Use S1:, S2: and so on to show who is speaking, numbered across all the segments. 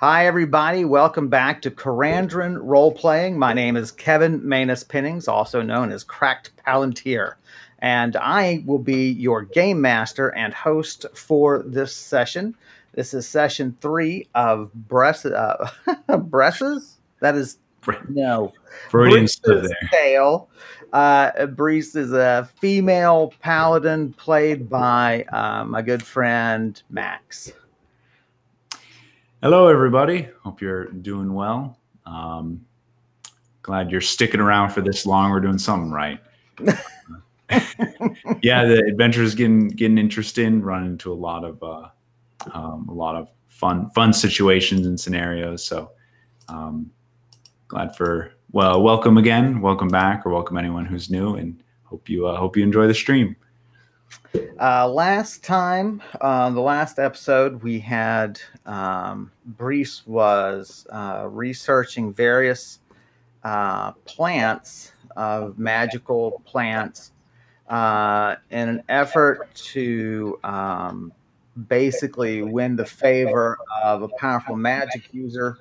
S1: Hi, everybody. Welcome back to Karandrin Role Playing. My name is Kevin Manus Pennings, also known as Cracked Palantir, and I will be your game master and host for this session. This is session three of Bress- uh, Bresses. That is no
S2: Freudian
S1: Bree's
S2: slip there.
S1: tale. Uh, Brise is a female paladin played by uh, my good friend Max.
S2: Hello, everybody. Hope you're doing well. Um, glad you're sticking around for this long. We're doing something right. yeah, the adventure is getting getting interesting. Running into a lot of uh, um, a lot of fun fun situations and scenarios. So um, glad for well, welcome again, welcome back, or welcome anyone who's new, and hope you uh, hope you enjoy the stream.
S1: Uh, last time, um, the last episode, we had um, Brise was uh, researching various uh, plants, uh, magical plants, uh, in an effort to um, basically win the favor of a powerful magic user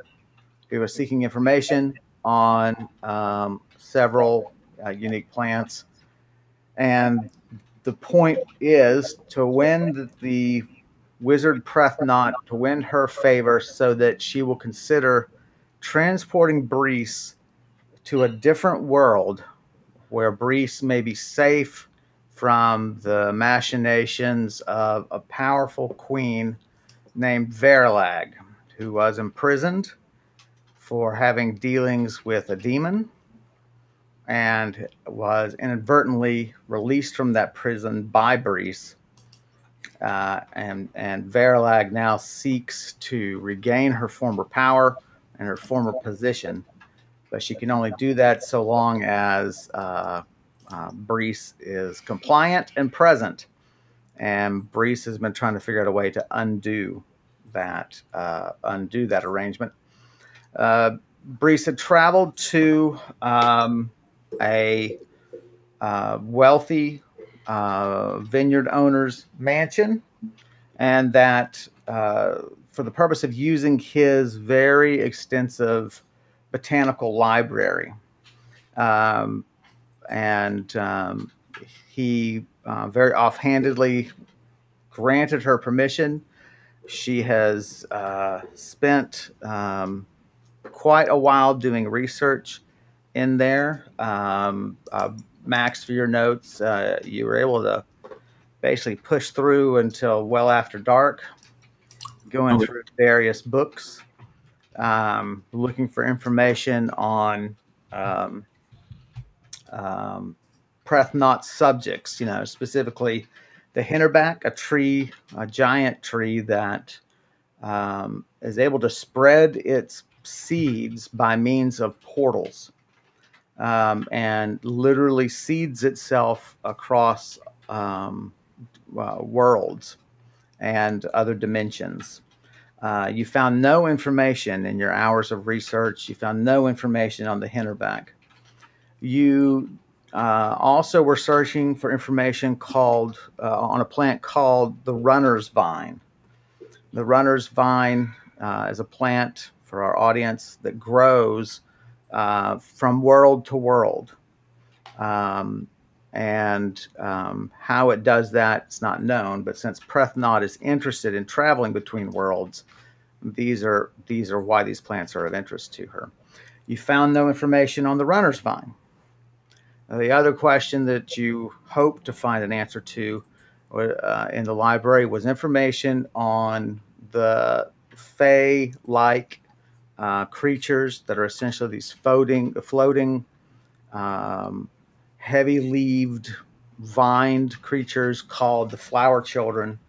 S1: who was seeking information on um, several uh, unique plants. And the point is to win the, wizard Prethnot to win her favor so that she will consider transporting Brise to a different world where Brise may be safe from the machinations of a powerful queen named Verlag, who was imprisoned for having dealings with a demon and was inadvertently released from that prison by Brise. Uh, and and Verlag now seeks to regain her former power and her former position, but she can only do that so long as uh, uh, Brise is compliant and present. And Brise has been trying to figure out a way to undo that uh, undo that arrangement. Uh, Brise had traveled to um, a uh, wealthy uh, vineyard owner's mansion, and that uh, for the purpose of using his very extensive botanical library. Um, and um, he uh, very offhandedly granted her permission. She has uh, spent um, quite a while doing research in there. Um, uh, Max, for your notes, uh, you were able to basically push through until well after dark, going
S2: Okay.
S1: through various books, um, looking for information on um, um, Prethnot subjects, you know, specifically the Hinterback, a tree, a giant tree that um, is able to spread its seeds by means of portals um, and literally seeds itself across um, uh, worlds and other dimensions. Uh, you found no information in your hours of research. You found no information on the Hinterback. You uh, also were searching for information called uh, on a plant called the runner's vine. The runner's vine uh, is a plant for our audience that grows uh, from world to world. Um, and um, how it does that is not known. But since Prethnot is interested in traveling between worlds, these are these are why these plants are of interest to her. You found no information on the runner's vine. Now, the other question that you hope to find an answer to uh, in the library was information on the Fey-like uh, creatures that are essentially these floating, floating, um, heavy-leaved, vined creatures called the Flower Children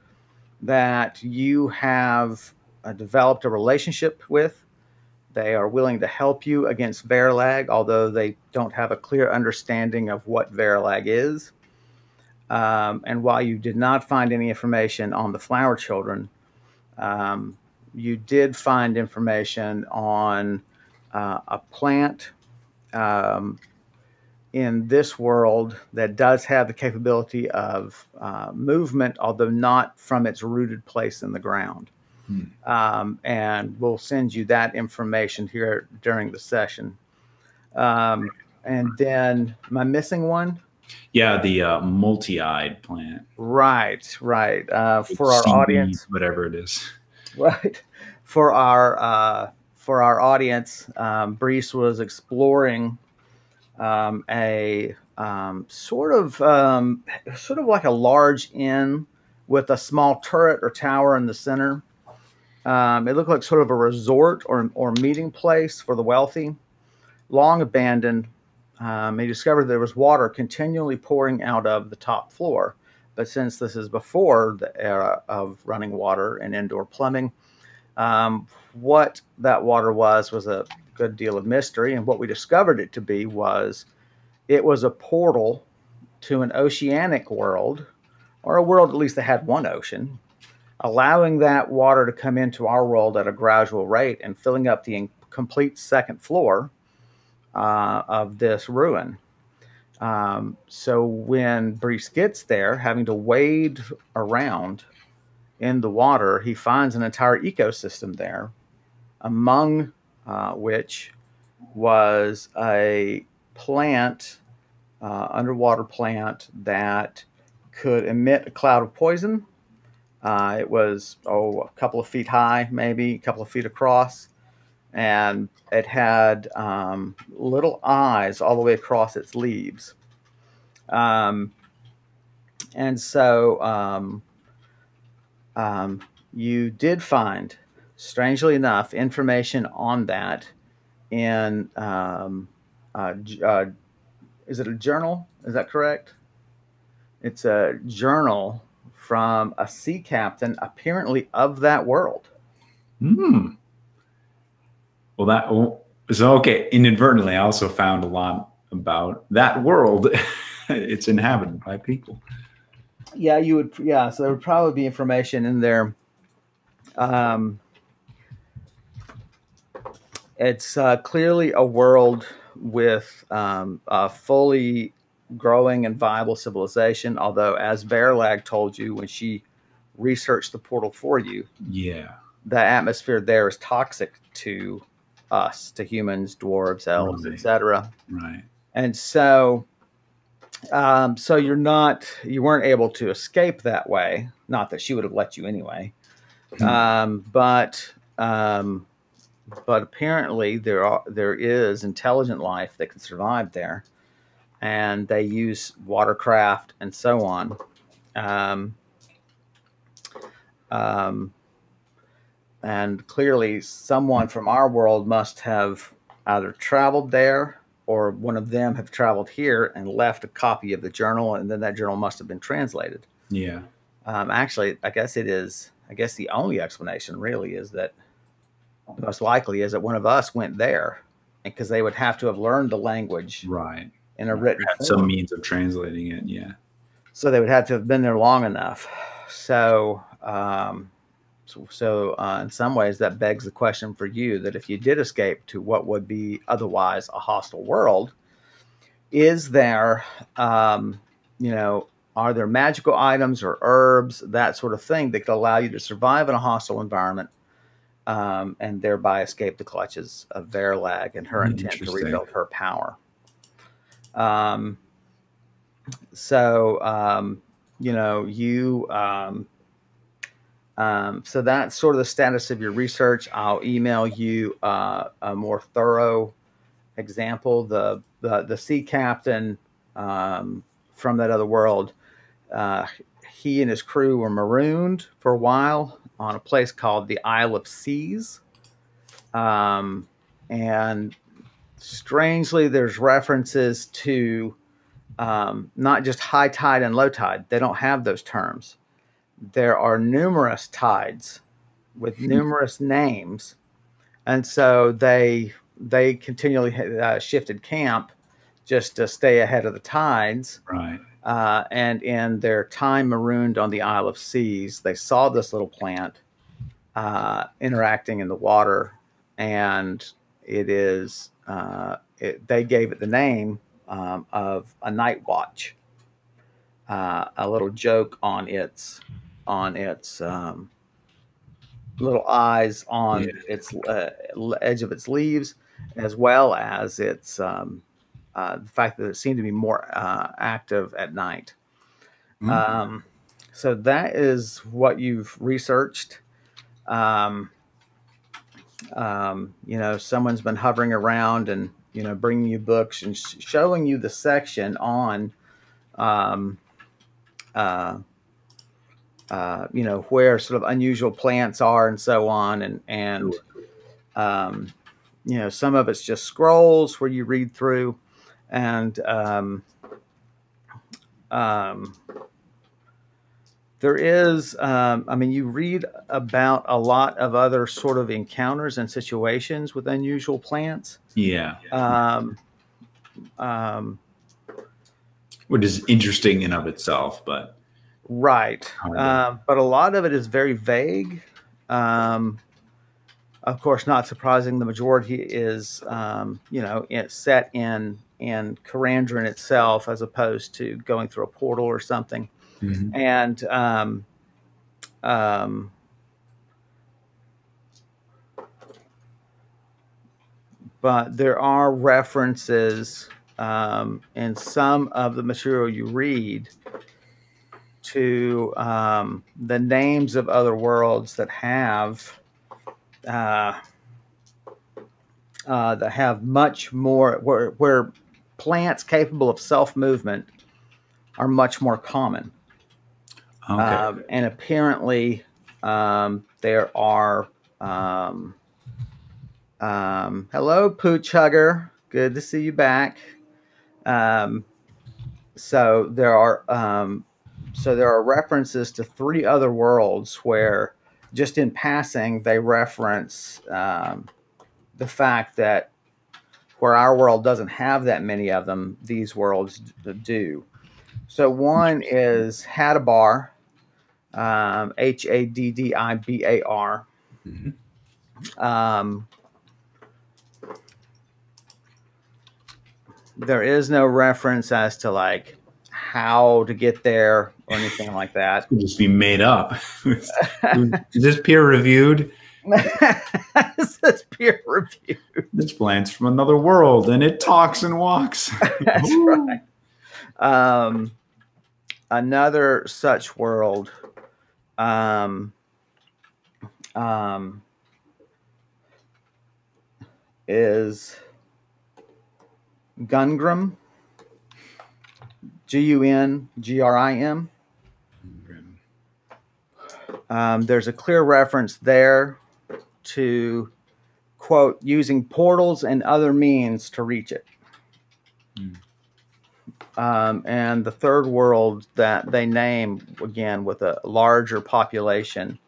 S1: that you have uh, developed a relationship with. They are willing to help you against Verlag, although they don't have a clear understanding of what Verlag is. Um, and while you did not find any information on the Flower Children, um, you did find information on uh, a plant um, in this world that does have the capability of uh, movement, although not from its rooted place in the ground. Hmm. Um, and we'll send you that information here during the session. Um, and then, am I missing one?
S2: Yeah, the uh, multi-eyed plant.
S1: Right, right. Uh, for our audience,
S2: whatever it is.
S1: Right. For our uh, for our audience, um, Brise was exploring um, a um, sort of um, sort of like a large inn with a small turret or tower in the center. Um, it looked like sort of a resort or, or meeting place for the wealthy, long abandoned. Um, he discovered there was water continually pouring out of the top floor. But since this is before the era of running water and indoor plumbing, um, what that water was was a good deal of mystery. And what we discovered it to be was it was a portal to an oceanic world, or a world at least that had one ocean, allowing that water to come into our world at a gradual rate and filling up the complete second floor uh, of this ruin. Um, so when Brise gets there, having to wade around in the water, he finds an entire ecosystem there, among uh, which was a plant, uh, underwater plant that could emit a cloud of poison. Uh, it was oh a couple of feet high, maybe a couple of feet across, and it had um, little eyes all the way across its leaves. Um, and so um, um you did find, strangely enough, information on that in um, uh, uh, is it a journal? Is that correct? It's a journal from a sea captain, apparently of that world.
S2: Hmm. Well, that so okay. Inadvertently, I also found a lot about that world. it's inhabited by people.
S1: Yeah, you would. Yeah, so there would probably be information in there. Um, it's uh, clearly a world with um, a fully growing and viable civilization. Although, as Verlag told you when she researched the portal for you,
S2: yeah,
S1: the atmosphere there is toxic to us, to humans, dwarves, elves, right. etc.
S2: Right.
S1: And so, um, so you're not, you weren't able to escape that way. Not that she would have let you anyway. Hmm. Um, but um, but apparently there are there is intelligent life that can survive there, and they use watercraft and so on. Um, um, and clearly, someone from our world must have either traveled there or one of them have traveled here and left a copy of the journal, and then that journal must have been translated.
S2: Yeah.
S1: Um, actually, I guess it is. I guess the only explanation really is that most likely is that one of us went there because they would have to have learned the language
S2: right
S1: in a written
S2: some means of translating it yeah
S1: so they would have to have been there long enough so um, so, so uh, in some ways that begs the question for you that if you did escape to what would be otherwise a hostile world is there um, you know are there magical items or herbs that sort of thing that could allow you to survive in a hostile environment um, and thereby escape the clutches of Verlag and her intent to rebuild her power. Um, so, um, you know, you, um, um, so that's sort of the status of your research. I'll email you uh, a more thorough example. The, the, the sea captain um, from that other world, uh, he and his crew were marooned for a while on a place called the Isle of Seas. Um, and strangely, there's references to um, not just high tide and low tide. They don't have those terms. There are numerous tides with hmm. numerous names, and so they they continually uh, shifted camp just to stay ahead of the tides.
S2: Right.
S1: Uh, and in their time marooned on the Isle of Seas, they saw this little plant uh, interacting in the water, and it is uh, it, they gave it the name um, of a night watch. Uh, a little joke on its on its um, little eyes on
S2: Yeah.
S1: its uh, edge of its leaves, as well as its um, uh, the fact that it seemed to be more uh, active at night.
S2: Mm.
S1: Um, so that is what you've researched. Um, um, you know, someone's been hovering around and you know bringing you books and sh- showing you the section on, um, uh, uh, you know, where sort of unusual plants are and so on, and and um, you know, some of it's just scrolls where you read through, and um, um, there is, um, I mean, you read about a lot of other sort of encounters and situations with unusual plants.
S2: yeah.
S1: Um, um,
S2: Which is interesting in of itself, but
S1: right. Um, but a lot of it is very vague. Um, of course, not surprising. The majority is, um, you know, it's set in in Karandrin itself, as opposed to going through a portal or something.
S2: Mhm.
S1: and um, um, but there are references um, in some of the material you read to um, the names of other worlds that have uh, uh, that have much more where, where plants capable of self movement are much more common.
S2: okay.
S1: Um, and apparently, um, there are. Um, um, hello, Pooch Hugger. Good to see you back. Um, so there are. So there are references to three other worlds where, just in passing, they reference um, the fact that where our world doesn't have that many of them, these worlds do. So one is Haddibar, um, H A D D I B A R.
S2: Mhm.
S1: Um, there is no reference as to like how to get there or anything like that.
S2: Could just be made up. is this peer reviewed?
S1: this is peer reviewed.
S2: This plant's from another world and it talks and walks.
S1: That's right. Um, another such world um, um, is Gungrim. G U N G R I M. Um, there's a clear reference there to quote using portals and other means to reach it.
S2: Hmm.
S1: Um, and the third world that they name again with a larger population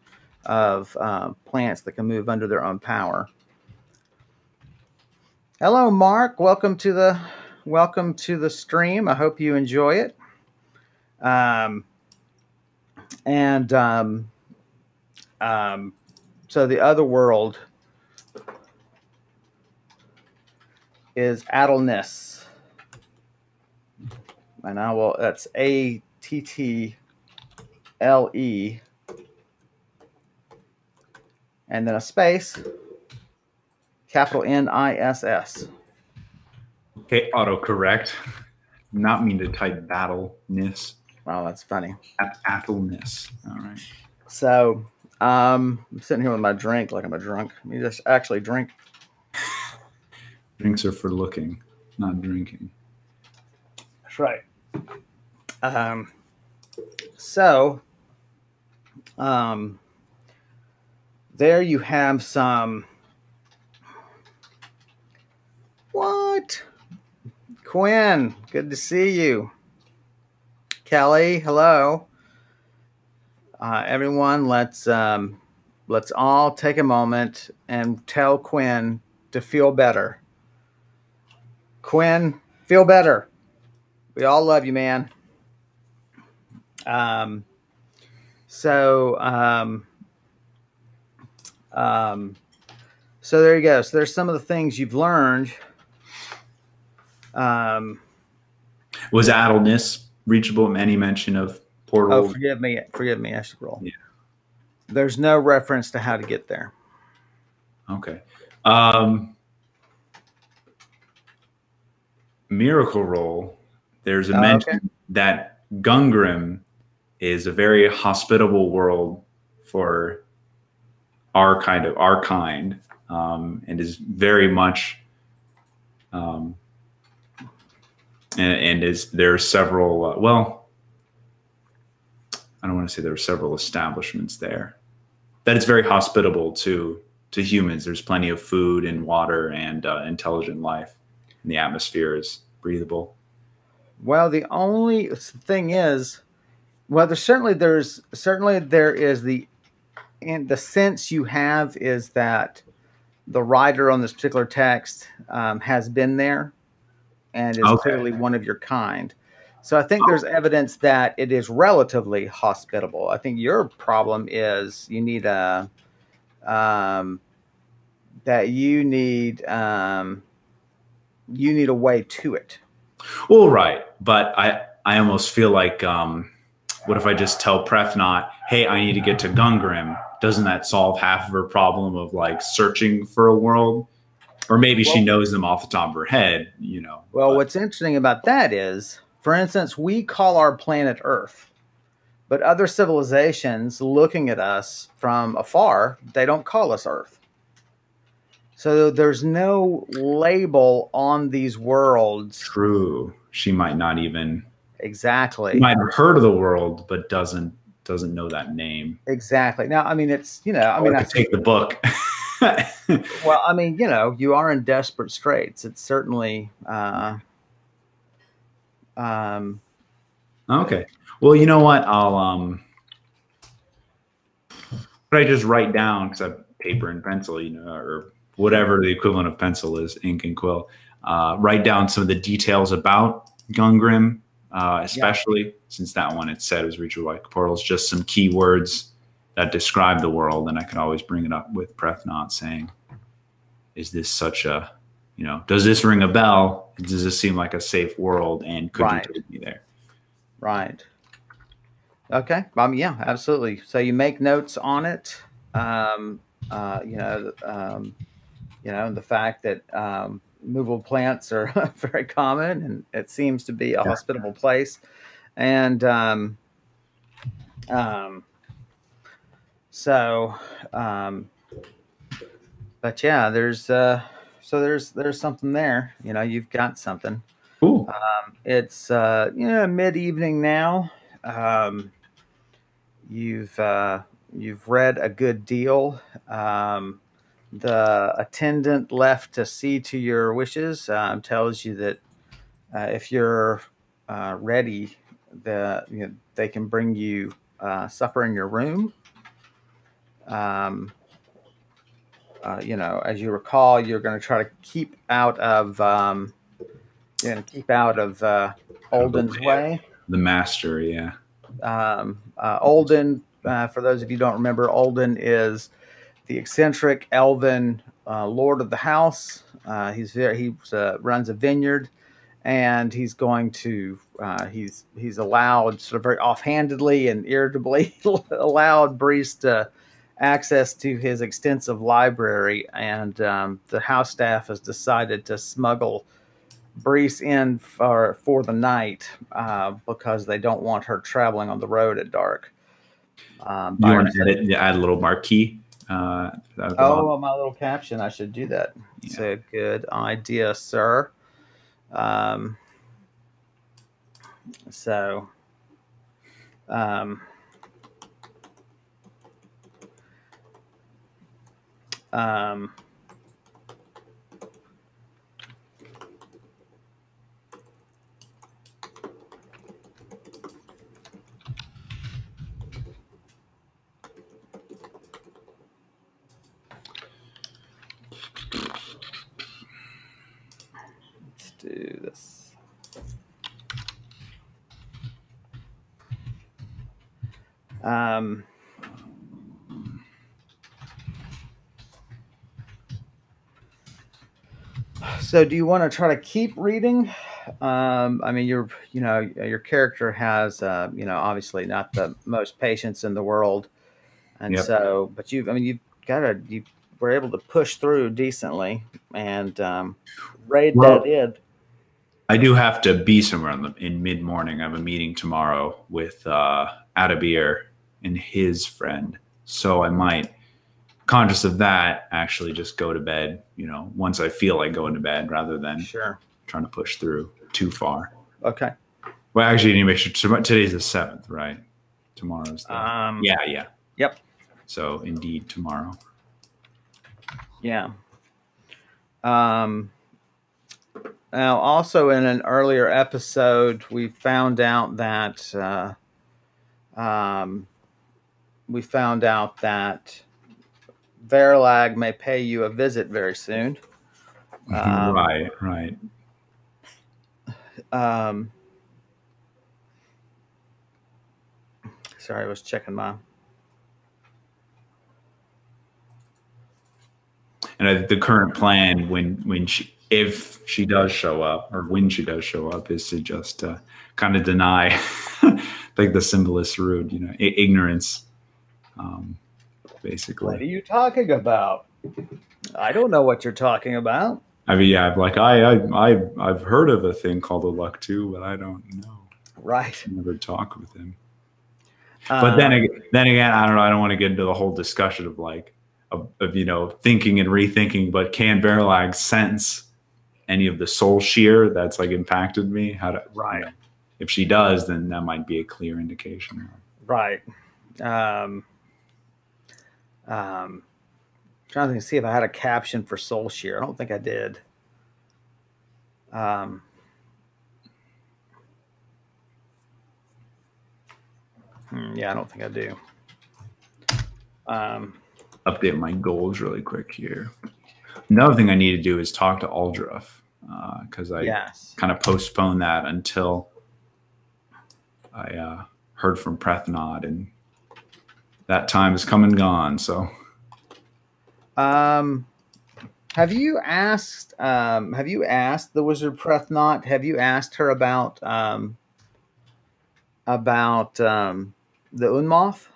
S1: of um, plants that can move under their own power. Hello, Mark. Welcome to the welcome to the stream. I hope you enjoy it. Um, and um, um, so the other world is Addleness. And I will, that's A T T L E. And then a space, capital N I S S.
S2: Okay, autocorrect. Not mean to type battleness.
S1: Wow, that's funny.
S2: Attleness. All right.
S1: So um, I'm sitting here with my drink like I'm a drunk. Let me just actually drink.
S2: Drinks are for looking, not drinking.
S1: That's right. Um, so, um, there you have some. What? Quinn, good to see you. Kelly, hello. Uh, everyone, let's um, let's all take a moment and tell Quinn to feel better. Quinn, feel better. We all love you, man. Um, so, um, um, so there you go. So there's some of the things you've learned. Um,
S2: Was Addleness reachable? Any mention of portal?
S1: oh, forgive me, forgive me. I should roll.
S2: Yeah.
S1: There's no reference to how to get there.
S2: Okay. Um, Miracle Roll. There's a
S1: Oh,
S2: mention
S1: okay.
S2: that Gungrim is a very hospitable world for our kind of our kind, um, and is very much, um, and, and is there are several. Uh, well, I don't want to say there are several establishments there. That it's very hospitable to to humans. There's plenty of food and water and uh, intelligent life, and the atmosphere is breathable.
S1: Well, the only thing is, well, there's certainly there's certainly there is the and the sense you have is that the writer on this particular text um, has been there and is
S2: Okay.
S1: clearly one of your kind. So I think there's evidence that it is relatively hospitable. I think your problem is you need a um, that you need um, you need a way to it.
S2: Well, right, but I I almost feel like um, what if I just tell Prethnot, hey, I need to get to Gungrim? Doesn't that solve half of her problem of like searching for a world? Or maybe she knows them off the top of her head, you know.
S1: Well,
S2: but-
S1: what's interesting about that is, for instance, we call our planet Earth, but other civilizations looking at us from afar, they don't call us Earth. So there's no label on these worlds
S2: true. She might not even
S1: exactly.
S2: might have heard of the world, but doesn't doesn't know that name.
S1: Exactly. Now, I mean, it's you know, I mean,
S2: mean,
S1: I,
S2: take the book.
S1: well, I mean, you know, you are in desperate straits. It's certainly. Uh, um,
S2: Okay. Well, you know what? I'll um. What I just write down because I have paper and pencil, you know, or whatever the equivalent of pencil is, ink and quill. Uh, write down some of the details about Gungrim, uh, especially since that one it said was reachable by portals. Just some keywords that describe the world, and I could always bring it up with Prethnot saying, "Is this such a, you know, does this ring a bell? Does this seem like a safe world? And could
S1: Right.
S2: you take me there?"
S1: Right. Okay. Um, yeah, absolutely. So you make notes on it. Um, uh, you know, um, you know, the fact that um, movable plants are very common, and it seems to be a
S2: Yeah.
S1: hospitable place. And um, um, so, um, but yeah, there's uh, so there's there's something there. You know, you've got something.
S2: Cool.
S1: Um, it's uh, you know mid evening now. Um, you've uh, you've read a good deal. Um, the attendant left to see to your wishes. Um, tells you that uh, if you're uh, ready, the you know, they can bring you uh, supper in your room. Um, uh, you know, as you recall, you're going to try to keep out of um, you're going to keep out of uh, Olden's
S2: way.
S1: way.
S2: The master, yeah.
S1: Um, uh, Olden, uh, for those of you who don't remember, Olden is the eccentric elven uh, lord of the house. Uh, he's very he uh, runs a vineyard, and he's going to uh, he's he's allowed sort of very offhandedly and irritably allowed Brise to access to his extensive library, and um, the house staff has decided to smuggle Brise in for for the night uh, because they don't want her traveling on the road at dark. Um,
S2: You want to edit, add a little marquee? Uh,
S1: Oh, my little caption. I should do that. It's
S2: Yeah.
S1: a good idea, sir. Um, so, um, um, let's do this. Um, so do you want to try to keep reading? Um, I mean, your you know your character has uh, you know obviously not the most patience in the world, And
S2: Yep.
S1: so, but you, I mean, you got to, you were able to push through decently and um, raid
S2: Well-
S1: that in.
S2: I do have to be somewhere in, in mid morning. I have a meeting tomorrow with uh, Adabir and his friend, so I might, conscious of that, actually just go to bed. You know, once I feel like going to bed, rather than
S1: Sure.
S2: trying to push through too far.
S1: Okay.
S2: Well, actually, you need to make sure today's the seventh, right? Tomorrow's the
S1: Um,
S2: yeah, yeah.
S1: Yep.
S2: So indeed, tomorrow.
S1: Yeah. Um, now, also in an earlier episode, we found out that uh, um, we found out that Verilag may pay you a visit very soon. Um,
S2: right, right.
S1: Um, sorry, I was checking my.
S2: And I the current plan, when when she if she does show up, or when she does show up, is to just uh, kind of deny, like the symbolist rude, you know, I- ignorance, um,
S1: What are you talking about? I don't know what you're talking about.
S2: I mean, yeah, like I I I I've heard of a thing called a luck too, but I don't know.
S1: Right.
S2: Never talk with him. but then
S1: Um,
S2: again, then again, I don't know. I don't want to get into the whole discussion of like of, of you know thinking and rethinking. But can Verilag sense any of the soul shear that's like impacted me? How to
S1: Right.
S2: If she does, then that might be a clear indication.
S1: Right. Um, um, trying to see if I had a caption for Soul Shear. I don't think I did. Um, hmm, yeah, I don't think I do. Um,
S2: Update my goals really quick here. Another thing I need to do is talk to Aldruff because I
S1: yes.
S2: kind of postponed that until I uh, heard from Prethnot, and that time has come and gone. So.
S1: Um, have you asked? Um, have you asked the wizard Prethnot? Have you asked her about um, about um, the Unmoth?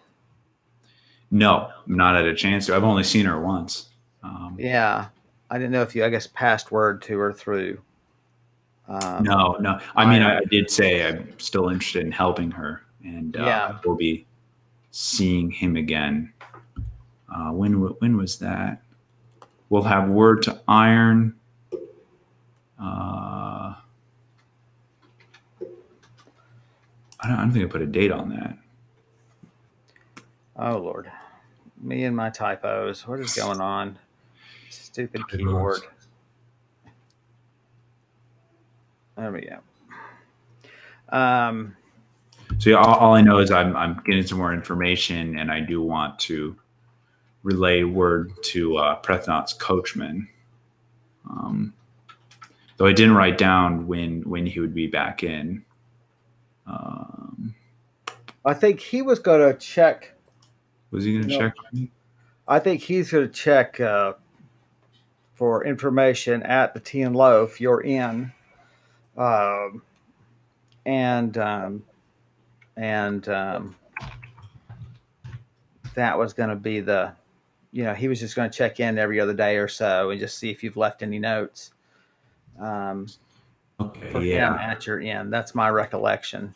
S2: No, I'm not at a chance to. I've only seen her once. Um,
S1: Yeah, I didn't know if you, I guess, passed word to her through. Um,
S2: no, no. I mean, I, I did say I'm still interested in helping her, and uh,
S1: Yeah.
S2: we'll be seeing him again. Uh, when when was that? We'll have word to Iron. Uh, I don't, I don't think I put a date on that.
S1: Oh Lord, me and my typos. What is going on? Stupid keyboard. There we go. Um,
S2: So yeah, all, all I know is I'm I'm getting some more information, and I do want to relay word to uh, Prethnot's coachman. Um, though I didn't write down when when he would be back in. Um,
S1: I think he was going to check.
S2: was he going to
S1: No.
S2: check?
S1: I think he's going to check uh, for information at the Tea and Loaf. You're in, um, and um, and um, that was going to be the, you know, he was just going to check in every other day or so and just see if you've left any notes um, for
S2: Okay,
S1: him
S2: yeah.
S1: at your inn. That's my recollection.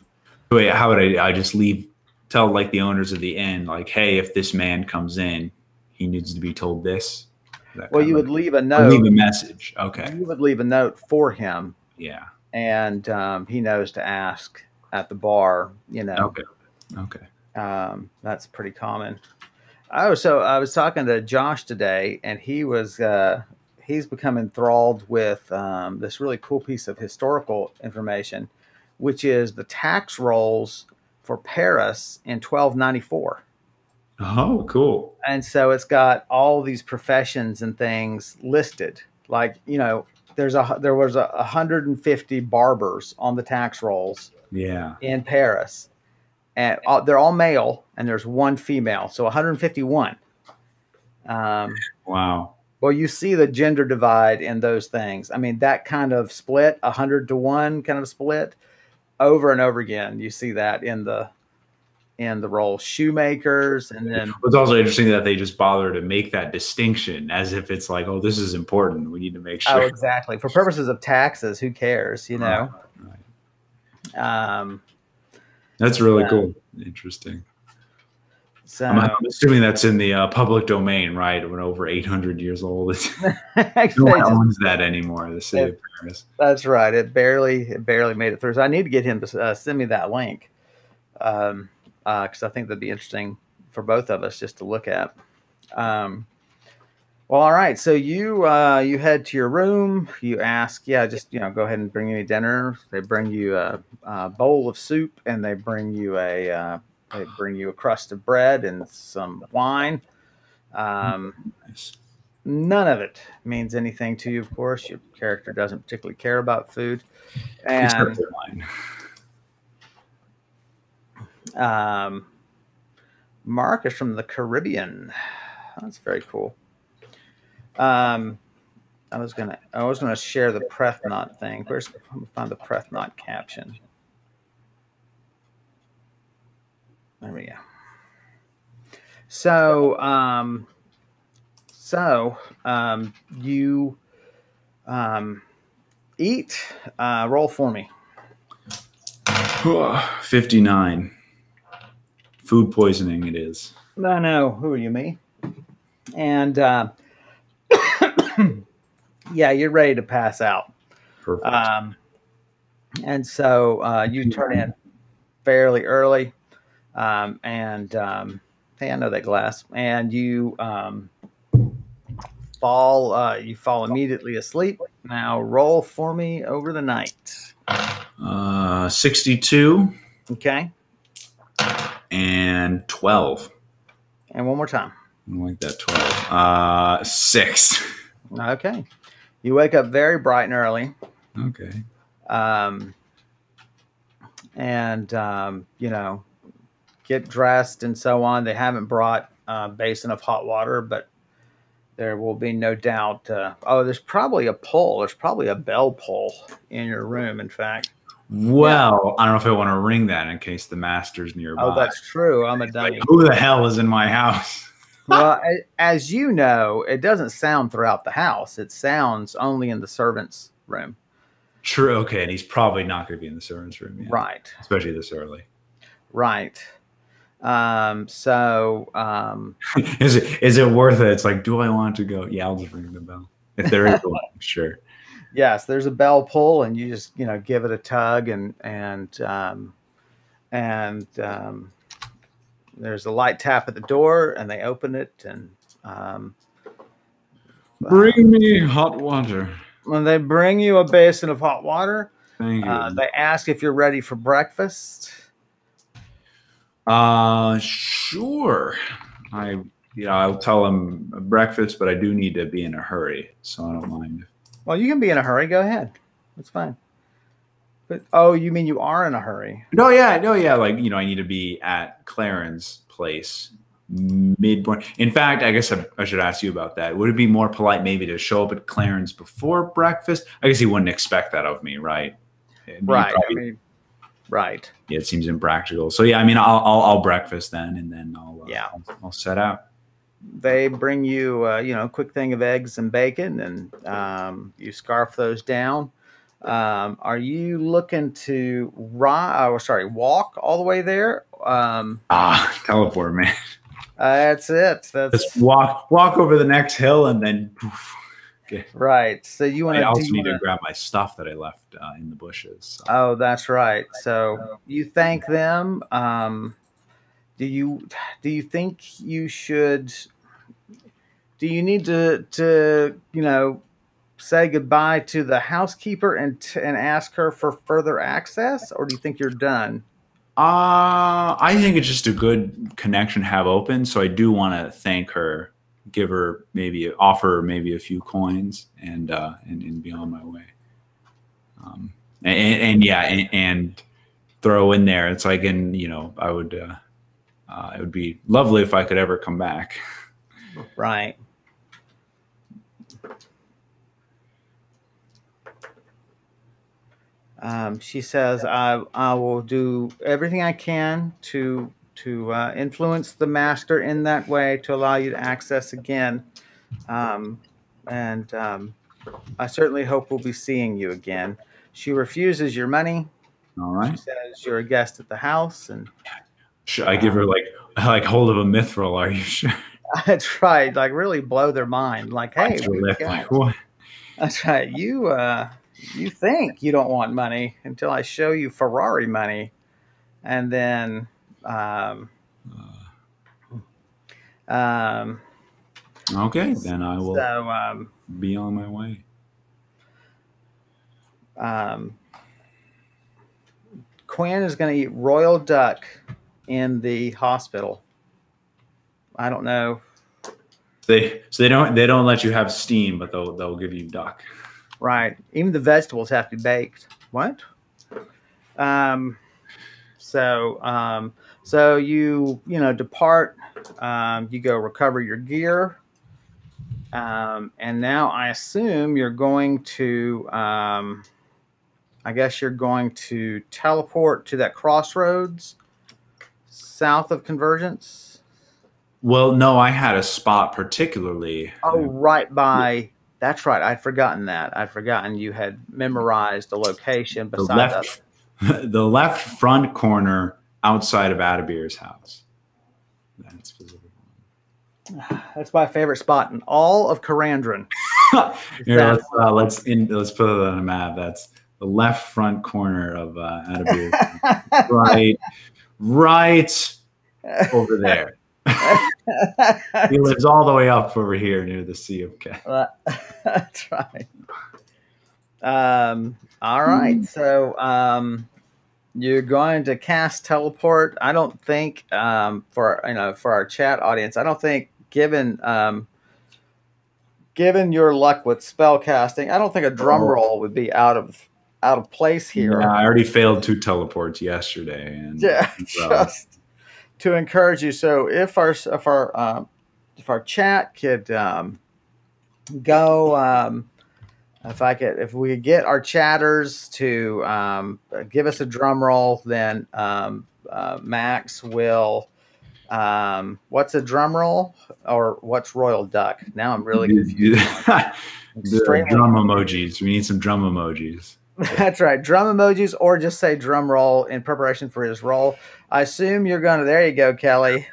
S2: Wait, how would I? I just leave? Tell like the owners of the inn, like, hey, if this man comes in, he needs to be told this.
S1: Well, you would leave a note.
S2: leave a message. Okay,
S1: You would leave a note for him,
S2: yeah.
S1: and um, he knows to ask at the bar. You know.
S2: Okay, okay.
S1: Um, that's pretty common. Oh, so I was talking to Josh today, and he was uh, he's become enthralled with um, this really cool piece of historical information, which is the tax rolls for Paris in 1294.
S2: Oh, cool.
S1: And so it's got all these professions and things listed. Like you know, there's a there was a 150 barbers on the tax rolls
S2: Yeah.
S1: in Paris, and all, they're all male, and there's one female, so 151. Um,
S2: Wow.
S1: well, you see the gender divide in those things. I mean, that kind of split, 100 to one kind of split, over and over again. You see that in the in the role shoemakers, and then
S2: It's also interesting that they just bother to make that distinction as if it's like, oh, this is important. We need to make sure oh,
S1: exactly for purposes of taxes. Who cares? You know.
S2: Right.
S1: Um,
S2: That's really cool. Interesting.
S1: so
S2: I'm, I'm assuming that's in the uh, public domain, right? When over 800 years old, no one owns that anymore. The city of Paris.
S1: That's right. It barely it barely made it through. So I need to get him to uh, send me that link, um, because I think that'd be interesting for both of us just to look at. Um, well, all right. So you uh, you head to your room. You ask, yeah, just you know, go ahead and bring me dinner. They bring you a, a bowl of soup, and they bring you a uh, they bring you a crust of bread and some wine. Um, None of it means anything to you, of course. Your character doesn't particularly care about food. And um, Mark is from the Caribbean. That's very cool. Um, I was gonna, I was gonna share the Prethnot thing. Where's find the Prethnot caption? There we go. So, um, so um, you um, eat. Uh, roll for me.
S2: 59. Food poisoning it is.
S1: I know. Who are you, me? And uh, yeah, you're ready to pass out.
S2: Perfect.
S1: Um, and so uh, you turn in fairly early, um, and um, hey, I know that glass. And you um, fall. Uh, you fall immediately asleep. Now roll for me over the night.
S2: uh, 62
S1: Okay,
S2: and 12.
S1: and one more time.
S2: I like that 12. Uh, 6.
S1: Okay, you wake up very bright and early.
S2: Okay.
S1: um, and um, you know get dressed and so on. They haven't brought a basin of hot water, but there will be no doubt. Uh, oh, there's probably a pull. There's probably a bell pull in your room. In fact,
S2: Well, I don't know if I want to ring that in case the master's nearby.
S1: oh, that's true. I'm a
S2: like,
S1: dummy.
S2: who the hell is in my house?
S1: Well, as you know, it doesn't sound throughout the house. It sounds only in the servants' room.
S2: True. Okay, and he's probably not going to be in the servants' room, yet,
S1: Right.
S2: Especially this early.
S1: Right. Um, so um,
S2: is it is it worth it? It's like, do I want to go? Yeah, I'll just ring the bell if there is one. Sure.
S1: yes, there's a bell pull, and you just you know give it a tug, and and um, and um, there's a light tap at the door, and they open it, and um,
S2: Bring me hot water.
S1: when they bring you a basin of hot water,
S2: Thank you.
S1: uh, they ask if you're ready for breakfast.
S2: Uh, sure. I, you know, I'll tell them breakfast, but I do need to be in a hurry, so I don't mind.
S1: Well, you can be in a hurry. Go ahead. That's fine. But oh, you mean you are in a hurry?
S2: No, yeah, no, yeah. Like you know, I need to be at Clarence Place mid morning. In fact, I guess I, I should ask you about that. Would it be more polite maybe to show up at Clarence before breakfast? I guess he wouldn't expect that of me, right?
S1: Right.
S2: probably-
S1: I mean, right.
S2: yeah, it seems impractical. So yeah, I mean, I'll I'll, I'll breakfast then, and then I'll uh,
S1: Yeah.
S2: I'll, I'll set out.
S1: they bring you, uh, you know, a quick thing of eggs and bacon, and um, you scarf those down. Um, are you looking to ride? Oh, sorry, walk all the way there? Um,
S2: Ah, teleport, man.
S1: uh, that's it. That's
S2: Just walk walk over the next hill, and then. poof. Okay.
S1: right. So you want
S2: I
S1: to?
S2: also need
S1: you
S2: to
S1: wanna-
S2: grab my stuff that I left uh, in the bushes. so.
S1: Oh, that's right. So you thank them. Um, do you do you think you should? Do you need to to you know say goodbye to the housekeeper and t- and ask her for further access, or do you think you're done?
S2: Uh, I think it's just a good connection to have open. So I do want to thank her, give her maybe offer maybe a few coins, and uh, and, and be on my way. Um, and, and yeah, and, and throw in there. It's like, and you know, I would. Uh, uh, it would be lovely if I could ever come back.
S1: Right. Um, she says, I, I will do everything I can to to uh, influence the master in that way to allow you to access again. Um, and um, I certainly hope we'll be seeing you again. She refuses your money.
S2: All right.
S1: She says you're a guest at the house, and
S2: Should I give her like like hold of a mithril? Are you sure?
S1: That's right. like really blow their mind. Like, hey,
S2: like, what?
S1: that's right. You uh, you think you don't want money until I show you Ferrari money, and then um, um,
S2: Okay, then I will
S1: so um,
S2: be on my way.
S1: um, Quinn is going to eat royal duck in the hospital. I don't know.
S2: They so they don't they don't let you have steam, but they'll they'll give you duck.
S1: Right. Even the vegetables have to be baked. What? Um, so, um, so you, you know, depart, um, you go recover your gear. Um, and now I assume you're going to, um, I guess you're going to teleport to that crossroads south of Convergence.
S2: Well, no, I had a spot particularly.
S1: Oh, right by. That's right. I'd forgotten that. I'd forgotten you had memorized the location
S2: the
S1: beside us.
S2: left the left front corner outside of Adabir's house. That specific
S1: That's my favorite spot in all of Karandrin.
S2: one. Here, let's uh, let's in, let's put it on a map. That's the left front corner of uh, Adabir. right, right over there. He lives all the way up over here near the Sea of K.
S1: That's right. Um, all right. So um, you're going to cast teleport. I don't think um, for you know for our chat audience. I don't think given um, given your luck with spell casting, I don't think a drum
S2: Oh.
S1: roll would be out of out of place here.
S2: Yeah, I already failed two teleports yesterday, and
S1: yeah,
S2: so-
S1: just to encourage you. So if our if our um, if our chat could um, go, um, if I could, if we could get our chatters to um, give us a drum roll, then um, uh, Max will. Um, what's a drum roll or what's royal duck? Now I'm really confused.
S2: drum emojis. We need some drum emojis.
S1: That's right. Drum emojis, or just say drum roll in preparation for his roll. I assume you're going to. There you go, Kelly.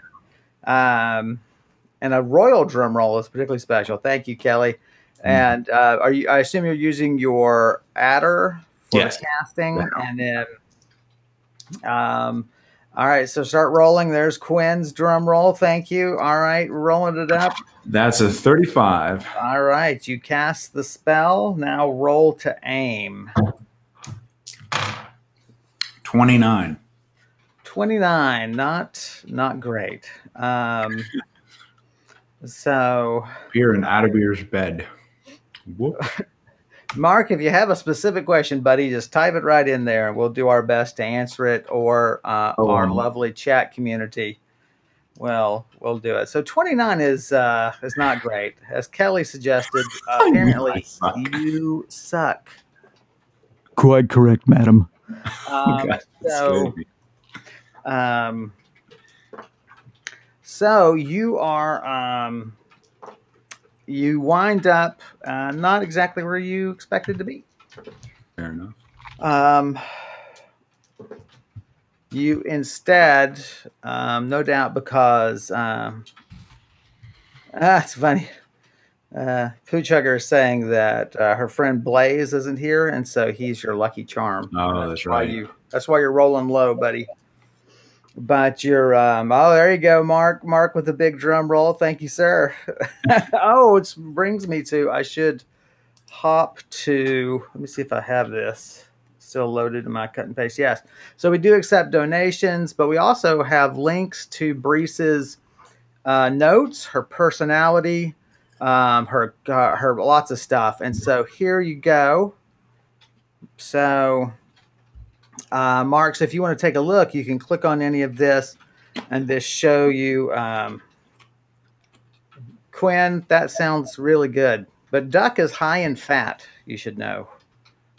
S1: Um, and a royal drum roll is particularly special. Thank you, Kelly. And uh, are you? I assume you're using your adder for
S2: Yes.
S1: casting,
S2: Yeah.
S1: and then. Um, all right, so start rolling. There's Quinn's drum roll. Thank you. All right, rolling it up.
S2: That's a 35.
S1: All right, you cast the spell. Now roll to aim.
S2: 29.
S1: 29 not not great um so
S2: here in Adabir's bed. Whoop.
S1: mark if you have a specific question buddy just type it right in there we'll do our best to answer it or uh,
S2: Oh,
S1: our
S2: um,
S1: lovely chat community well we'll do it so 29 is uh is not great as kelly suggested uh, apparently
S2: suck.
S1: you suck
S3: Quite correct, madam.
S1: um,
S2: God,
S1: so. Um, so you are um, you wind up uh, not exactly where you expected to be.
S2: Fair enough.
S1: Um, you instead, um, no doubt, because um, ah, it's funny. Uh, Poochugger is saying that uh, her friend Blaze isn't here, and so he's your lucky charm.
S2: Oh, that's
S1: why
S2: right.
S1: you. That's why you're rolling low, buddy. But you're. Um, oh, there you go, Mark. Mark with a big drum roll. Thank you, sir. oh, it brings me to. I should hop to. Let me see if I have this still loaded in my cut and paste. Yes. So we do accept donations, but we also have links to Brise's uh, notes, her personality, um, her uh, her lots of stuff. And so here you go. So, uh, Mark, so if you want to take a look, you can click on any of this, and this show you. Um, Quinn, that sounds really good. But duck is high in fat. You should know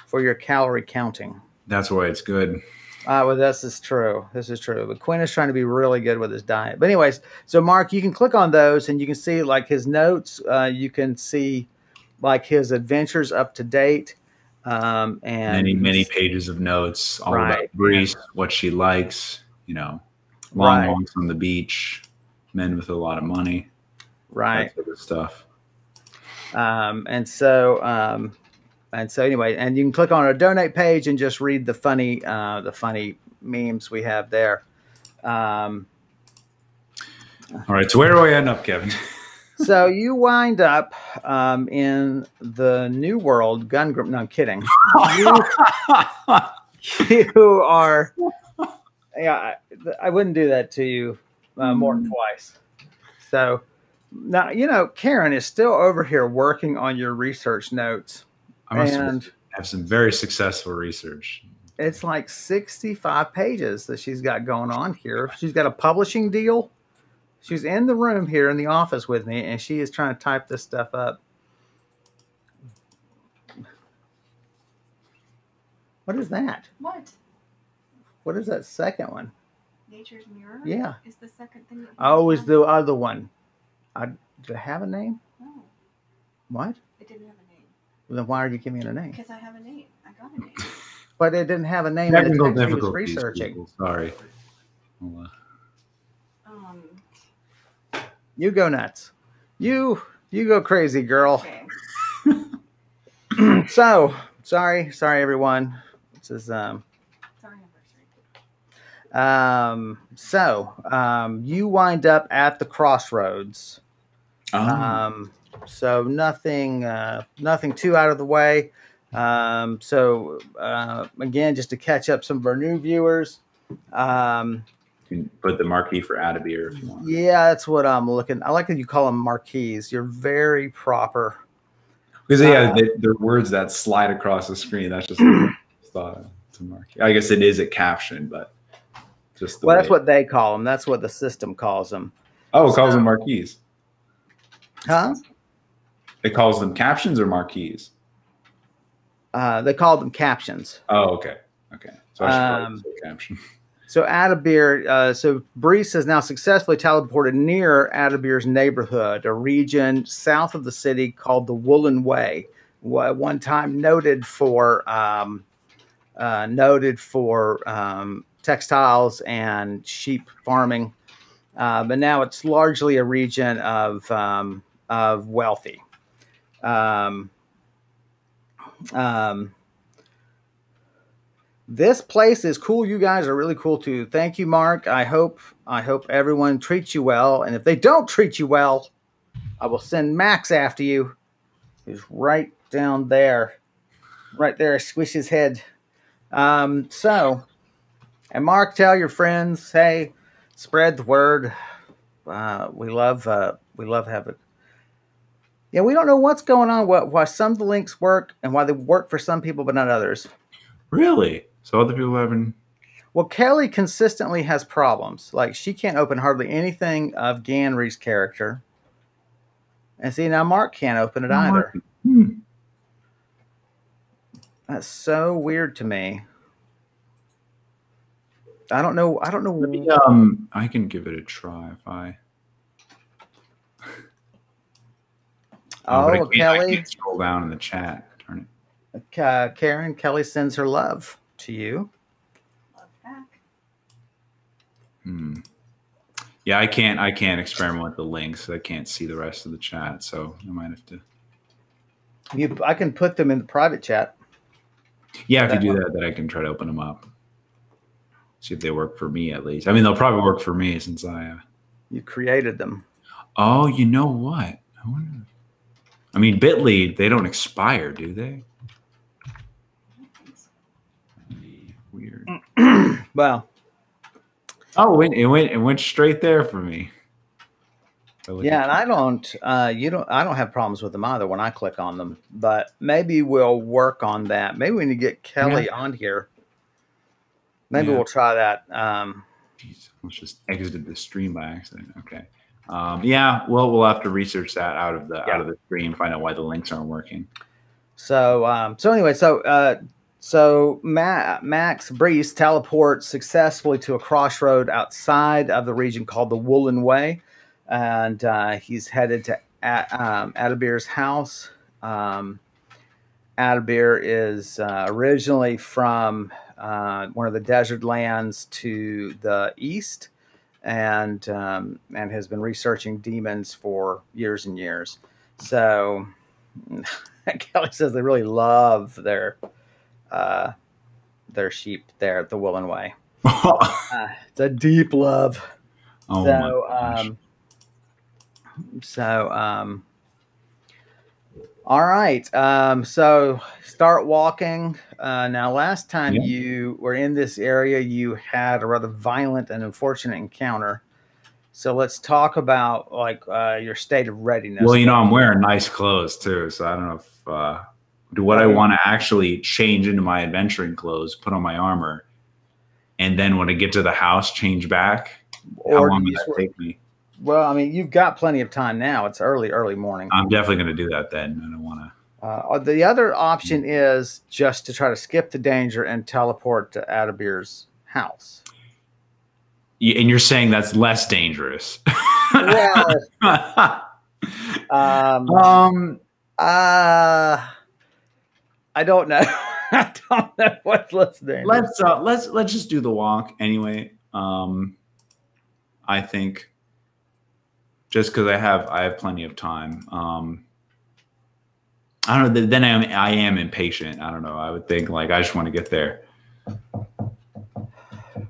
S1: for your calorie counting.
S2: That's why it's good.
S1: Uh, well, this is true. This is true. But Quinn is trying to be really good with his diet. But anyways, so Mark, you can click on those and you can see like his notes. Uh, you can see like his adventures up to date. Um, and
S2: many many pages of notes all
S1: Right.
S2: about Brise, what she likes. You know, long
S1: Right.
S2: walks on the beach, men with a lot of money,
S1: right.
S2: that sort of stuff.
S1: Um, and so, um, and so anyway, and you can click on our donate page and just read the funny, uh, the funny memes we have there. Um,
S2: All right, so where do I end up, Kevin?
S1: so you wind up um, in the new world gun group. No, I'm kidding. You, you are. Yeah, I, I wouldn't do that to you uh, more than twice. So now you know Karen is still over here working on your research notes,
S2: I must
S1: and
S2: have some very successful research.
S1: it's like sixty-five pages that she's got going on here. She's got a publishing deal. She's in the room here in the office with me, and she is trying to type this stuff up. What is that?
S4: What?
S1: What is that second one?
S4: Nature's Mirror?
S1: Yeah.
S4: Is the second thing that oh, you
S1: Oh, is
S4: have?
S1: the other one? I, did it have a name?
S4: No,
S1: What?
S4: it didn't have a name.
S1: Then why are you giving it a name?
S4: Because I have a name. I got a name.
S1: But it didn't have a name. in the
S2: Technical
S1: text he was
S2: difficulties.
S1: researching.
S2: people, Sorry.
S4: Um,
S1: You go nuts. You you go crazy, girl.
S4: okay.
S1: so sorry, sorry everyone. This is um
S4: It's our anniversary.
S1: um so um you wind up at the crossroads.
S2: oh,
S1: Um so nothing uh nothing too out of the way. Um so uh again just to catch up some of our new viewers. Um
S2: you can put the marquee for Adabir if you want.
S1: yeah, that's what I'm looking. I like that you call them marquees. You're very proper.
S2: Because yeah,
S1: Uh,
S2: they, they're words that slide across the screen. That's just I thought a marquee. I guess it is a caption, but just the
S1: Well, that's what they call them. That's what the system calls them.
S2: Oh, it calls them marquees.
S1: Huh?
S2: It calls them captions or marquees.
S1: Uh, they call them captions.
S2: Oh, okay, okay. So I should
S1: Um,
S2: caption.
S1: So Adabir, uh, so Brise has now successfully teleported near Adabir's neighborhood, a region south of the city called the Woolen Way, wa- one time noted for um, uh, noted for um, textiles and sheep farming, uh, but now it's largely a region of um, of wealthy. Um, um, this place is cool. You guys are really cool too. Thank you, Mark. I hope I hope everyone treats you well. And if they don't treat you well, I will send Max after you. He's right down there, right there. Squish his head. Um, so, and Mark, tell your friends. Hey, spread the word. Uh, we love uh, we love having. Yeah, we don't know what's going on. What why some of the links work and why they work for some people but not others.
S2: Really? So other people haven't.
S1: Well, Kelly consistently has problems. Like she can't open hardly anything of Ganry's character. And see now Mark can't open it either.
S2: Hmm.
S1: That's so weird to me. I don't know. I don't know.
S2: Um, I can give it a try if I.
S1: Oh,
S2: but I can't, I
S1: Kelly,
S2: can't scroll down in the chat. Darn it.
S1: uh, Karen, Kelly sends her love to you.
S4: Love back.
S2: Hmm. Yeah, I can't. I can't experiment with the links. I can't see the rest of the chat, so I might have to.
S1: You, I can put them in the private chat.
S2: Yeah, if you do
S1: one.
S2: that, then I can try to open them up. See if they work for me at least. I mean, they'll probably work for me since I. Uh...
S1: You created them.
S2: Oh, you know what? I wonder. I mean, Bitly, they don't expire, do they?
S4: I don't think so.
S2: Weird.
S1: Well,
S2: Oh, it went, it went. It went straight there for me.
S1: Yeah, and I don't. Uh, you don't. I don't have problems with them either when I click on them. But maybe we'll work on that. Maybe we need to get Kelly on here. Maybe
S2: Yeah.
S1: we'll try that. Um,
S2: Jeez, almost just exited the stream by accident. Okay. Um, yeah, well, we'll have to research that out of the
S1: Yeah.
S2: out of the stream, find out why the links aren't working.
S1: so, um, so anyway, so uh, So Ma- Max Brise teleports successfully to a crossroad outside of the region called the Woolen Way, and uh, he's headed to A- um, Adabir's house. Um, Adabir is uh, originally from uh, one of the desert lands to the east, and um, and has been researching demons for years and years. So Kelly says they really love their uh, their sheep there at the Woolen Way.
S2: oh
S1: Uh, it's a deep love.
S2: my
S1: so, um, so, um, all right. Um, so start walking. Uh, now, last time
S2: Yeah.
S1: you were in this area, you had a rather violent and unfortunate encounter. So let's talk about like uh, your state of readiness.
S2: well, you know, I'm wearing nice clothes too, so I don't know if uh, do what I want to actually change into my adventuring clothes, put on my armor, and then when I get to the house, change back. How long
S1: do
S2: would that take me?
S1: Well, I mean, you've got plenty of time now. It's early, early morning.
S2: I'm definitely going to do that then. I don't want to.
S1: Uh, the other option is just to try to skip the danger and teleport to Adabir's house.
S2: And you're saying that's less dangerous.
S1: Well, um,
S2: um,
S1: uh, I don't know. I don't know what's less dangerous.
S2: let's uh, let's let's just do the walk anyway. Um, I think just because I have I have plenty of time. Um, I don't know. Then I am I am impatient. I don't know. I would think like I just want to get there.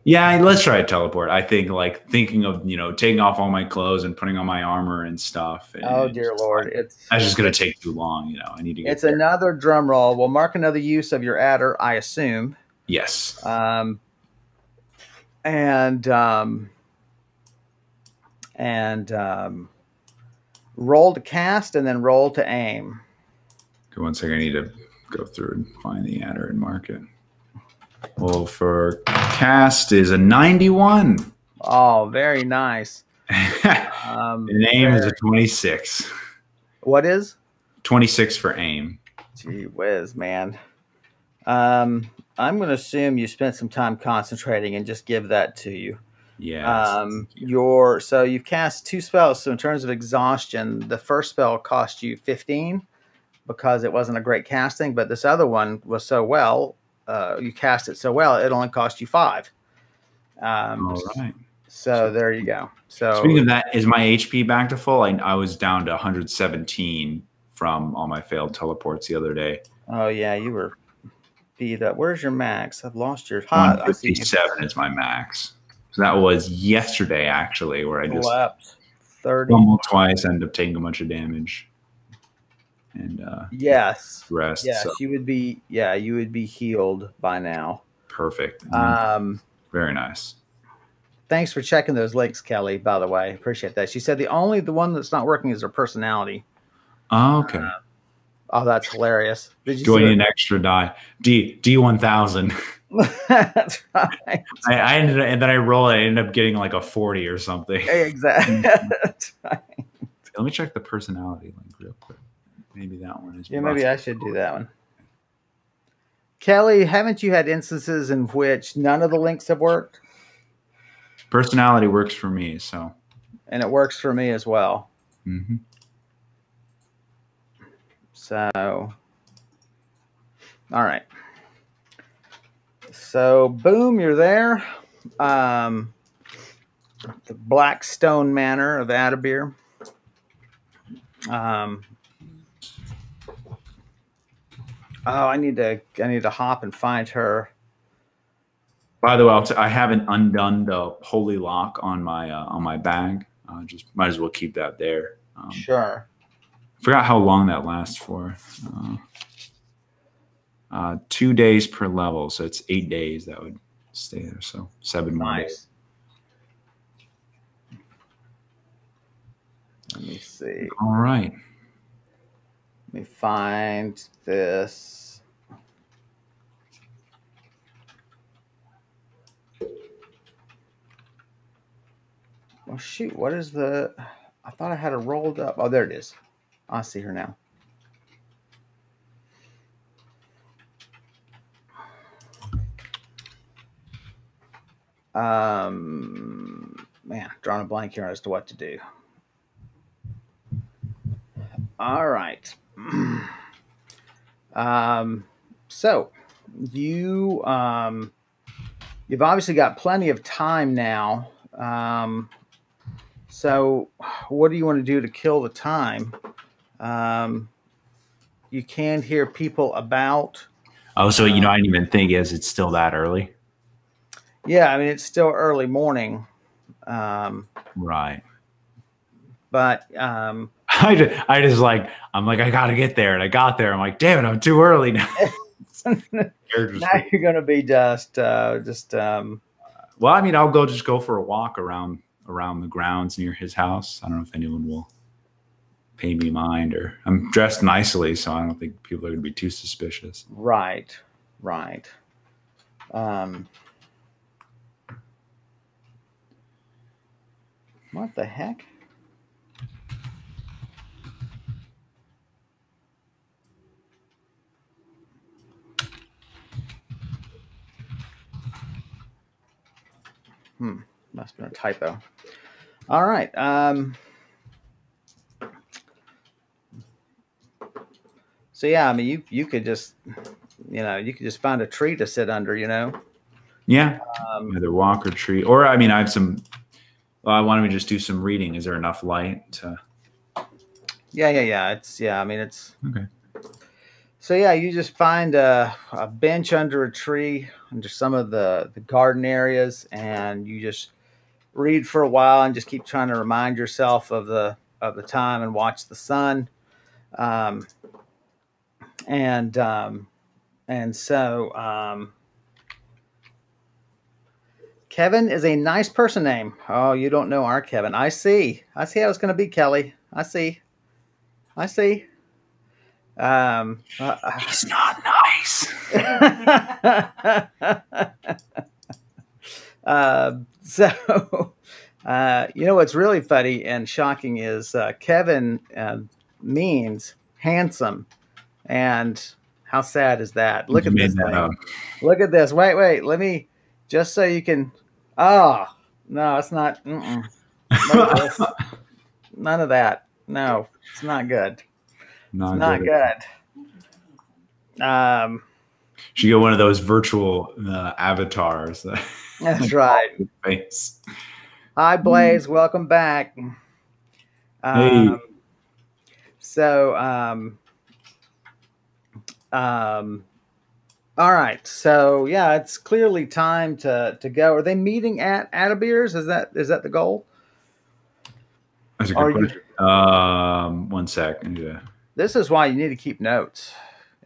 S2: Yeah, let's try to teleport. I think like thinking of you know taking off all my clothes and putting on my armor and stuff. and
S1: oh dear lord, it's
S2: That's just gonna take too long. You know, I need to get.
S1: it's
S2: there.
S1: another drum roll. We'll mark another use of your adder, I assume.
S2: yes.
S1: Um, and um, and um, roll to cast and then roll to aim.
S2: Okay, one second. I need to go through and find the adder and mark it. Well, for cast is a 91.
S1: Oh, very nice.
S2: the
S1: Um,
S2: name is a 26.
S1: what is?
S2: 26 for aim.
S1: Gee whiz, man. Um, I'm going to assume you spent some time concentrating and just give that to you.
S2: Yes.
S1: Um, your so you've cast two spells. So in terms of exhaustion, the first spell cost you 15 because it wasn't a great casting, but this other one was so well. Uh, you cast it so well, it only cost you five. Um,
S2: All right.
S1: So there you go. So
S2: Speaking of that, is my HP back to full? I, I was down to 117 from all my failed teleports the other day.
S1: oh yeah, you were beat up. Where's your max? I've lost your hot. I see you
S2: 157 is my max. So that was yesterday, actually, where I just
S1: slept. Thirty.
S2: fumbled twice, ended up taking a bunch of damage. And uh,
S1: Yes.
S2: rest.
S1: Yes,
S2: So
S1: you would be. Yeah, you would be healed by now.
S2: perfect.
S1: Um,
S2: Very nice.
S1: thanks for checking those links, Kelly. By the way, appreciate that. She said the only the one that's not working is her personality.
S2: Oh, okay.
S1: Oh, that's hilarious. Did you
S2: Do I need an extra die? D D one thousand.
S1: that? that's right.
S2: I, I ended up, and then I roll it. I ended up getting like a forty or something.
S1: Exactly. That's right.
S2: Let me check the personality link real quick. Maybe that one is.
S1: Yeah, maybe I should do that one. Kelly, haven't you had instances in which none of the links have worked?
S2: Personality works for me, so.
S1: And it works for me as well.
S2: mhm.
S1: So, all right. So, boom, you're there. Um, the Blackstone Manor of Adabir. Um, oh, I need to, I need to hop and find her.
S2: By the way, I'll t- I haven't undone the holy lock on my uh, on my bag. Uh, just might as well keep that there. Um,
S1: Sure.
S2: Forgot how long that lasts for. Uh, uh, two days per level, so it's eight days that would stay there. So seven.
S1: Nice. Let me see.
S2: All right.
S1: Let me find this. Well, shoot. What is the. I thought I had it rolled up. Oh, there it is. I see her now. Um, man, drawing a blank here as to what to do. All right. um, so you um, you've obviously got plenty of time now. Um, so what do you want to do to kill the time? Um, you can hear people about.
S2: Oh, so you know, I didn't even think as it's still that early.
S1: Yeah, I mean it's still early morning, um,
S2: Right.
S1: but um,
S2: I just, I just like I'm like I gotta get there, and I got there. I'm like, damn it, I'm too early now.
S1: Now you're gonna be just uh, just um,
S2: well, I mean, I'll go just go for a walk around around the grounds near his house. I don't know if anyone will pay me mind, or I'm dressed nicely, so I don't think people are gonna be too suspicious.
S1: right, right. Um, what the heck? Hmm, must have been a typo. All right. Um, so yeah, I mean, you you could just, you know, you could just find a tree to sit under, you know.
S2: Yeah,
S1: Um,
S2: either walk or tree, or I mean, I have some. Well, why don't we just do some reading? Is there enough light to?
S1: yeah, yeah, yeah. It's yeah. I mean, it's
S2: Okay.
S1: so yeah. You just find a, a bench under a tree, under some of the the garden areas, and you just read for a while and just keep trying to remind yourself of the of the time and watch the sun. Um, and um, and so um, Kevin is a nice person name. Oh, you don't know our Kevin. I see. I see how it's going to be, Kelly. I see. I see. Um, uh,
S2: He's not nice.
S1: uh, so, uh, you know what's really funny and shocking is uh, Kevin uh, means handsome, and how sad is that? Look
S2: You
S1: at this
S2: that
S1: thing.
S2: up.
S1: Look at this. Wait, wait. Let me just so you can. Oh no, it's not. None of. None of that. No, it's not good.
S2: Not
S1: It's not
S2: good.
S1: good. Um,
S2: Should get one of those virtual uh, avatars. that-
S1: that's right.
S2: Face.
S1: Hi, Blaze. Welcome back. Um, So, um, um, all right. So, yeah, it's clearly time to to go. Are they meeting at Atabeers? Is that is that the goal?
S2: That's a
S1: Are
S2: good
S1: you-
S2: Um, one sec. Yeah.
S1: This is why you need to keep notes.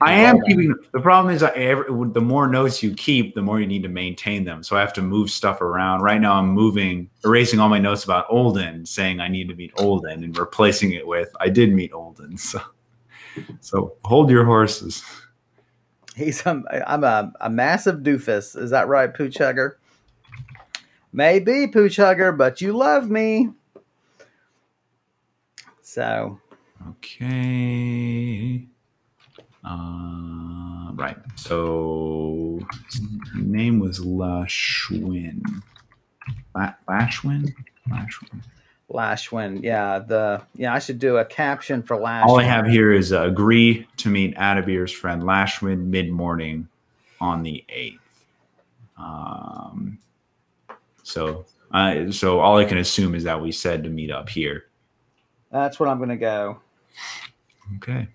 S2: I am keeping. The problem is, I, every, the more notes you keep, the more you need to maintain them. So I have to move stuff around. Right now, I'm moving, erasing all my notes about Olden, saying I need to meet Olden, and replacing it with I did meet Olden. So, so hold your horses.
S1: He's a, I'm a, a massive doofus. Is that right, Pooch Hugger? Maybe Pooch Hugger, but you love me. So
S2: Okay. Uh, right. So his name was Lashwin. La- Lashwin. Lashwin.
S1: Lashwin, yeah, the yeah, I should do a caption for Lashwin.
S2: All I have here is uh, agree to meet Adavir's friend Lashwin mid morning on the eighth. Um, so, uh, so all I can assume is that we said to meet up here.
S1: That's what I'm going to go.
S2: Okay.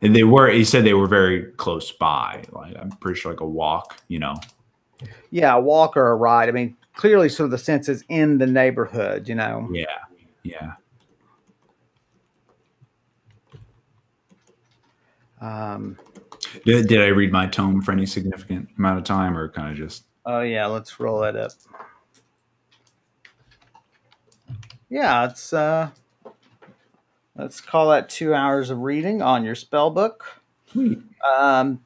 S2: And they were. He said they were very close by. Like I'm pretty sure, like a walk. You know.
S1: Yeah, a walk or a ride. I mean, clearly, sort of the sense is in the neighborhood. You know.
S2: Yeah. Yeah.
S1: Um,
S2: Did, did I read my tome for any significant amount of time, or kind of just?
S1: oh yeah, let's roll it up. Yeah, it's uh, let's call that two hours of reading on your spell book.
S2: Sweet.
S1: Um,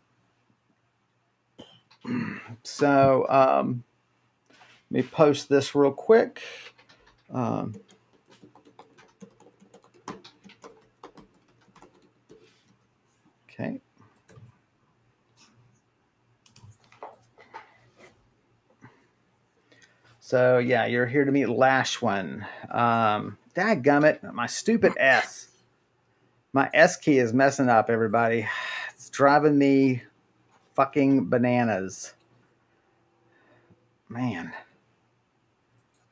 S1: so um, let me post this real quick. Um, okay. So yeah, you're here to meet Lashwin. Um, dadgummit, my stupid S. My S key is messing up, everybody. It's driving me fucking bananas. Man.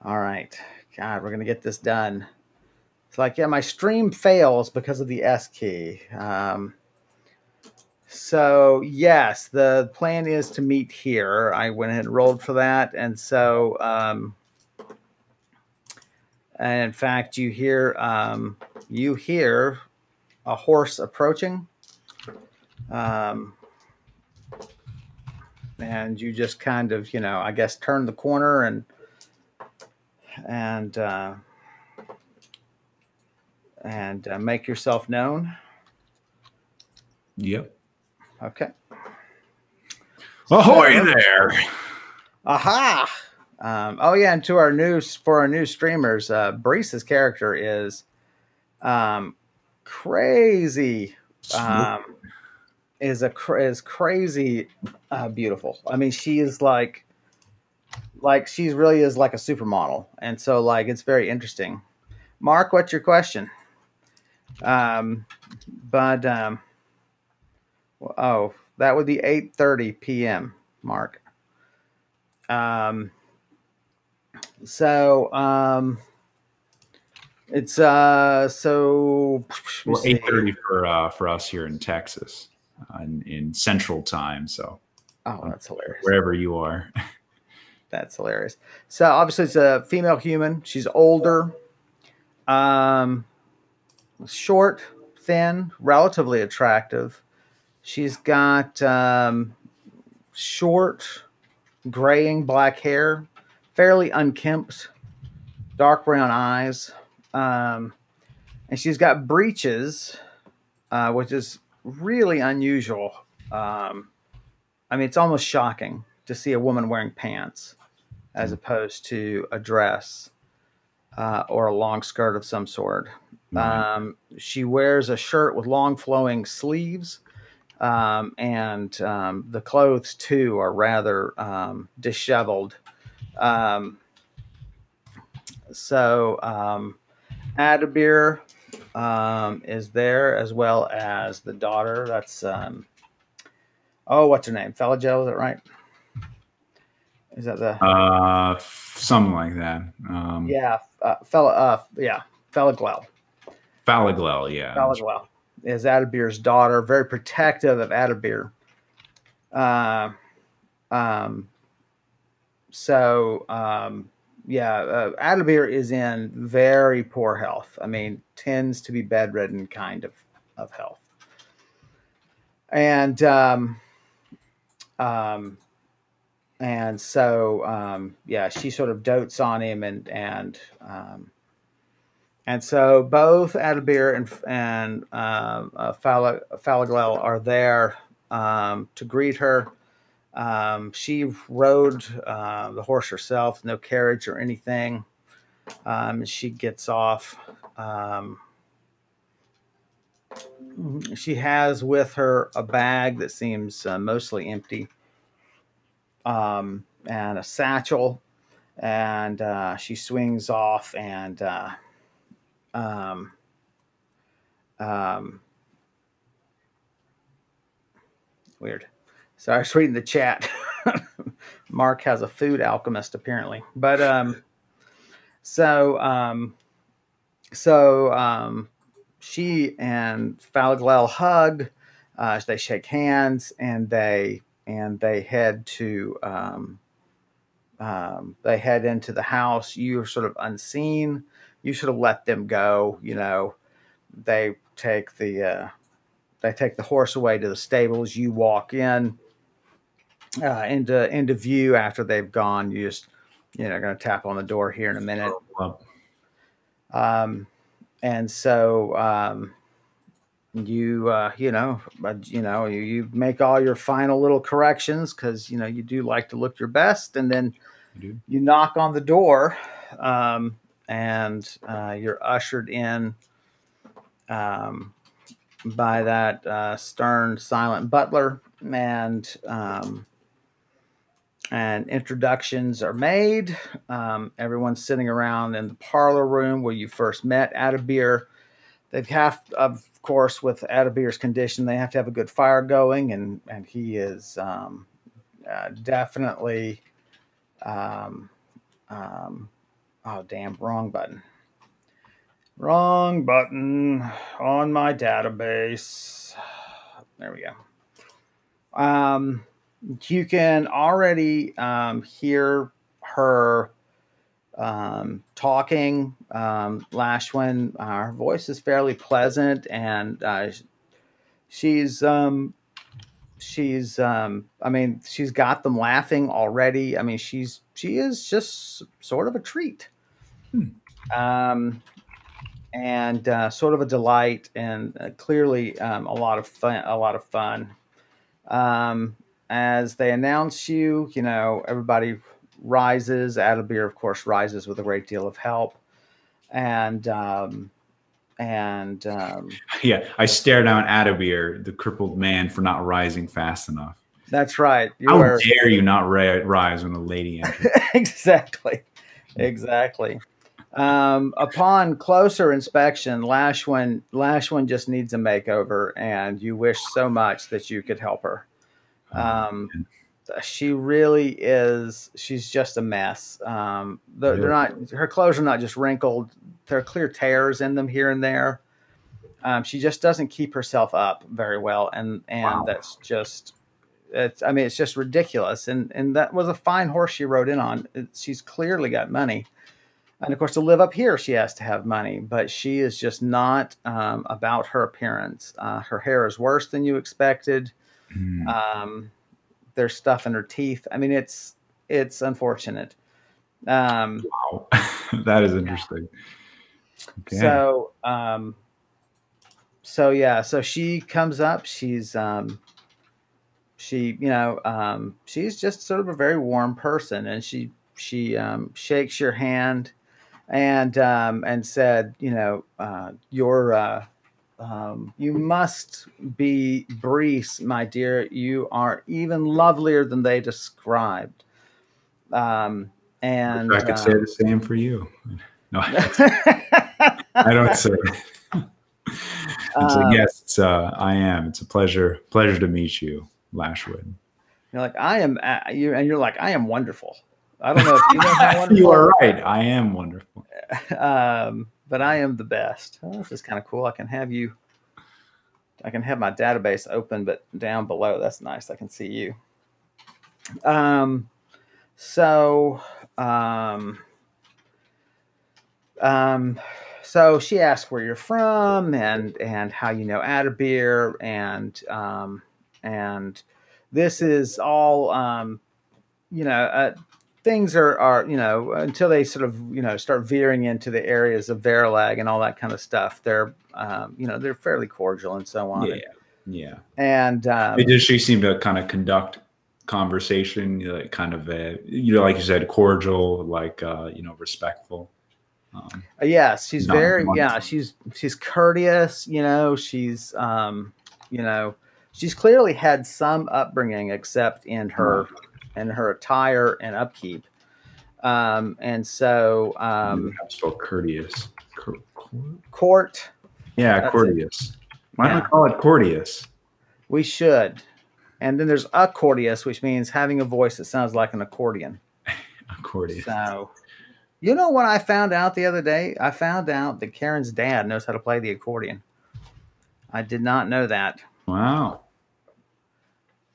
S1: All right. God, we're gonna get this done. It's like, yeah, my stream fails because of the S key. Um, so yes, the plan is to meet here. I went ahead and rolled for that, and so um, and in fact, you hear um, you hear a horse approaching, um, and you just kind of you know I guess turn the corner and and uh, and uh, make yourself known.
S2: Yep.
S1: Okay.
S2: Ahoy
S1: So-
S2: there!
S1: Aha! Um, oh yeah, and to our new for our new streamers, uh, Brise's character is um, crazy. Um, is a is crazy uh, beautiful. I mean, she is like like she really is like a supermodel, and so like it's very interesting. Mark, what's your question? Um, but um, oh, that would be eight thirty p.m. Mark. Um, so um, it's uh, so
S2: Well, eight thirty for uh, for us here in Texas, uh, in, in Central Time. So
S1: Oh, that's hilarious.
S2: wherever you are,
S1: That's hilarious. So obviously it's a female human. She's older, um, short, thin, relatively attractive. She's got um, short, graying black hair, fairly unkempt, dark brown eyes, um, and she's got breeches, uh, which is really unusual. Um, I mean, it's almost shocking to see a woman wearing pants as opposed to a dress uh, or a long skirt of some sort. Um, she wears a shirt with long flowing sleeves, um, and um, the clothes too are rather um, disheveled. Um, so, um, Adabir um, is there as well as the daughter. That's um, oh, what's her name? Felagel, is that right? Is that the
S2: uh, something like that. Um,
S1: yeah, uh, fella, uh, yeah, Felaglel.
S2: Falaglel, yeah.
S1: Felaglel is Adabir's daughter, very protective of Adabir. Uh, um, so, um, yeah, uh, Adabir is in very poor health. I mean, tends to be bedridden kind of, of health. And, um, um, and so, um, yeah, she sort of dotes on him and, and, um, and so both Adabir and and um, uh, Falaglel are there um, to greet her. Um, she rode uh, the horse herself, no carriage or anything. Um, she gets off. She has with her a bag that seems uh, mostly empty, um, and a satchel, and uh, she swings off and. Uh, um, um, weird. So I was reading the chat. Mark has a food alchemist apparently, but um, so um, so um, she and Falaglel hug. Uh, they shake hands and they and they head to um, um, they head into the house. You're sort of unseen you should have let them go. You know, they take the uh, they take the horse away to the stables. You walk in uh, into into view after they've gone. You just you know going to tap on the door here in a minute. Um, and so um, you uh, you know but you know you, you make all your final little corrections because you know you do like to look your best, and then
S2: you
S1: you knock on the door um, and uh, you're ushered in um, by that uh, stern, silent butler, and um, and introductions are made. Um, everyone's sitting around in the parlor room where you first met Adabir. They have, of course, with Adabir's condition, they have to have a good fire going, and and he is um, uh, definitely. Um, um, oh damn! Wrong button. Wrong button on my database. There we go. Um, you can already um, hear her um, talking. Um, Lashwin, uh, her voice is fairly pleasant, and uh, she's um, she's um, I mean she's got them laughing already. I mean she's she is just sort of a treat. Um, and uh, sort of a delight, and uh, clearly um, a lot of fun. A lot of fun. Um, as they announce you, you know everybody rises. Adalbeer, of course, rises with a great deal of help, and um, and um,
S2: Yeah, I stare down Adabir, the crippled man, for not rising fast enough.
S1: that's right. You
S2: How
S1: are
S2: dare you not ri- rise when a lady enters?
S1: exactly, exactly. Um, upon closer inspection, Lashwin Lashwin just needs a makeover, and you wish so much that you could help her. Um, she really is. She's just a mess. Um, they're, they're not. Her clothes are not just wrinkled. There are clear tears in them here and there. Um, she just doesn't keep herself up very well, and and
S2: Wow.
S1: that's just. It's. I mean, it's just ridiculous. And and that was a fine horse she rode in on. It, she's clearly got money, and of course, to live up here, she has to have money. But she is just not um, about her appearance. Uh, her hair is worse than you expected
S2: Hmm.
S1: um, there's stuff in her teeth. I mean, it's it's unfortunate. Um,
S2: wow, that is interesting. Okay.
S1: So um, so yeah, so she comes up. She's um, she you know um, she's just sort of a very warm person, and she she um, shakes your hand and um, and said, you know, uh, you're. Uh, um, you must be Brise, my dear. You are even lovelier than they described. Um, and
S2: I could
S1: uh,
S2: say the same for you. No, I don't say. It's like, yes, it's, uh, I am. It's a pleasure, pleasure to meet you, Lashwood.
S1: You're like, I am, uh, you, and you're like, I am wonderful. I don't know if you know how wonderful.
S2: you are right. I am wonderful.
S1: um, but I am the best. Oh, this is kind of cool. I can have you. I can have my database open, but down below. That's nice. I can see you. Um, so, um, um, so she asked where you're from and and how you know Adabir and um, and this is all um, you know uh, things are are you know until they sort of you know start veering into the areas of Verilag and all that kind of stuff. They're um, you know they're fairly cordial and so on.
S2: Yeah, yeah.
S1: And um,
S2: It did she seem to kind of conduct conversation, you know, like kind of, uh, you know, like you said, cordial, like uh, you know, respectful. Um,
S1: Uh, yes, she's very yeah, she's she's courteous, you know, she's um, you know, she's clearly had some upbringing except in her in her attire and upkeep. Um, and so um,
S2: spell courteous. Cour- cour-
S1: court,
S2: yeah,
S1: That's it.
S2: courteous. Why don't
S1: Yeah.
S2: I call it courteous?
S1: we should. And then there's accordious, which means having a voice that sounds like an accordion.
S2: Courteous.
S1: So, you know what I found out the other day? I found out that Karen's dad knows how to play the accordion. I did not know that.
S2: Wow.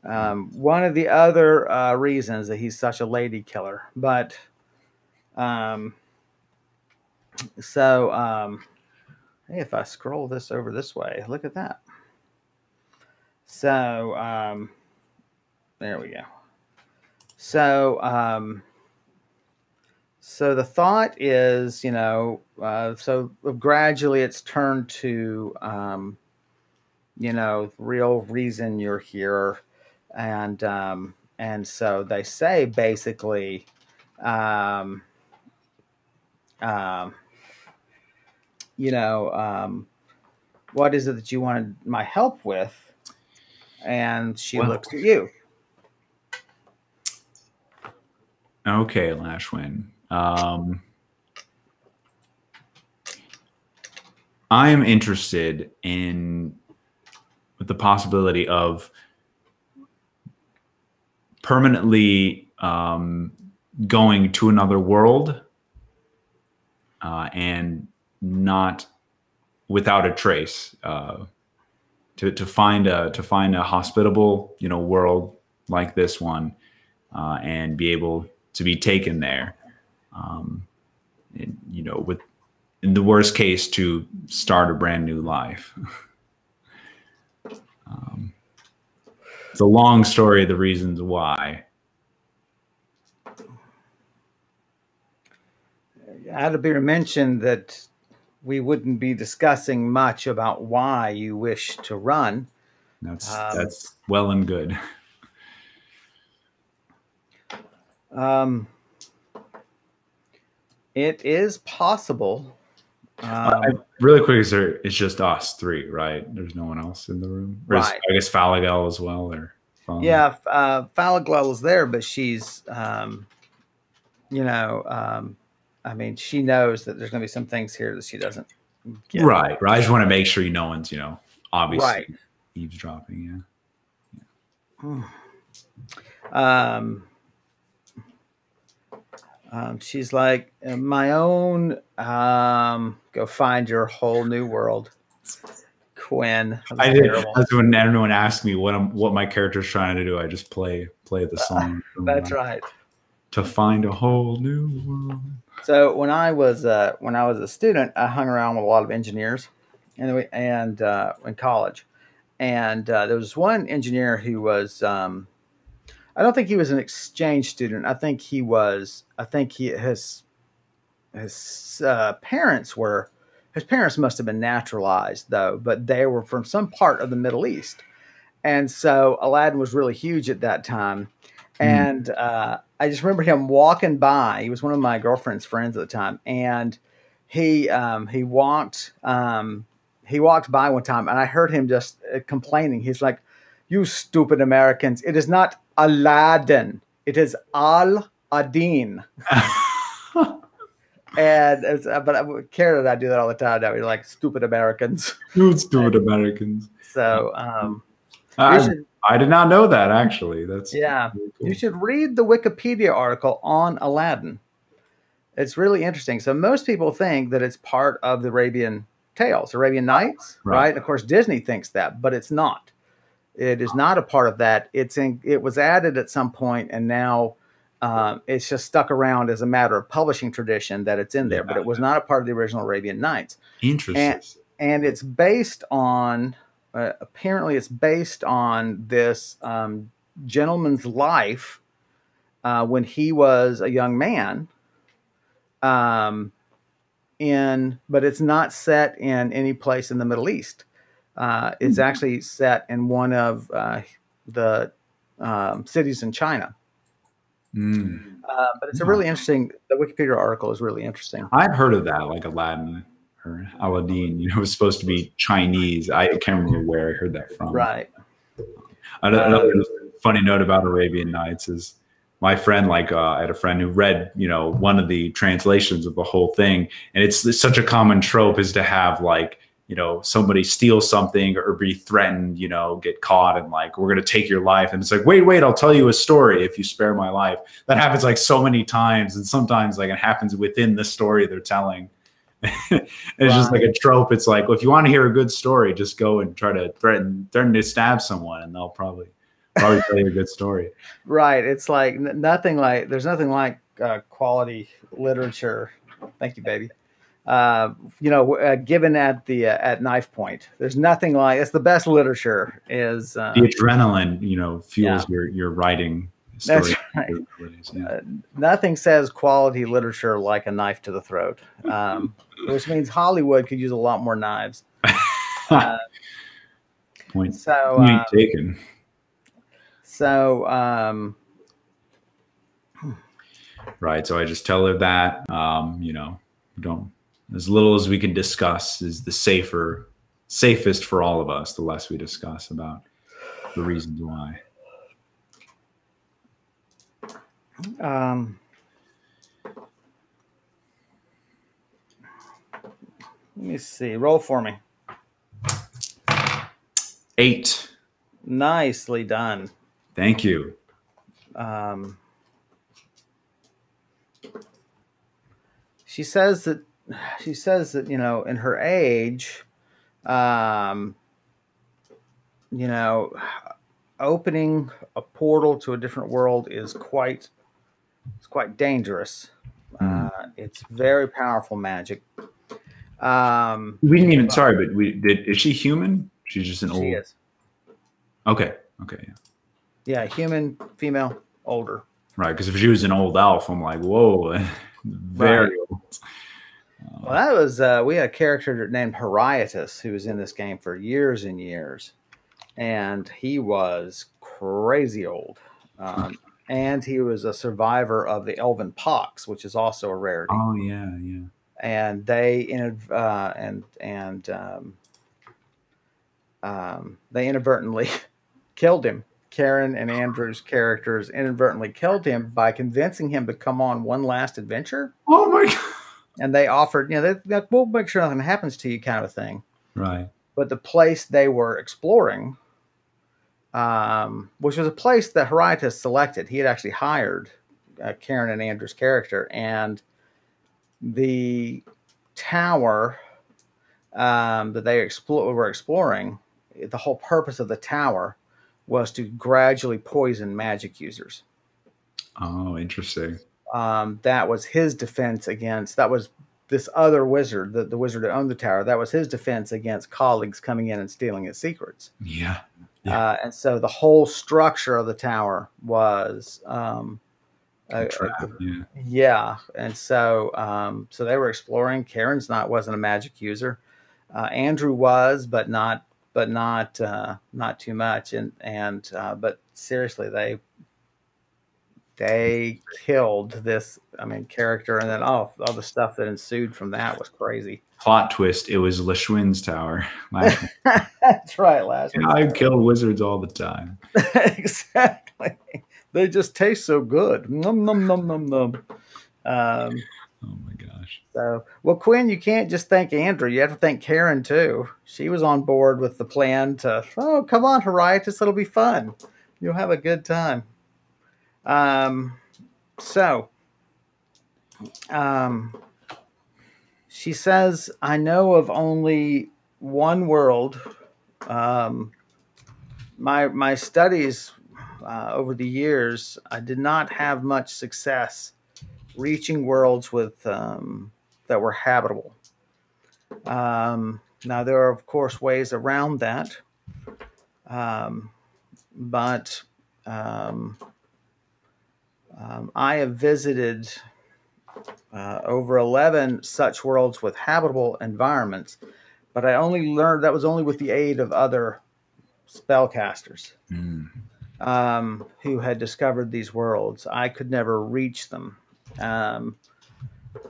S1: Um, one of the other uh, reasons that he's such a lady killer, but um, so um, hey, if I scroll this over this way, look at that. So um, there we go. So um, so the thought is, you know, uh, so gradually it's turned to, um, you know, real reason you're here, and um, and so they say basically, um, um, you know, um, what is it that you wanted my help with? And she
S2: Well-
S1: looks at you.
S2: Okay, Lashwin. Um, I am interested in the possibility of permanently um, going to another world uh, and not without a trace uh, to, to find a to find a hospitable you know world like this one uh, and be able to be taken there. Um, and, you know with in the worst case to start a brand new life. Um, it's a long story of the reasons why
S1: Adabir mentioned that we wouldn't be discussing much about why you wish to run.
S2: that's
S1: Um,
S2: that's well and good
S1: Um, it is possible. Um,
S2: I- really quick is there it's just us three right there's no one else in the room or is-
S1: Right.
S2: i guess Falagal as well or Falagal?
S1: yeah, uh, Falaglull is there, but she's, um, you know, um, I mean, she knows that there's going to be some things here that she doesn't get.
S2: right right i just want to make sure you no one's you know obviously
S1: Right.
S2: eavesdropping yeah
S1: um, um, she's like "Uh, my own um, go find your whole new world quinn
S2: I did. That's when everyone asks me what I'm, what my character's trying to do. I just play play the song.
S1: that's
S2: uh,
S1: right
S2: To find a whole new world.
S1: so when i was uh, when i was a student i hung around with a lot of engineers anyway and uh, in college and uh, there was one engineer who was um, i don't think he was an exchange student. I think he was i think he his his uh, parents were his parents must have been naturalized though but they were from some part of the middle east. And so aladdin was really huge at that time. And uh, i just remember him walking by. He was one of my girlfriend's friends at the time. And he um, he walked um, he walked by one time and i heard him just uh, complaining. He's like you stupid americans. It is not aladdin it is al adin and it's, uh, but I- Karen and I do that all the time now. We're like stupid Americans.
S2: You stupid Americans.
S1: So um,
S2: I,
S1: should,
S2: I did not know that actually. That's
S1: yeah,
S2: really cool.
S1: you should read the Wikipedia article on Aladdin. It's really interesting. So most people think that it's part of the Arabian Tales, Arabian Nights,
S2: Right.
S1: right? Of course, Disney thinks that, but it's not. It is not a part of that. It's in. It was added at some point, and now. Um, it's just stuck around as a matter of publishing tradition that it's in there, but it was not a part of the original Arabian Nights.
S2: interesting.
S1: and it's based on uh, apparently it's based on this um, gentleman's life uh, when he was a young man um, in but it's not set in any place in the middle east uh, it's actually set in one of uh, the um, cities in china
S2: Mm.
S1: uh, but it's a really interesting the wikipedia article is really interesting
S2: I've heard of that, like Aladdin or Aladdin. You know, it was supposed to be Chinese. I can't remember where I heard that from.
S1: right
S2: Another, another funny note about Arabian Nights is my friend, like uh, I had a friend who read, you know, one of the translations of the whole thing, and it's, it's such a common trope is to have like, you know, somebody steal something or be threatened, you know, get caught and like we're gonna take your life, and it's like, wait, wait, I'll tell you a story if you spare my life. That happens like so many times, and sometimes like it happens within the story they're telling. it's just like a trope. It's like, well, if you want to hear a good story, just go and try to threaten threaten to stab someone, and they'll probably probably tell you a good story.
S1: Right. It's like nothing like there's nothing like uh, quality literature. Thank you, baby. Uh, you know, uh, given at the uh, at knife point, there's nothing like it's the best literature. Is uh,
S2: The adrenaline, you know, fuels your your writing.
S1: That's
S2: story
S1: right.
S2: yeah.
S1: uh, nothing says quality literature like a knife to the throat, um, which means Hollywood could use a lot more knives.
S2: Point
S1: so,
S2: point
S1: uh,
S2: taken.
S1: so um,
S2: Right. So I just tell her that, um, you know, don't as little as we can discuss is the safer safest for all of us the less we discuss about the reasons why.
S1: Um, let me see. Roll for me.
S2: Eight.
S1: Nicely done.
S2: Thank you.
S1: Um, she says that she says that you know in her age, um, you know, opening a portal to a different world is quite it's quite dangerous.
S2: Mm.
S1: Uh, it's very powerful magic. Um,
S2: We didn't even. Sorry, but we did. Is she human? She's just an old.
S1: she is.
S2: Okay. Okay. Yeah.
S1: Yeah, human, female, older.
S2: Right. Because if she was an old elf, I'm like, whoa, very
S1: Right.
S2: old.
S1: Well, that was uh, we had a character named Heriotus who was in this game for years and years, and he was crazy old, um, and he was a survivor of the Elven pox, which is also a rarity.
S2: Oh yeah, yeah.
S1: And they in uh, and and um, um, they inadvertently killed him. Karen and Andrew's characters inadvertently killed him by convincing him to come on one last adventure
S2: Oh my god.
S1: And they offered, you know, they, they, we'll make sure nothing happens to you, kind of a thing.
S2: Right.
S1: But the place they were exploring, um, which was a place that Heriotus selected, he had actually hired uh, Karen and Andrew's character, and the tower um, that they explore, were exploring, the whole purpose of the tower was to gradually poison magic users
S2: Oh, interesting.
S1: Um, that was his defense against that was this other wizard the, the wizard that owned the tower that was his defense against colleagues coming in and stealing his secrets
S2: Yeah. Yeah.
S1: uh, and so the whole structure of the tower was um, a- a-
S2: yeah.
S1: yeah and so um, so they were exploring karen's not wasn't a magic user uh, andrew was but not but not uh, not too much and and uh, but seriously they they killed this i mean character and then all, all the stuff that ensued from that was crazy
S2: Plot twist: It was Lashwin's tower.
S1: That's right last
S2: I kill wizards all the time.
S1: exactly they just taste so good num num num num num um,
S2: Oh my gosh.
S1: So, well, Quinn, you can't just thank Andrew. You have to thank Karen too. She was on board with the plan to, oh, come on, Heriotus, it'll be fun. You'll have a good time. Um, so, um, she says, I know of only one world. Um, my my studies uh, over the years, I did not have much success reaching worlds with um, that were habitable. Um, now there are of course ways around that, um, but um, um, I have visited uh, over eleven such worlds with habitable environments, but I only learned that was only with the aid of other spellcasters
S2: Mm.
S1: um, who had discovered these worlds. I could never reach them. Um,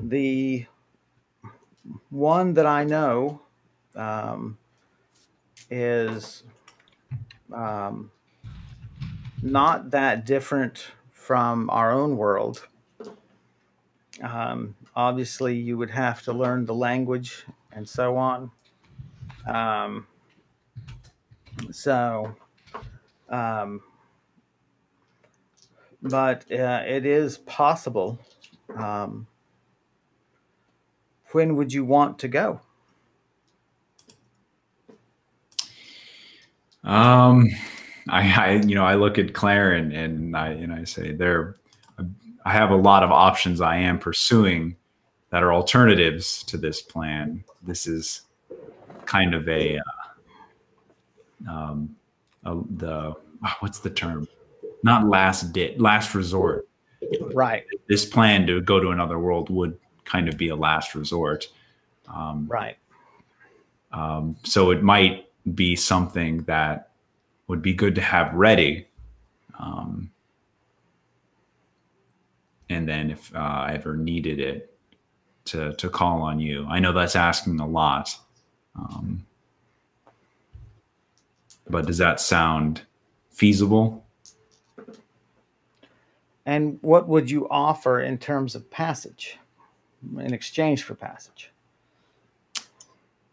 S1: the one that I know um, is um, not that different from our own world. Um, obviously, you would have to learn the language and so on. Um, so, um, but uh, it is possible. Um, when would you want to go?
S2: Um, I, I, you know, I look at Claire and, and I, and I say there, I have a lot of options I am pursuing that are alternatives to this plan. This is kind of a, uh, um, a, the, what's the term? Not last dit, last resort.
S1: Right,
S2: This plan to go to another world would kind of be a last resort. Um,
S1: right.
S2: um, so it might be something that would be good to have ready. Um, and then if uh, I ever needed it, to to call on you. I know that's asking a lot. Um, but does that sound feasible?
S1: And what would you offer in terms of passage in exchange for passage?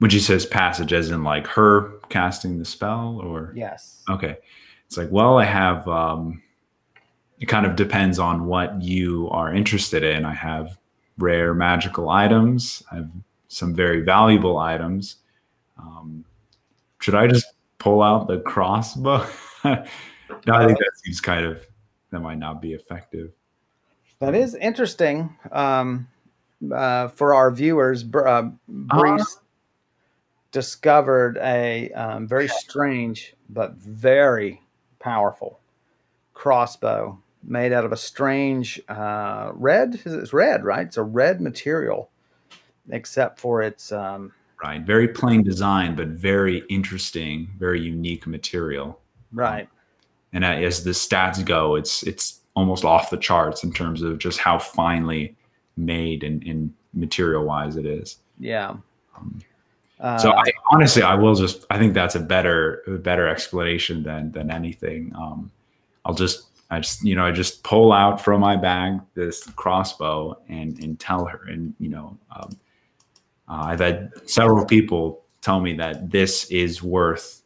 S2: When she says passage, as in like her casting the spell, or
S1: Yes.
S2: okay, it's like well, I have. um It kind of depends on what you are interested in. I have rare magical items. I have some very valuable items. Um, should I just pull out the crossbow? no, I think that seems kind of that might not be effective.
S1: That is interesting um, uh, for our viewers. Uh, Brise discovered a um, very strange but very powerful crossbow made out of a strange uh, red. It's red, right? It's a red material, except for its. Um,
S2: Right, very plain design, but very interesting, very unique material.
S1: right.
S2: And as the stats go, it's it's almost off the charts in terms of just how finely made and, and material wise it is.
S1: Yeah. Uh,
S2: so I honestly, I will just, I think that's a better, better explanation than, than anything. Um, I'll just, I just, you know, I just pull out from my bag this crossbow and, and tell her, and, you know, um, uh, I've had several people tell me that this is worth,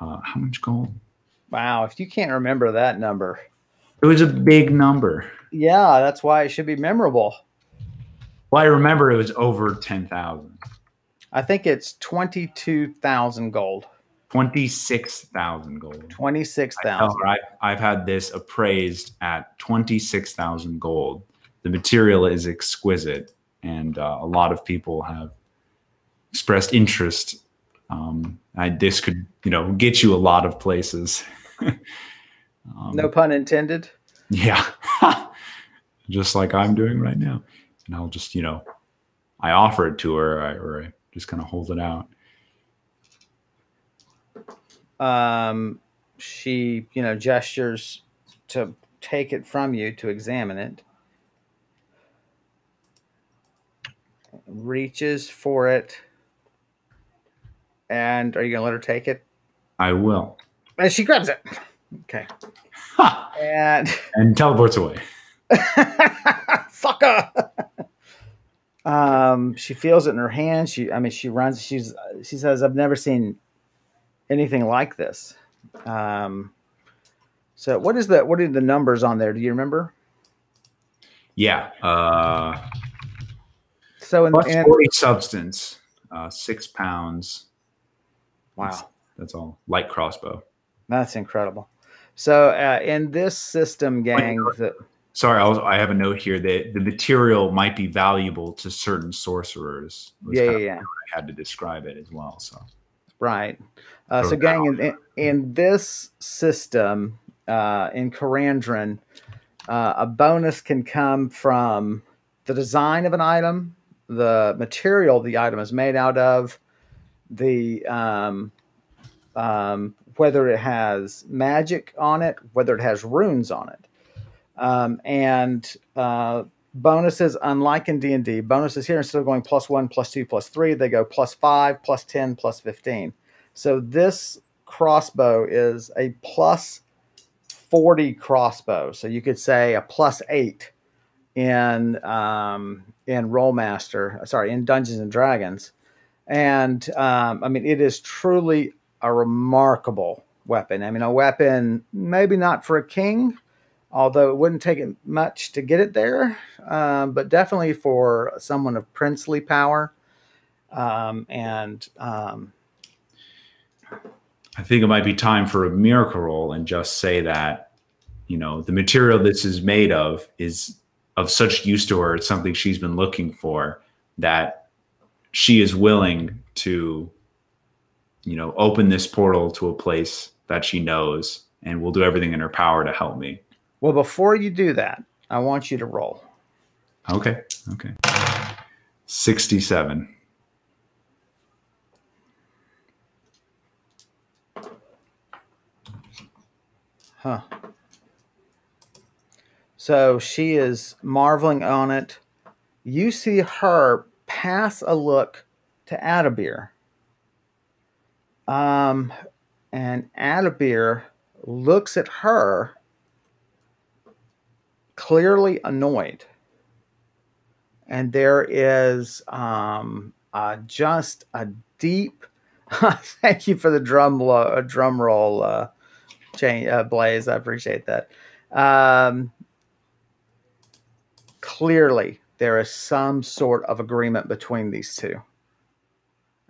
S2: uh, how much gold?
S1: wow. If you can't remember that number,
S2: It was a big number.
S1: yeah, that's why it should be memorable.
S2: Well, I remember it was over 10,000,
S1: I think it's twenty-two thousand gold.
S2: 26,000 gold.
S1: Twenty six thousand.
S2: I tell
S1: thousand.
S2: her I, I've had this appraised at 26,000 gold. The material is exquisite, and uh, a lot of people have expressed interest. Um, I, this could, you know, get you a lot of places. um,
S1: No pun intended.
S2: Yeah. just like I'm doing right now. And I'll just, you know, I offer it to her I, or I just kind of hold it out.
S1: Um, she, you know, gestures to take it from you to examine it. Reaches for it. And are you gonna let her take it?
S2: I will.
S1: And she grabs it. Okay.
S2: Ha!
S1: And
S2: And teleports away.
S1: fucker. Um, she feels it in her hand. She, I mean, she runs. She's, she says, "I've never seen anything like this." Um, so what is the what are the numbers on there? Do you remember?
S2: Yeah. Uh,
S1: So in,
S2: plus
S1: in
S2: 40 substance, uh, six pounds.
S1: wow,
S2: That's all. Light crossbow.
S1: that's incredible. So uh, in this system, gang, the,
S2: Sorry, I, was, I have a note here that the material might be valuable to certain sorcerers.
S1: yeah, yeah, yeah.
S2: I had to describe it as well. So
S1: Right. Uh, so,
S2: Okay.
S1: gang, in, in, in this system, uh, in Karandrin, uh, a bonus can come from the design of an item, the material the item is made out of, the um, um, whether it has magic on it, whether it has runes on it, um, and uh, bonuses. Unlike in D and D, bonuses here instead of going plus one, plus two, plus three, they go plus five, plus ten, plus fifteen. So this crossbow is a plus forty crossbow. So you could say a plus eight in um, in Rolemaster. Sorry, in Dungeons and Dragons. And um, I mean, it is truly a remarkable weapon. I mean, a weapon maybe not for a king, although it wouldn't take much to get it there, um, but definitely for someone of princely power. Um, and um,
S2: I think it might be time for a miracle roll and just say that, you know, the material this is made of is of such use to her. It's something she's been looking for that she is willing to, you know, open this portal to a place that she knows and will do everything in her power to help me.
S1: Well, before you do that, I want you to roll.
S2: Okay. Okay. 67.
S1: Huh. So she is marveling on it. You see her pass a look to Adabir. Um, and Adabir looks at her, clearly annoyed. And there is um, uh, just a deep. thank you for the drum lo- uh, drum roll, uh, uh, Blaze. I appreciate that. Um, clearly, there is some sort of agreement between these two,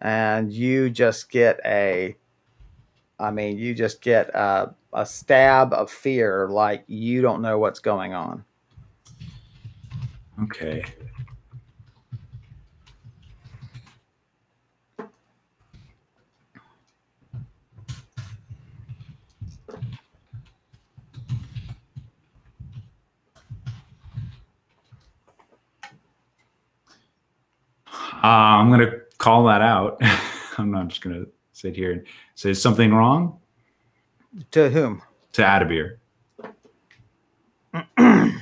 S1: and you just get a. I mean, you just get a, a stab of fear, like you don't know what's going on.
S2: Okay. Uh, I'm going to call that out. I'm not just going to sit here and say something wrong
S1: To whom?
S2: to Adabir. I'm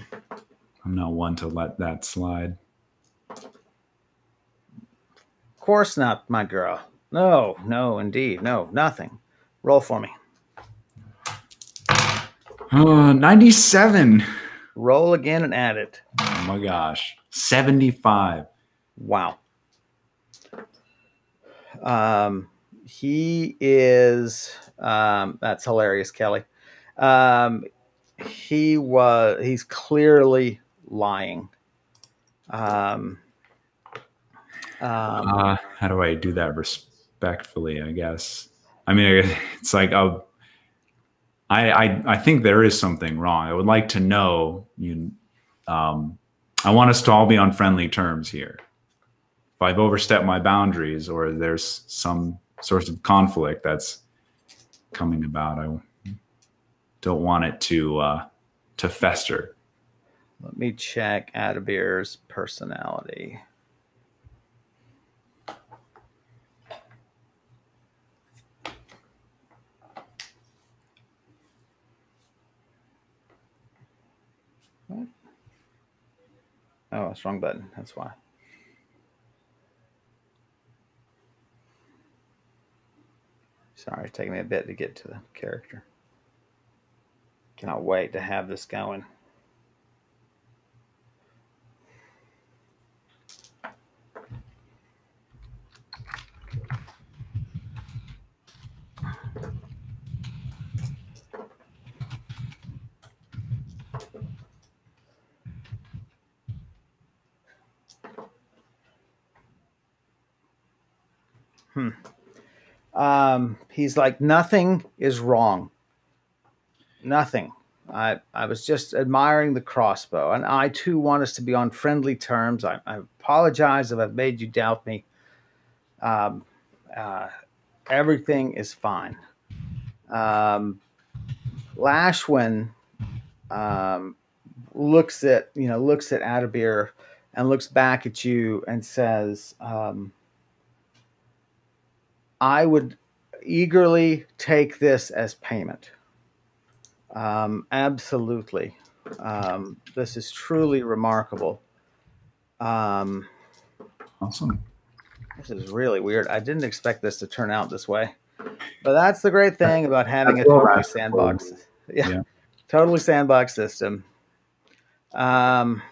S2: not one to let that slide.
S1: Of course not, my girl. No, no, indeed. No, nothing. Roll for me.
S2: Uh, 97.
S1: Roll again and add it.
S2: Oh my gosh. 75.
S1: Wow. Um, he is. Um, that's hilarious, Kelly. Um, he was. He's clearly lying. Um, um,
S2: Uh, how do I do that respectfully? I guess. I mean, it's like I'll, I, I, I think there is something wrong. I would like to know. You, um, I want us to all be on friendly terms here. If I've overstepped my boundaries, or there's some source of conflict that's coming about, I don't want it to uh, to fester.
S1: let me check Adabir's personality. Oh, it's wrong button. That's why. Sorry, it's taking me a bit to get to the character. Cannot wait to have this going. Hmm. Um, he's like, nothing is wrong. Nothing. I, I was just admiring the crossbow, and I too want us to be on friendly terms. I, I apologize if I've made you doubt me. Um, uh, everything is fine. Um, Lashwin um, looks at you know looks at Adabir and looks back at you and says, um, "I would eagerly take this as payment." Um, absolutely. Um, this is truly remarkable. Um,
S2: Awesome.
S1: this is really weird. I didn't expect this to turn out this way. But that's the great thing about having a
S2: That's all
S1: totally
S2: right.
S1: sandbox. Yeah,
S2: Yeah.
S1: totally sandbox system. Um,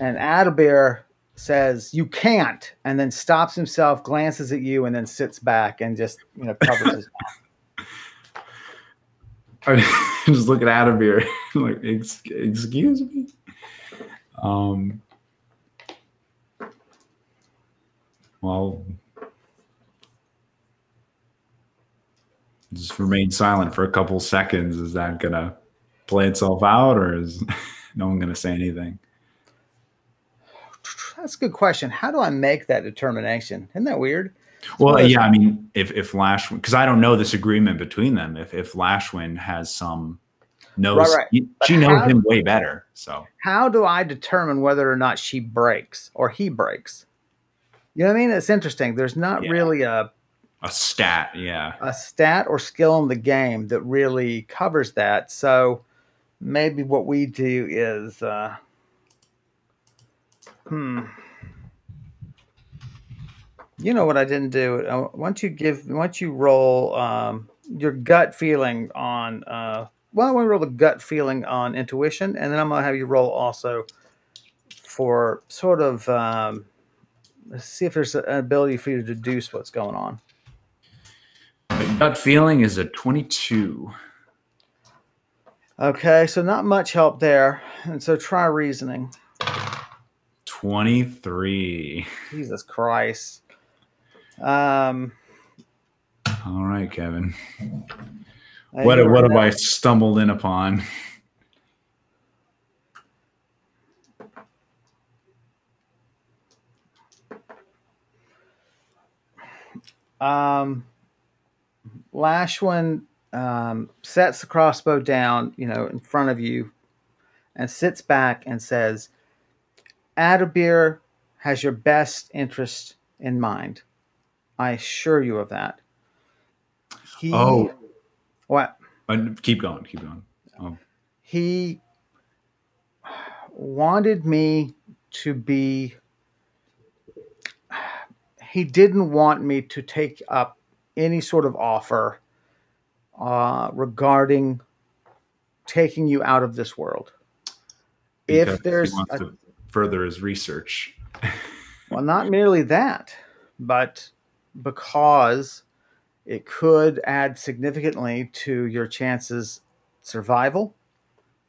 S1: and Adabir says, You can't, and then stops himself, glances at you, and then sits back and just, you know, covers his
S2: I just look at Adabir like, Ex- excuse me. Um. Well, just remain silent for a couple seconds. Is that gonna play itself out, or is no one gonna say anything?
S1: That's a good question. How do I make that determination? Isn't that weird?
S2: Well,
S1: Well,
S2: yeah, I mean, if if Lashwin, because I don't know this agreement between them. If if Lashwin has some knows,
S1: Right, right.
S2: She knows
S1: how-
S2: him way better. So
S1: How do I determine whether or not she breaks or he breaks? You know what I mean? It's interesting. There's not
S2: Yeah.
S1: really a,
S2: a stat, yeah.
S1: a stat or skill in the game that really covers that. So maybe what we do is, uh, hmm. You know what I didn't do? Uh, Once you give, once you roll um, your gut feeling on, uh, well, I want to roll the gut feeling on intuition, and then I'm gonna have you roll also for sort of um, see if there's an ability for you to deduce what's going on.
S2: Gut feeling is a 22.
S1: Okay, so not much help there. And so try reasoning.
S2: 23.
S1: Jesus Christ. Um,
S2: All right, Kevin.
S1: uh,
S2: What, what have I stumbled in upon?
S1: Um, Lashwin um, sets the crossbow down, you know, in front of you, and sits back and says, "Adabir has your best interest in mind. I assure you of that." He,
S2: Oh.
S1: what?
S2: But keep going, keep going. Oh,
S1: he wanted me to be he didn't want me to take up any sort of offer uh, regarding taking you out of this world
S2: because
S1: if there's a-
S2: to further his research.
S1: Well, not merely that, but because it could add significantly to your chances survival.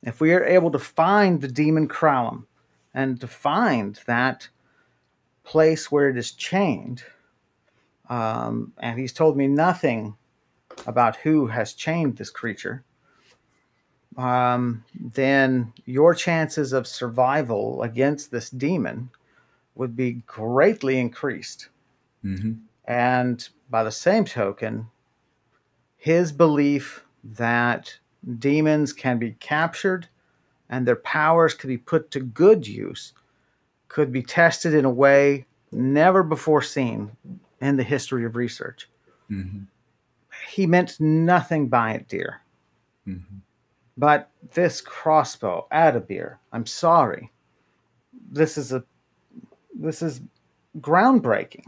S1: If we are able to find the demon Kralum and to find that place where it is chained, um, and he's told me nothing about who has chained this creature, um, then your chances of survival against this demon would be greatly increased.
S2: hmm
S1: And by the same token, his belief that demons can be captured and their powers could be put to good use could be tested in a way never before seen in the history of research.
S2: hmm
S1: He meant nothing by it, dear.
S2: hmm
S1: But this crossbow, Adabir, I'm sorry. This is a this is groundbreaking.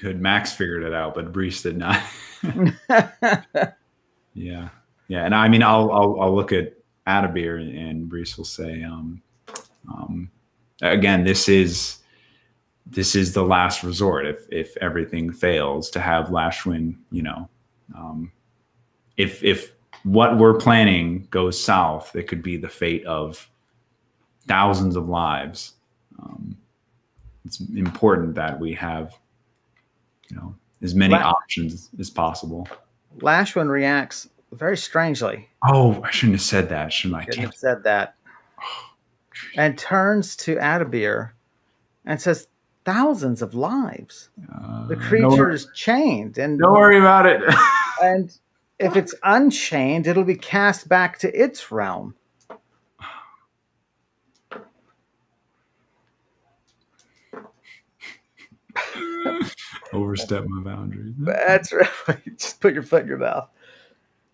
S2: Good. Max figured it out, but Brise did not. yeah. Yeah. And I mean, I'll, I'll, I'll look at Adabir and, and Brise will say, um, um, again, this is, this is the last resort. If, if everything fails to have Lashwin, you know, um, if, if what we're planning goes south, it could be the fate of thousands of lives. Um, it's important that we have you know as many
S1: Right.
S2: options as possible
S1: Lashwin reacts very strangely.
S2: oh i shouldn't have said that shouldn't i
S1: Shouldn't have said that. And turns to Adabir and says, Thousands of lives.
S2: Uh,
S1: The creature is chained, and
S2: don't worry about it
S1: and if it's unchained, it'll be cast back to its realm.
S2: overstep my boundaries
S1: That's right. Just put your foot in your mouth.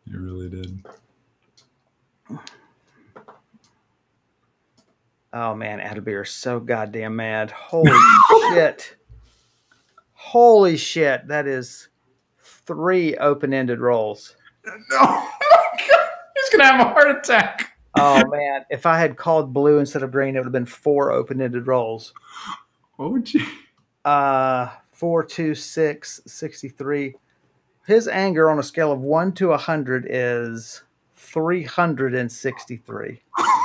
S2: you really did
S1: Oh man, Adabir is so goddamn mad. Holy shit. Holy shit. That is three open-ended rolls.
S2: no he's gonna have a heart attack
S1: Oh man, if I had called blue instead of green, it would have been four open-ended rolls.
S2: oh gee.
S1: Uh, four, two, six, 63. His anger on a scale of one to a hundred is 363.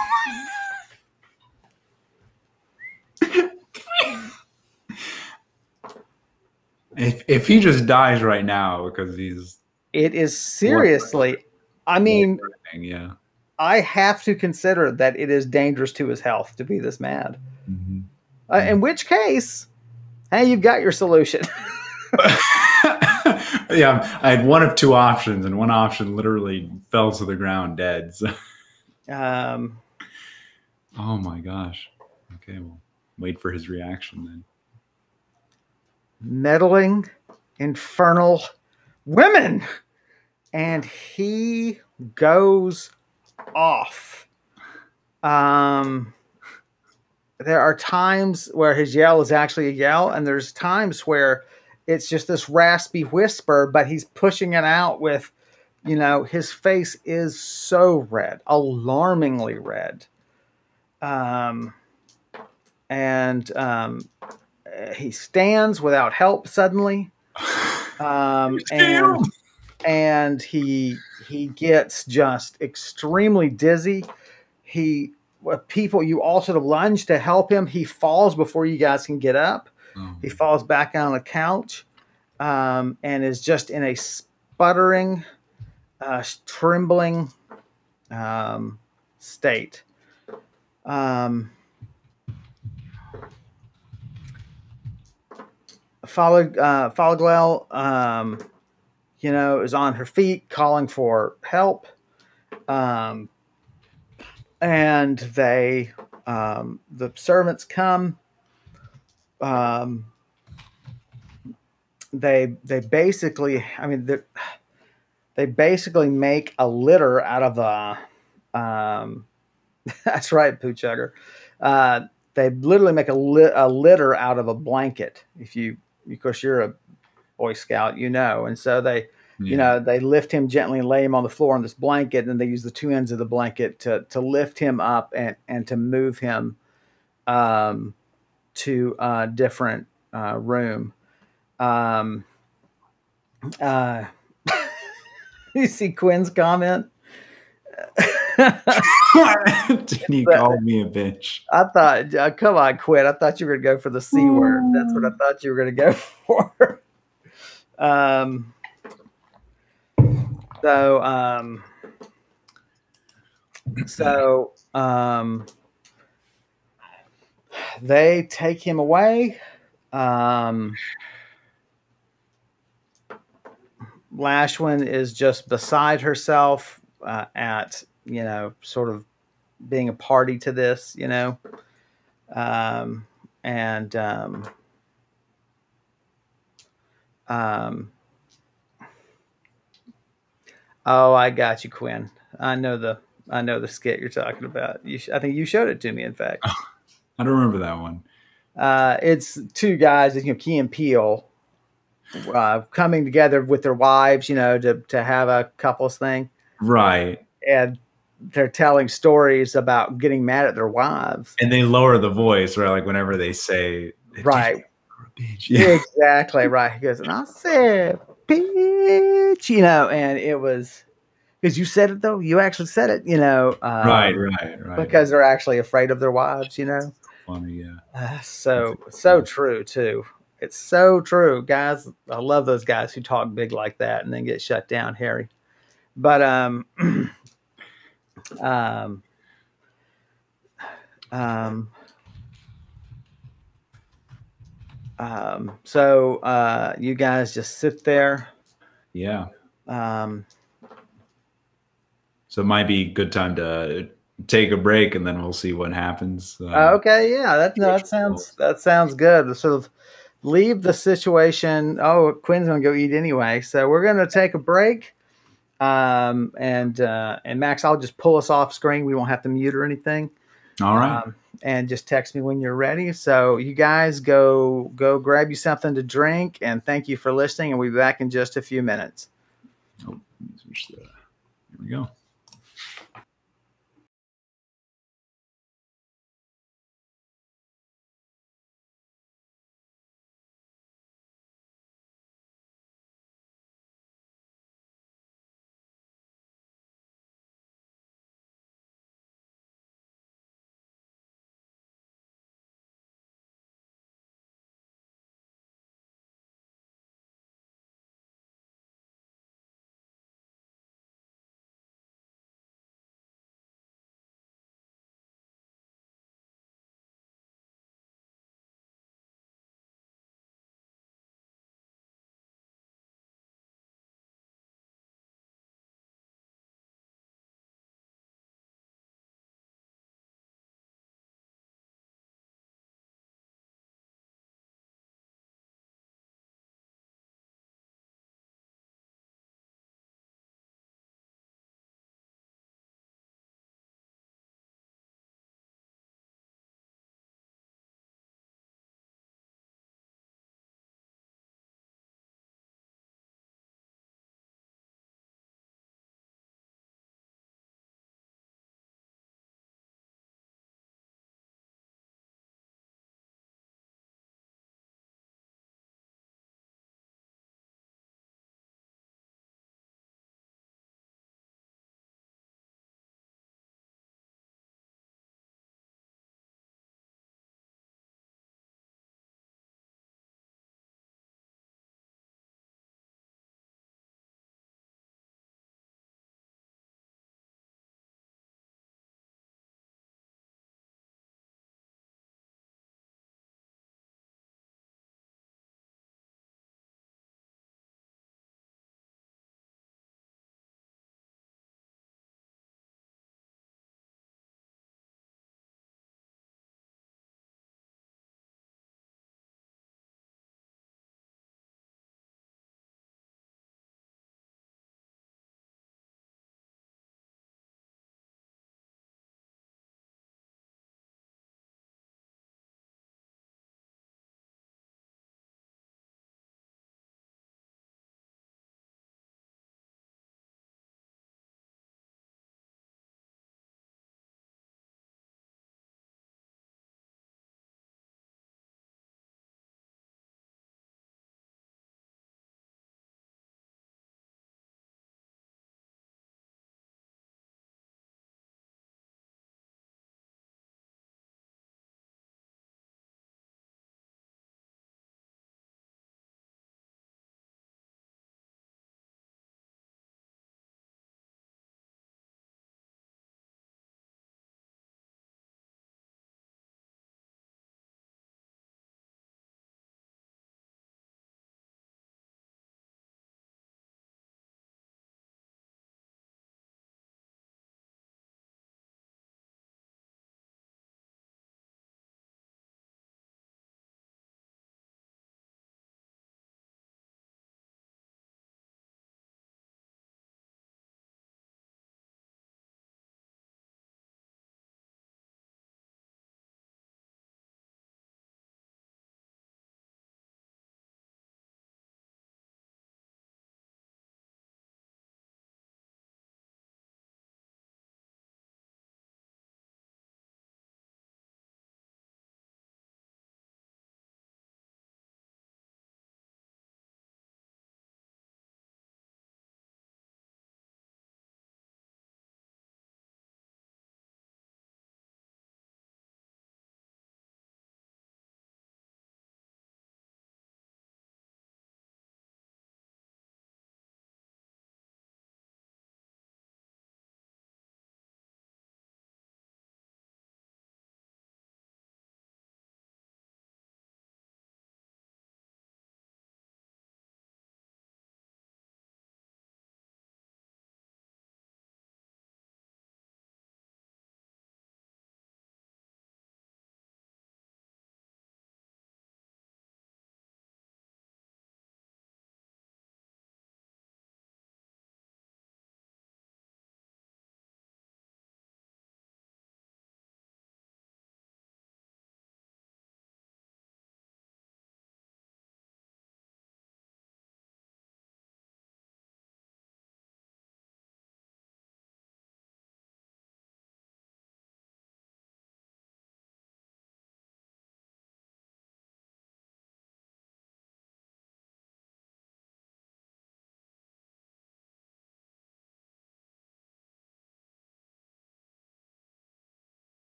S2: if, if he just dies right now because he's
S1: It is seriously, I mean,
S2: yeah
S1: I have to consider that it is dangerous to his health to be this mad.
S2: Mhm.
S1: Uh, in which case, hey, you've got your solution.
S2: yeah i had one of two options and one option literally fell to the ground dead so.
S1: um,
S2: Oh my gosh. Okay, well, wait for his reaction then.
S1: Meddling, infernal women. And he goes off. Um, there are times where his yell is actually a yell, and there's times where it's just this raspy whisper, but he's pushing it out with, you know, his face is so red, alarmingly red. Um, and um, he stands without help suddenly, um, and and he he gets just extremely dizzy. He well, people you all sort of lunge to help him. He falls before you guys can get up.
S2: Oh,
S1: He falls back on the couch um, and is just in a sputtering, uh, trembling um, state. Um, Follow, uh, Follow um, you know, is on her feet calling for help. Um, and they, um, the servants come. Um, they they basically i mean they they basically make a litter out of a um that's right poo chugger uh they literally make a, li- a litter out of a blanket if you of course you're a boy scout you know. And so they you know they lift him gently and lay him on the floor on this blanket and they use the two ends of the blanket to to lift him up and and to move him um to a different uh, room. Um, uh, you see Quinn's comment?
S2: Did he call me a bitch?
S1: I thought, uh, come on, Quinn. I thought you were going to go for the C word. That's what I thought you were going to go for. um, so, um, so, um, they take him away. Um, Lashwin is just beside herself uh, at, you know, sort of being a party to this, you know. Um, and um, um, oh, I got you, Quinn. I know the I know the skit you're talking about. You, sh- I think you showed it to me. In fact,
S2: I don't remember that one.
S1: uh, it's two guys, you know, Key and Peele, uh, coming together with their wives, you know, to to have a couples thing,
S2: Right.
S1: and they're telling stories about getting mad at their wives.
S2: And they lower the voice, right? Like whenever they say,
S1: Right.
S2: Bitch. Yeah.
S1: Exactly right. He goes, and I said, bitch, you know, and it was because you said it though. You actually said it, you know. Um,
S2: right, right, right.
S1: Because they're actually afraid of their wives, you know.
S2: funny, yeah.
S1: Uh, so so true too. It's so true, guys. I love those guys who talk big like that and then get shut down, Harry. But um, um, um, um, so uh, you guys just sit there.
S2: Yeah.
S1: Um,
S2: So it might be a good time to take a break and then we'll see what happens. Uh,
S1: okay, yeah, that no, that sounds that sounds good. Sort of leave the situation. Oh, Quinn's gonna go eat anyway, so we're gonna take a break. Um, and uh, and Max, I'll just pull us off screen. We won't have to mute or anything.
S2: All right.
S1: Um, and just text me when you're ready. So you guys go go grab you something to drink, and thank you for listening. And we'll be back in just a few minutes.
S2: The- Here we go.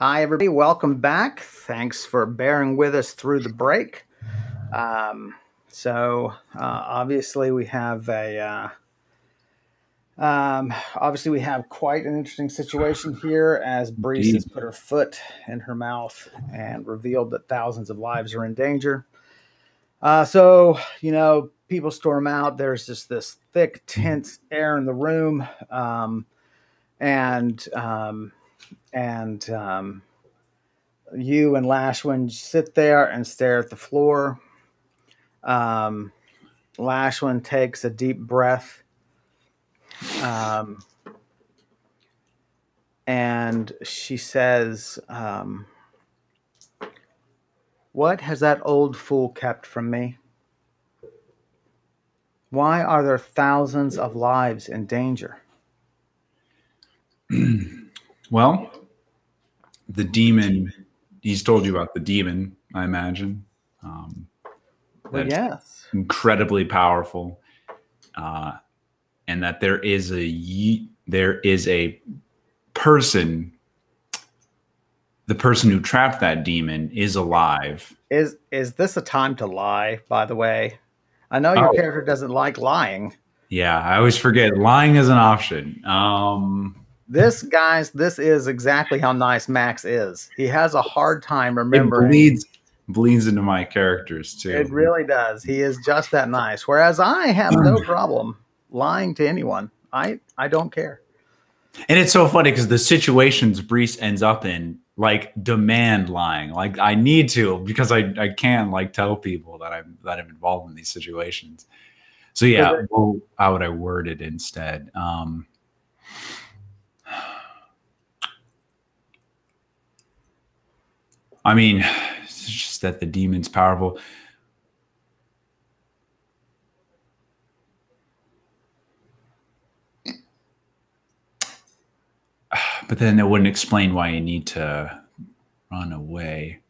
S1: Hi, everybody. Welcome back. Thanks for bearing with us through the break. Um, so, uh, obviously, we have a. Uh, um, obviously, we have quite an interesting situation here as Brise has put her foot in her mouth and revealed that thousands of lives are in danger. Uh, so, you know, people storm out. There's just this thick, tense air in the room. Um, and um, and um, you and Lashwin sit there and stare at the floor. Um, Lashwin takes a deep breath. Um, and she says, um, What has that old fool kept from me? Why are there thousands of lives in danger?
S2: Well, the demon, he's told you about the demon, I imagine. Um,
S1: Well, yes.
S2: incredibly powerful. Uh, and that there is a there is a person the person who trapped that demon is alive
S1: Is is this a time to lie? By the way, I know your
S2: Oh.
S1: character doesn't like lying.
S2: yeah i always forget lying is an option um
S1: This guys, this is exactly how nice Max is. He has a hard time remembering.
S2: it bleeds bleeds into my characters too
S1: It really does. He is just that nice. Whereas I have no problem lying to anyone. I I don't care.
S2: And it's so funny because the situations Brise ends up in like demand lying. Like I need to because I, I can't like tell people that I'm that I'm involved in these situations. So yeah, how would I word it instead? Um, I mean, it's just that the demon's powerful. But then it wouldn't explain why you need to run away.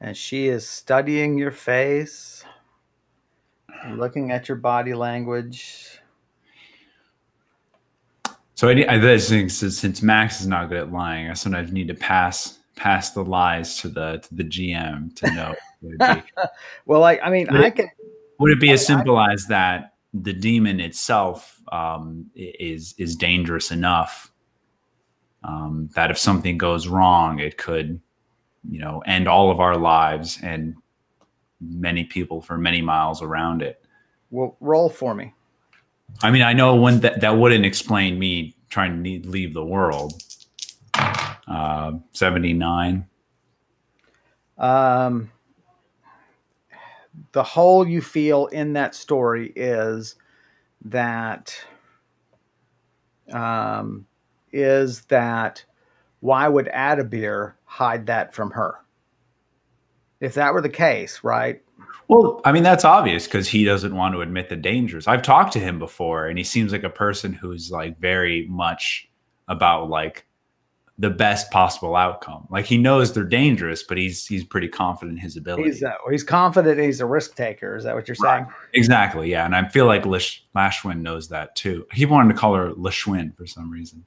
S1: And she is studying your face, looking at your body language.
S2: So I, I thing since, since Max is not good at lying, I sometimes need to pass pass the lies to the to the GM to know. would, it be,
S1: Well, like I mean,
S2: Would
S1: I
S2: it-
S1: can
S2: would it be as
S1: I- I-
S2: simple as that? The demon itself um, is is dangerous enough um, that if something goes wrong, it could, you know, end all of our lives and many people for many miles around it.
S1: well, roll for me.
S2: I mean, I know one that that wouldn't explain me trying to need, leave the world. Uh, Seventy nine.
S1: um, the hole you feel in that story is that um, is that why would Haddibar hide that from her? If that were the case, right?
S2: Well, I mean, that's obvious because he doesn't want to admit the dangers. I've talked to him before, and he seems like a person who's like very much about like the best possible outcome. Like he knows they're dangerous, but he's he's pretty confident in his ability.
S1: He's uh, he's confident he's a risk taker. Is that what you're saying?
S2: exactly, yeah. And I feel like Lish, Lashwin knows that too. He wanted to call her Lashwin for some reason.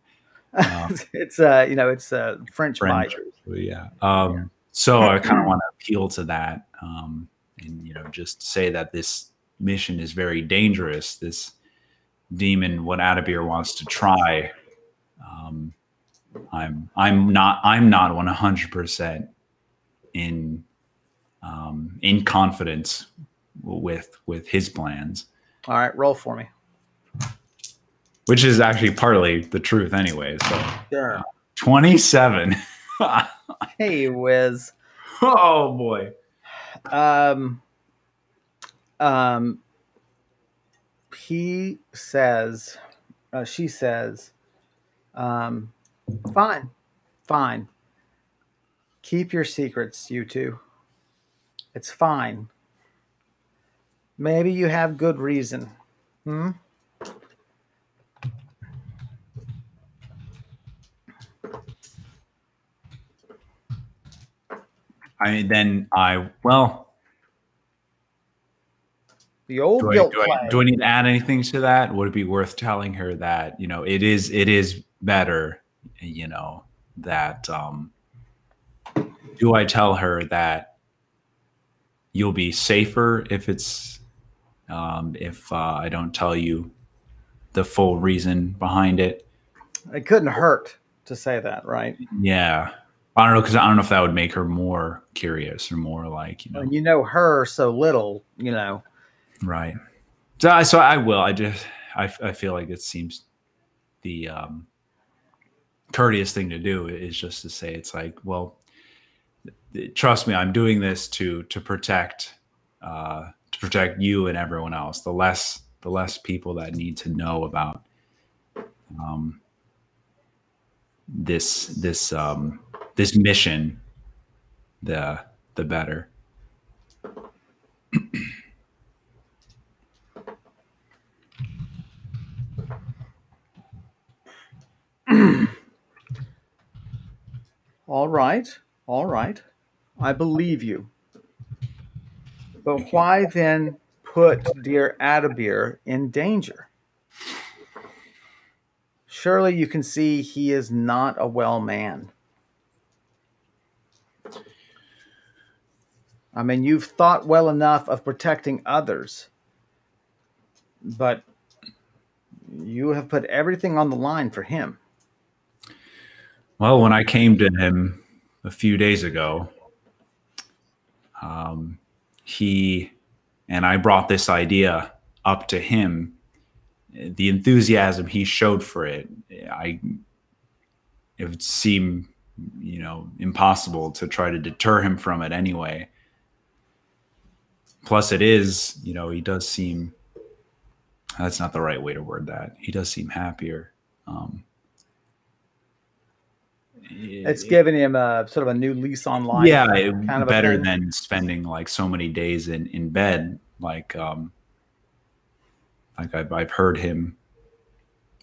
S2: Um,
S1: it's uh you know it's uh, French,
S2: French.
S1: bite.
S2: Yeah. Um, so I kind of want to appeal to that, um, and you know, just say that this mission is very dangerous. This demon, what Haddibar wants to try, um, I'm I'm not I'm not 100 percent in um, in confidence with with his plans,
S1: All right, roll for me.
S2: which is actually partly the truth anyway. So
S1: Sure.
S2: 27.
S1: Hey, Wiz.
S2: oh boy.
S1: Um, um, he says, uh, she says, um, fine, fine. Keep your secrets, you two. It's fine. Maybe you have good reason. Hmm?
S2: I mean, then I well,
S1: The old
S2: do I,
S1: guilt
S2: do, I, do I need to add anything to that? Would it be worth telling her that you know it is it is better you know, that um, do I tell her that you'll be safer if it's um, if uh, I don't tell you the full reason behind it?
S1: It couldn't hurt to say that, right?
S2: Yeah, I don't know because I don't know if that would make her more curious or more like you know,
S1: you know her so little, you know.
S2: right? So I so I will. I just I I feel like it seems the um, courteous thing to do is just to say it's like well trust me i'm doing this to to protect uh to protect you and everyone else the less the less people that need to know about um this this um this mission the the better
S1: All right, all right. I believe you. But why then put dear Haddibar in danger? Surely you can see he is not a well man. I mean, you've thought well enough of protecting others, but you have put everything on the line for him.
S2: Well, when I came to him a few days ago, um, he and I brought this idea up to him. The enthusiasm he showed for it, I it would seem, you know, impossible to try to deter him from it anyway. Plus, it is, you know, he does seem. That's not the right way to word that. He does seem happier. Um,
S1: It's giving him a sort of a new lease on life.
S2: yeah
S1: kind of
S2: better than spending like so many days in in bed like um like I've, I've heard him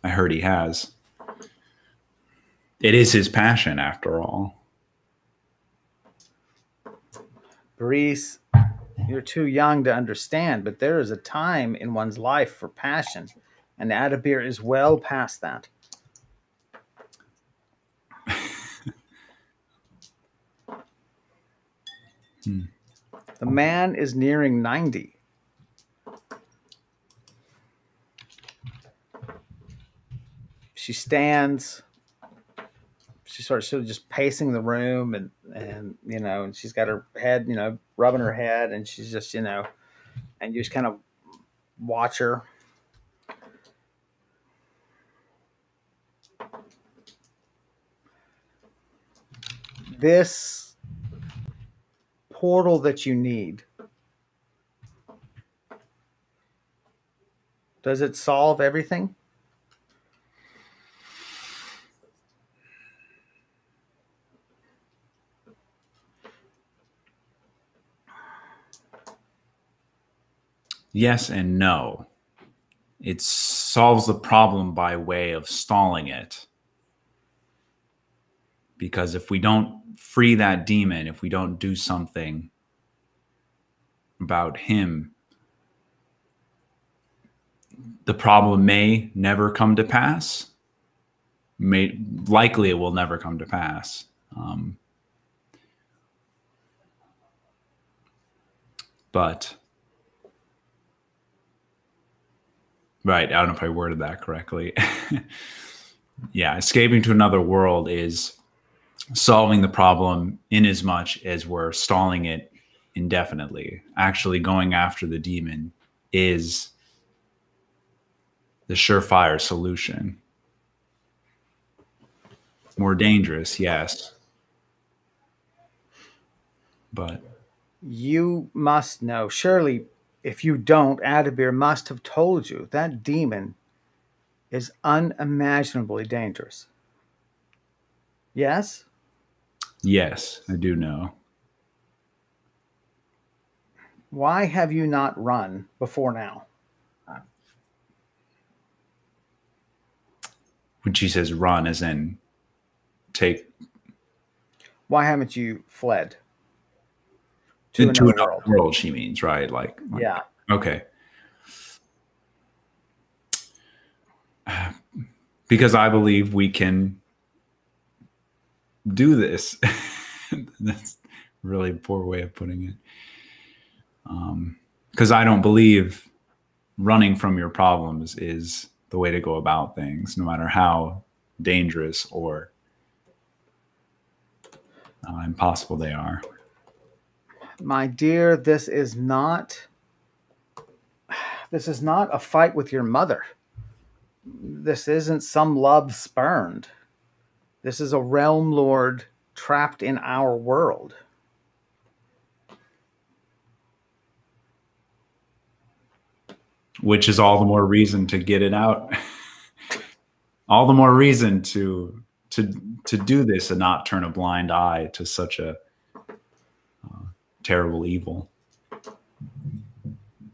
S2: i heard he has it is his passion after all
S1: Brise, you're too young to understand, but there is a time in one's life for passion, and Haddibar is well past that.
S2: Hmm.
S1: The man is nearing 90. She stands. She starts sort of just pacing the room and, and, you know, and she's got her head, you know, rubbing her head and she's just, you know, and you just kind of watch her. This portal that you need does it solve everything?
S2: Yes and no. It solves the problem by way of stalling it. Because if we don't free that demon if we don't do something about him the problem may never come to pass. May likely it will never come to pass. Um, but right i don't know if i worded that correctly. Yeah escaping to another world is solving the problem in as much as we're stalling it indefinitely. Actually going after the demon is the surefire solution. More dangerous yes. But
S1: You must know. Surely, if you don't, Haddibar must have told you that demon is unimaginably dangerous. Yes?
S2: yes i do know
S1: Why have you not run before now?
S2: when she says run as in take
S1: Why haven't you fled to
S2: into
S1: another
S2: another
S1: world?
S2: world she means right like, like
S1: Yeah.
S2: okay because i believe we can do this. That's a really poor way of putting it. Because I don't believe running from your problems is the way to go about things, no matter how dangerous or uh, impossible they are.
S1: My dear, this is not this is not a fight with your mother. This isn't some love spurned. This is a realm lord trapped in our world.
S2: which is all the more reason to get it out all the more reason to to to do this and not turn a blind eye to such a terrible evil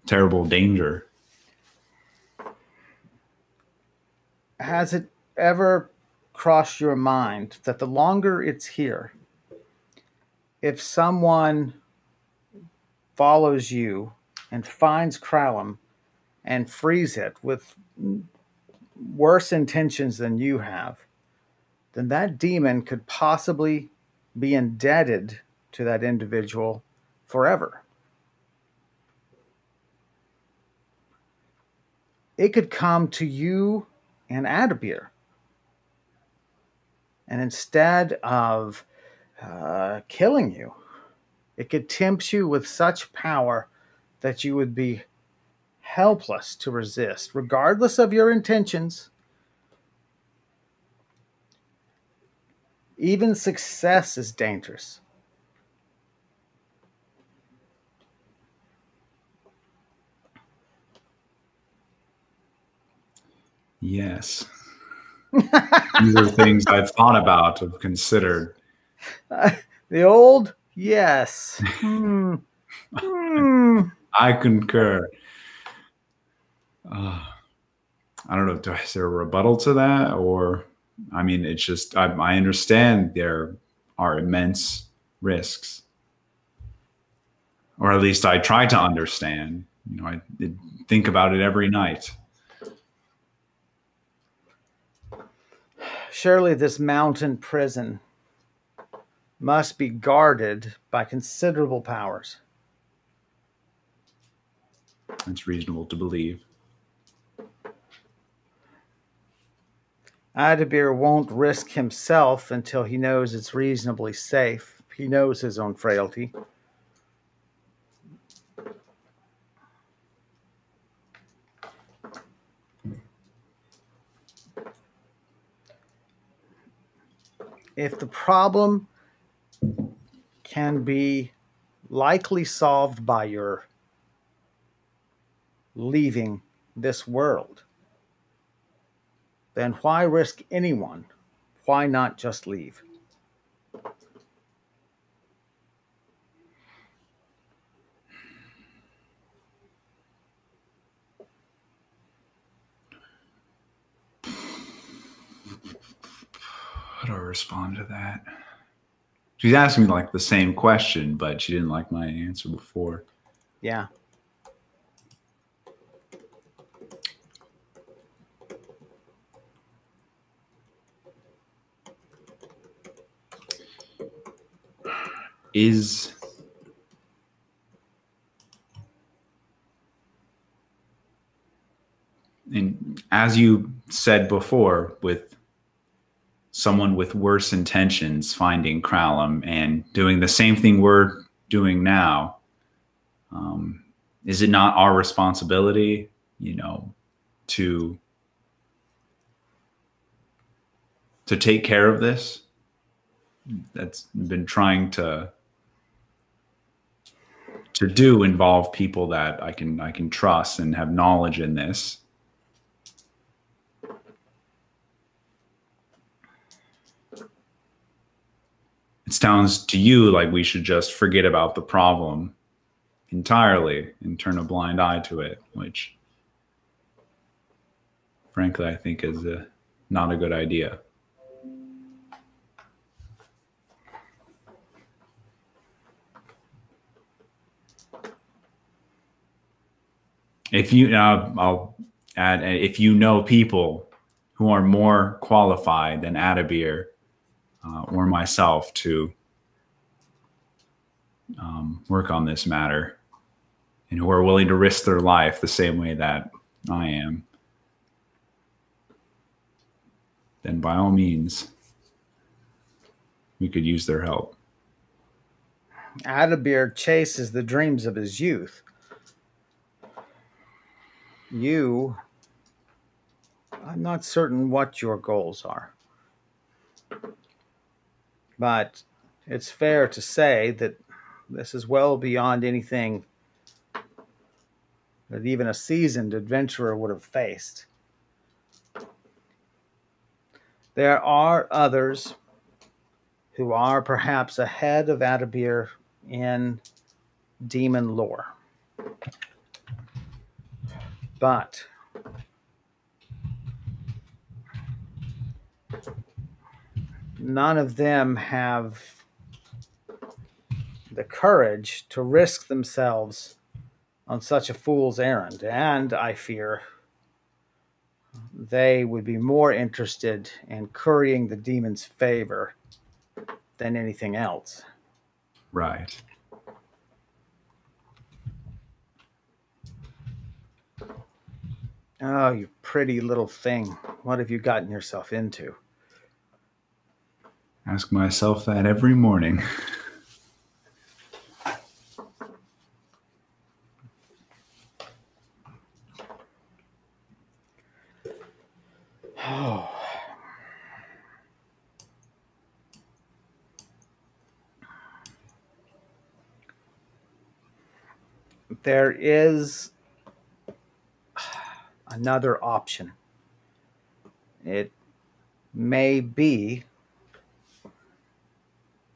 S2: terrible danger.
S1: Has it ever crossed your mind that the longer it's here, if someone follows you and finds Kralum and frees it with worse intentions than you have, then that demon could possibly be indebted to that individual forever. It could come to you and Haddibar. And instead of uh, killing you, it could tempt you with such power that you would be helpless to resist, regardless of your intentions. Even success is dangerous.
S2: Yes these are things i've thought about have considered
S1: the old, yes. Hmm. Hmm.
S2: i concur uh, i don't know do- is there a rebuttal to that or i mean it's just i, I understand there are immense risks or at least i try to understand you know I think about it every night
S1: Surely this mountain prison must be guarded by considerable powers.
S2: it's reasonable to believe
S1: Haddibar won't risk himself until he knows it's reasonably safe. He knows his own frailty. If the problem can be likely solved by your leaving this world, then why risk anyone? Why not just leave?
S2: How do I respond to that? She's asking me like the same question, but she didn't like my answer before.
S1: Yeah.
S2: Is and as you said before, with someone with worse intentions finding Kralum and doing the same thing we're doing now, um, is it not our responsibility, you know, to to take care of this? That's been trying to to do involve people that I can I can trust and have knowledge in this. Sounds to you like we should just forget about the problem entirely and turn a blind eye to it, which frankly I think is a, not a good idea. if you uh, i'll add if you know people who are more qualified than Haddibar uh, or myself to um, work on this matter and who are willing to risk their life the same way that I am, then by all means, we could use their help.
S1: Haddibar chases the dreams of his youth. You, I'm not certain what your goals are. But it's fair to say that this is well beyond anything that even a seasoned adventurer would have faced. There are others who are perhaps ahead of Haddibar in demon lore. But none of them have the courage to risk themselves on such a fool's errand. And I fear they would be more interested in currying the demon's favor than anything else.
S2: Right.
S1: Oh, you pretty little thing. What have you gotten yourself into?
S2: Ask myself that every morning.
S1: Oh. There is another option. It may be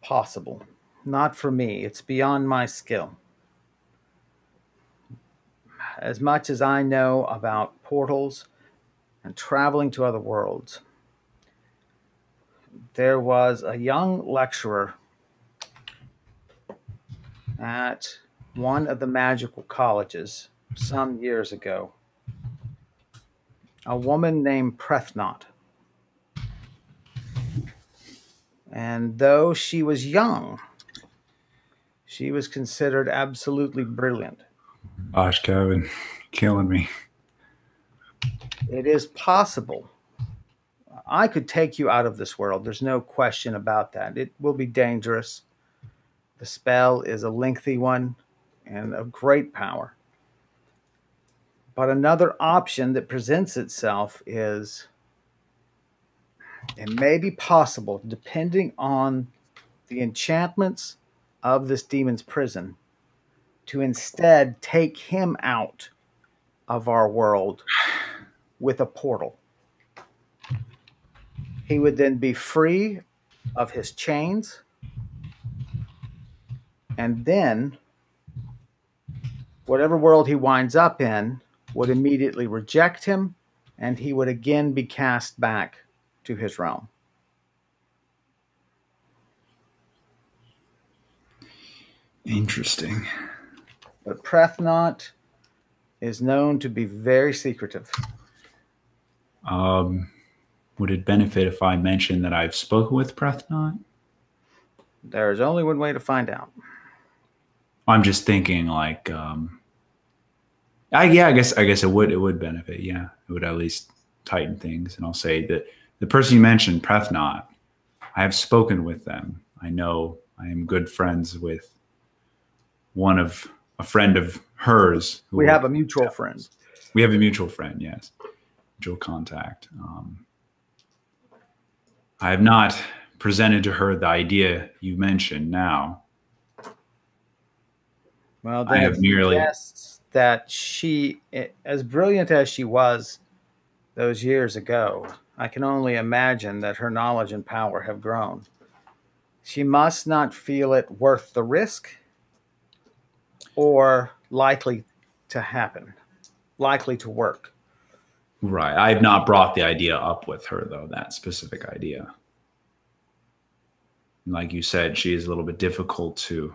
S1: possible. Not for me, it's beyond my skill. As much as I know about portals and traveling to other worlds, there was a young lecturer at one of the magical colleges some years ago a woman named Prethnot. And though she was young, she was considered absolutely brilliant.
S2: Gosh, Kevin, killing me.
S1: It is possible. I could take you out of this world. There's no question about that. It will be dangerous. The spell is a lengthy one and of great power. But another option that presents itself is it may be possible, depending on the enchantments of this demon's prison, to instead take him out of our world with a portal. He would then be free of his chains, and then whatever world he winds up in would immediately reject him, and he would again be cast back to his realm.
S2: Interesting.
S1: But Prethnot is known to be very secretive.
S2: Um, would it benefit if I mentioned that I've spoken with Prethnot?
S1: There's only one way to find out.
S2: I'm just thinking like um I yeah, I guess I guess it would it would benefit, yeah. It would at least tighten things. And I'll say that the person you mentioned, Prethnot, I have spoken with them. I know I am good friends with one of a friend of hers. who
S1: We have a mutual friend.
S2: we have a mutual friend, yes, mutual contact. Um, I have not presented to her the idea you mentioned now.
S1: Well,
S2: I have merely-
S1: suggests that she, as brilliant as she was those years ago, I can only imagine that her knowledge and power have grown. She must not feel it worth the risk or likely to happen, likely to work.
S2: Right. I have not brought the idea up with her, though, that specific idea. Like you said, she is a little bit difficult to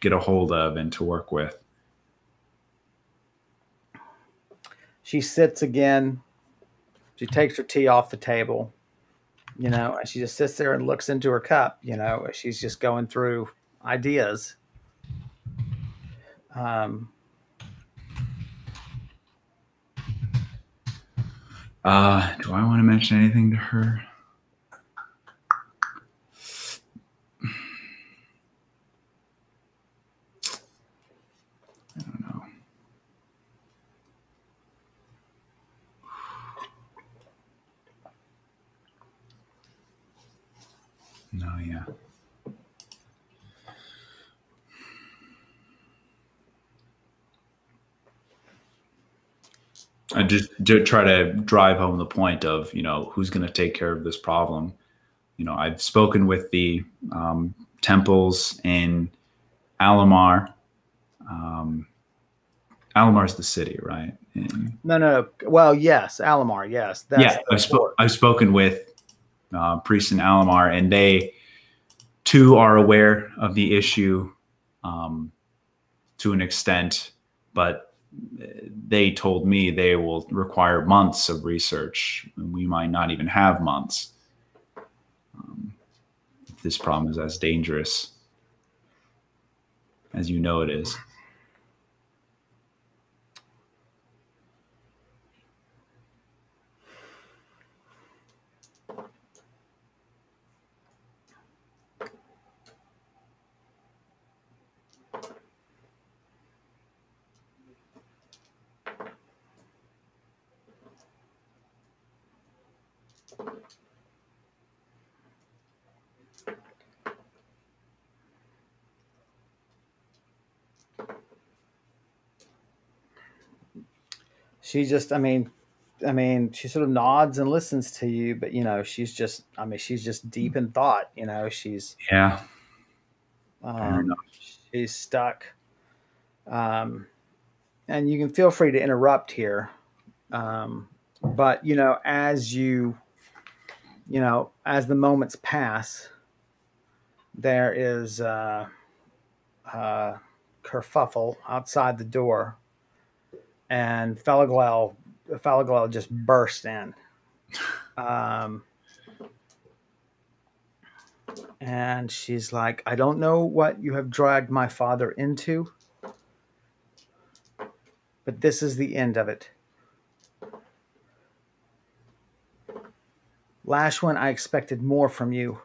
S2: get a hold of and to work with.
S1: She sits again. She takes her tea off the table. You know, and she just sits there and looks into her cup. You know, she's just going through ideas. Um,
S2: Uh, do I want to mention anything to her? No, yeah. I just to try to drive home the point of you know who's going to take care of this problem. You know, I've spoken with the um, temples in Alamar. Um, Alamar's the city, right? And-
S1: no, no, no. Well, yes, Alamar. Yes, that's
S2: yeah, I've,
S1: fort.
S2: I've spoken with uh, priests in Alamar, and they too are aware of the issue um, to an extent, but uh, they told me they will require months of research. and We might not even have months. Um, if this problem is as dangerous as you know it is.
S1: She just i mean i mean she sort of nods and listens to you but you know she's just i mean she's just deep in thought you know she's
S2: Yeah.
S1: Um, she's stuck. Um, and you can feel free to interrupt here. Um, but you know as you you know as the moments pass there is uh, uh, kerfuffle outside the door and Felaglel Felaglel just burst in um, and she's like, I don't know what you have dragged my father into, but this is the end of it. Lashwin, I expected more from you.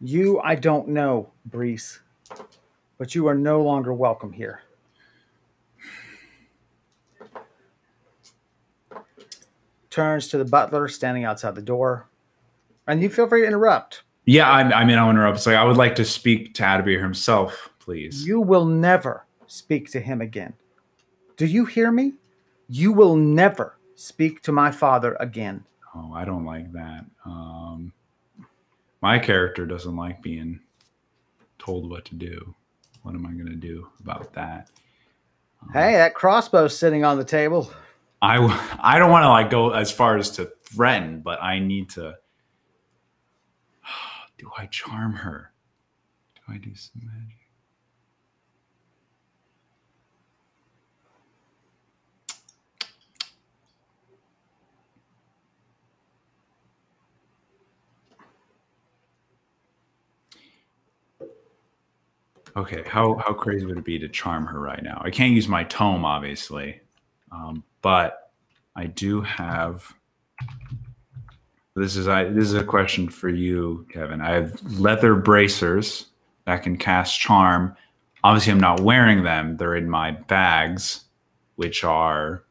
S1: You, I don't know, Brise, but you are no longer welcome here. Turns to the butler standing outside the door, and you feel free to interrupt.
S2: Yeah, I, I mean, I'll interrupt. It's like I would like to speak to Adabir himself, please.
S1: You will never speak to him again. Do you hear me? You will never speak to my father again.
S2: Oh, I don't like that. Um, my character doesn't like being told what to do. What am I going to do about that? Um,
S1: Hey, that crossbow's sitting on the table.
S2: I I don't want to like go as far as to threaten, but I need to. Do I charm her? Do I do some magic? Okay, how how crazy would it be to charm her right now? I can't use my tome, obviously, um, but I do have. This is I. This is a question for you, Kevin. I have leather bracers that can cast charm. Obviously, I'm not wearing them. They're in my bags, which are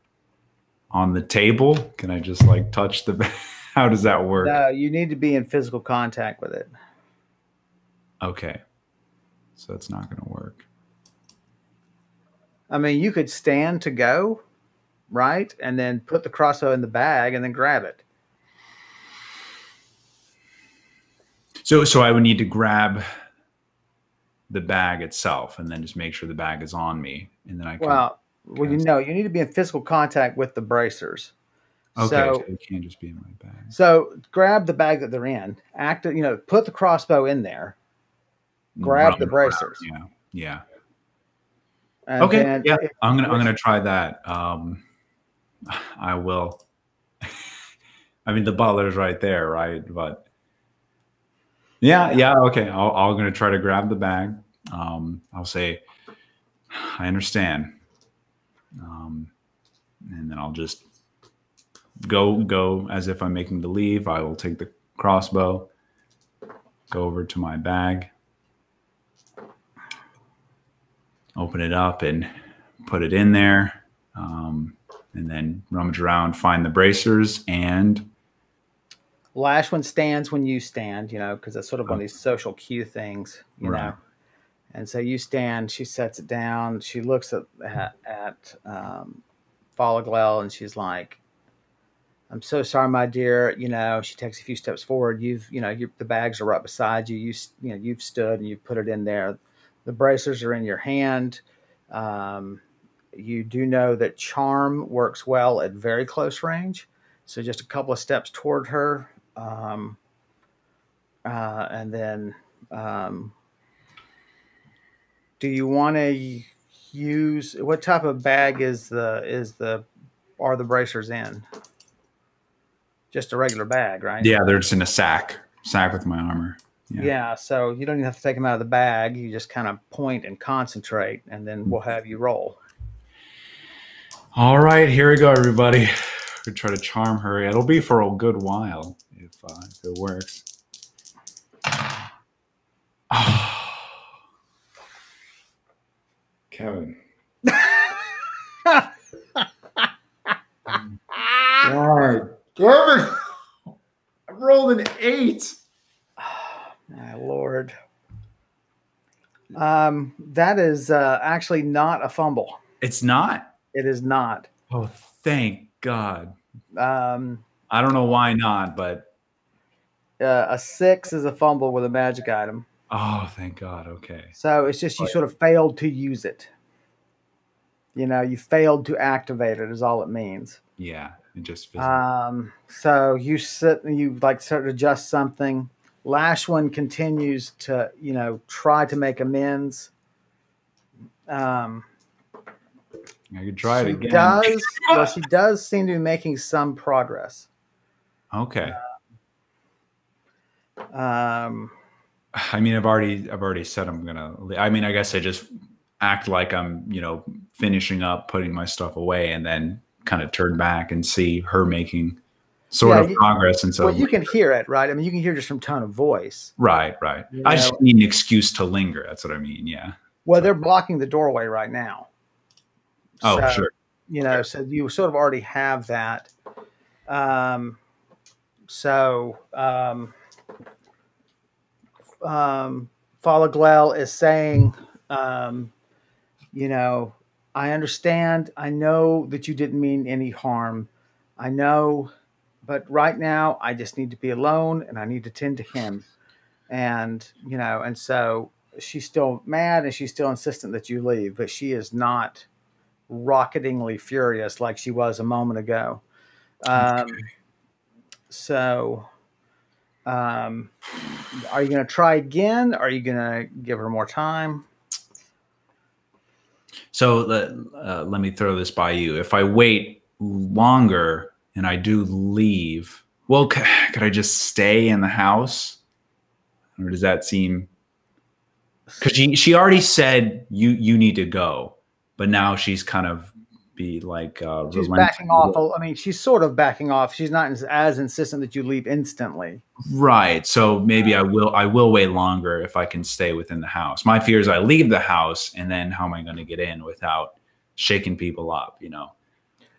S2: on the table. Can I just like touch the? How does that work?
S1: No, you need to be in physical contact with it.
S2: Okay, so it's not going to work.
S1: I mean, you could stand to go, right? And then put the crossbow in the bag and then grab it.
S2: So, so I would need to grab the bag itself and then just make sure the bag is on me, and then I can.
S1: Well, well, you know, you need to be in physical contact with the bracers.
S2: okay,
S1: So,
S2: so it can't just be in my bag.
S1: so grab the bag that they're in. Act, you know, put the crossbow in there. grab
S2: Run
S1: the
S2: around,
S1: bracers.
S2: Yeah, yeah.
S1: And
S2: Okay, yeah. I'm gonna I'm gonna try that. Um, I will. I mean, the butler's right there, right? But yeah, yeah, okay. I'll, I'm gonna try to grab the bag. Um, I'll say, I understand, um, and then I'll just go go as if I'm making the leave. I will take the crossbow, go over to my bag, open it up, and put it in there. Um, and then rummage around, find the bracers, and
S1: Lashwin stands when you stand, you know, because that's sort of one of these social cue things, you
S2: Right.
S1: know. And so you stand, she sets it down, she looks at at, at um, Folaglel and she's like, I'm so sorry, my dear. You know, she takes a few steps forward. You've, you know, you, the bags are right beside you. You, you know, you've stood and you've put it in there. The bracers are in your hand. Um, you do know that charm works well at very close range. So just a couple of steps toward her, um, uh, and then um, do you want to use what type of bag is the is the are the bracers in? Just a regular bag, right?
S2: yeah, they're just in a sack, sack with my armor.
S1: Yeah.
S2: Yeah.
S1: So you don't even have to take them out of the bag. You just kind of point and concentrate, and then we'll have you roll.
S2: All right, here we go, everybody. We try to charm her. It'll be for a good while if, uh, if it works. Kevin. God, Kevin! I rolled an eight.
S1: My lord. Um, that is uh, actually not a fumble.
S2: It's not.
S1: It is not.
S2: Oh, thank God.
S1: Um,
S2: I don't know why not, but
S1: uh, a six is a fumble with a magic item.
S2: oh, thank God. Okay.
S1: So it's just you sort of failed to use it. You know, you failed to activate it, is all it means.
S2: Yeah, it just fizzled.
S1: Um, so you sit you like sort of adjust something. Lashwin continues to, you know, try to make amends. Um,
S2: I could try it
S1: she
S2: again.
S1: Does well? She does seem to be making some progress.
S2: Okay.
S1: Um,
S2: I mean, I've already, I've already said I'm gonna. I mean, I guess I just act like I'm, you know, finishing up, putting my stuff away, and then kind of turn back and see her making sort
S1: Yeah,
S2: of
S1: you-
S2: progress. And so,
S1: well, you can hear it, right? I mean, you can hear just from tone of voice.
S2: right, right.
S1: You
S2: I just need an excuse to linger. That's what I mean. Yeah.
S1: Well, they're blocking the doorway right now.
S2: Oh,
S1: So,
S2: sure.
S1: You know, so you sort of already have that. Um, so, um, um, Falaglel is saying, um, you know, I understand. I know that you didn't mean any harm. I know, but right now I just need to be alone and I need to tend to him. And, you know, and so she's still mad and she's still insistent that you leave, but she is not rocketingly furious like she was a moment ago. Um,
S2: Okay.
S1: So, um, are you going to try again? Are you going to give her more time?
S2: So let, uh, let me throw this by you. If I wait longer and I do leave, well, c- could I just stay in the house, or does that seem? Because she she already said you you need to go, but now she's kind of be like uh,
S1: She's backing off. I mean, she's sort of backing off. She's not as, as insistent that you leave instantly.
S2: Right. So maybe I will I will wait longer if I can stay within the house. My fear is I leave the house and then how am I going to get in without shaking people up? You know.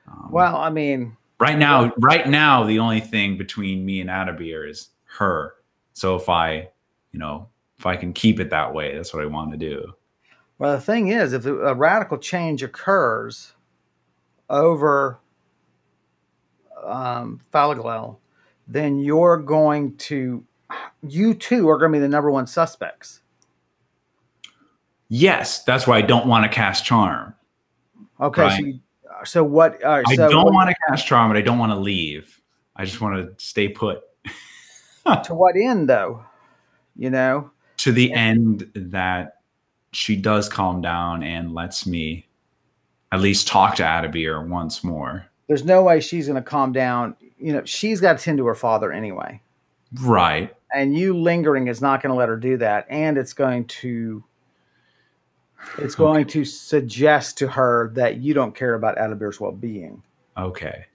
S2: Um,
S1: Well, I mean,
S2: right now right now the only thing between me and Adabir is her so if i you know if i can keep it that way that's what i want to do
S1: well, the thing is, if a radical change occurs over um, Falaglel, then you're going to, you too are going to be the number one suspects.
S2: yes that's why i don't want to cast charm
S1: Okay,
S2: Right.
S1: so, you, so what? Right,
S2: i
S1: so
S2: don't want to cast charm but i don't want to leave i just want to stay put
S1: to what end, though? You know,
S2: to the end that she does calm down and lets me at least talk to Adabir once more
S1: there's no way she's going to calm down you know, she's got to tend to her father anyway.
S2: Right.
S1: And you lingering is not going to let her do that. And it's going to, it's going to suggest to her that you don't care about Adabir's well being.
S2: Okay.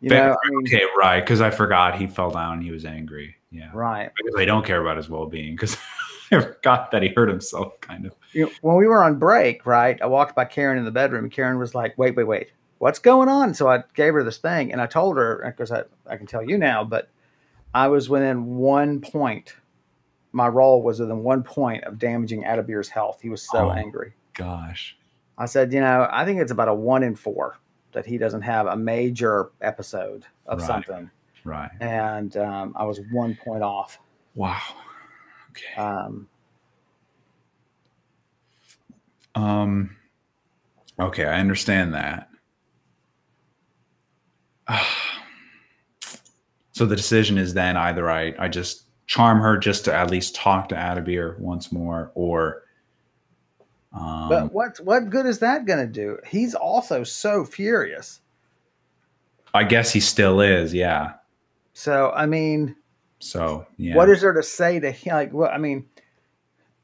S1: You know, I mean,
S2: okay, right. Because I forgot he fell down. He was angry. Yeah.
S1: right.
S2: Because I don't care about his well being because I forgot that he hurt himself, kind of.
S1: You know, when we were on break, right, I walked by Karen in the bedroom. Karen was like, "Wait, wait, wait, what's going on?" So I gave her this thing, and I told her because I, I can tell you now, but I was within one point. My role was within one point of damaging Adabir's health. He was so
S2: Oh.
S1: angry.
S2: Gosh.
S1: I said, you know, I think it's about a one in four that he doesn't have a major episode of
S2: Right.
S1: something,
S2: Right.
S1: and um, I was one point off.
S2: Wow. Okay.
S1: Um,
S2: Um. Okay, I understand that. So the decision is then either I I just charm her just to at least talk to Adabir once more, or um,
S1: but what what good is that going to do? He's also so furious.
S2: I guess he still is. Yeah.
S1: So I mean,
S2: So yeah.
S1: what is there to say to him? Like, well, I mean,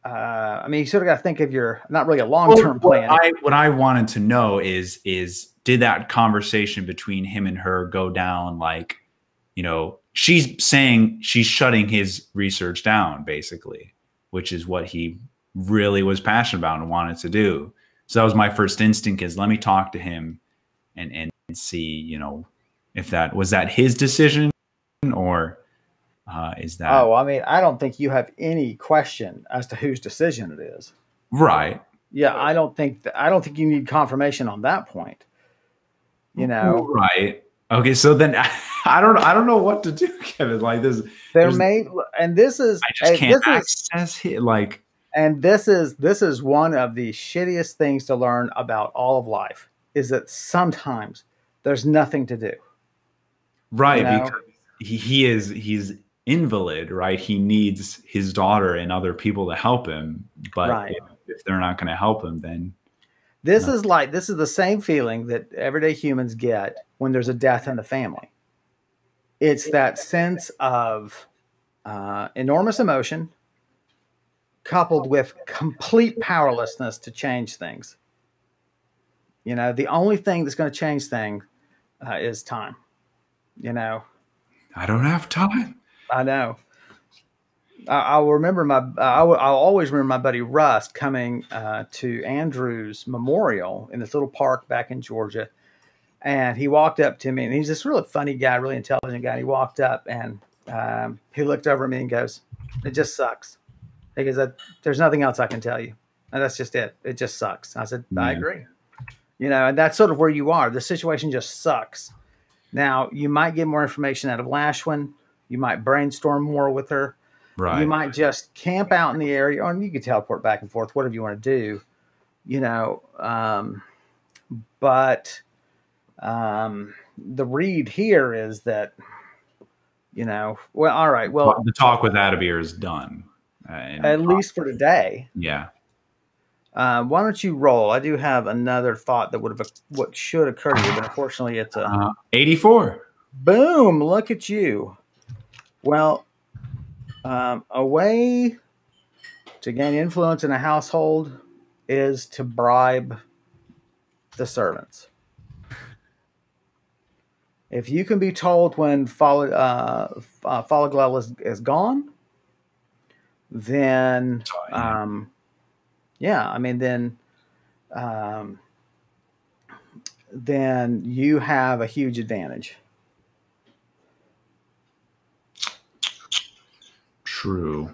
S1: uh, I mean, you sort of got to think of your not really a long term
S2: Well,
S1: plan.
S2: What I, what I wanted to know is is did that conversation between him and her go down like, you know, she's saying she's shutting his research down basically, which is what he really was passionate about and wanted to do. So that was my first instinct is let me talk to him and and, and see, you know, if that was that his decision or uh, is that
S1: oh, I mean, I don't think you have any question as to whose decision it is.
S2: right?
S1: Yeah, I don't think that, I don't think you need confirmation on that point. You know,
S2: right? Okay, so then I don't I don't know what to do, Kevin. Like this,
S1: there may and this is
S2: I just can't
S1: this is
S2: access it. Like
S1: and this is this is one of the shittiest things to learn about all of life is that sometimes there's nothing to do.
S2: right
S1: You know?
S2: because he, he is he's invalid, right? He needs his daughter and other people to help him, but
S1: Right.
S2: if, if they're not going to help him, then
S1: This
S2: No.
S1: is like this is the same feeling that everyday humans get when there's a death in the family. It's that sense of uh, enormous emotion coupled with complete powerlessness to change things. You know, the only thing that's going to change things uh, is time. You know,
S2: I don't have time.
S1: I know. I, I'll remember my. I will, always remember my buddy Russ coming uh, to Andrew's memorial in this little park back in Georgia, and he walked up to me, and he's this really funny guy, really intelligent guy. And he walked up and um, he looked over at me and goes, "It just sucks." He goes, "There's nothing else I can tell you, and that's just it. It just sucks." I said, "I agree." You know, and that's sort of where you are. The situation just sucks. Now you might get more information out of Lashwin. You might brainstorm more with her.
S2: Right.
S1: You might just camp out in the area, or you could teleport back and forth, whatever you want to do. You know, um, but um, the read here is that, you know, well, all right, well,
S2: the talk with Adabir is done. Uh,
S1: at least for today.
S2: yeah.
S1: Uh, why don't you roll? I do have another thought that would have what should occur to you, but unfortunately, it's a
S2: Uh, 84.
S1: Boom! Look at you. Well, um, a way to gain influence in a household is to bribe the servants. If you can be told when Follow uh, uh, is, is gone, then
S2: yeah.
S1: um, yeah, I mean, then um, then you have a huge advantage.
S2: True.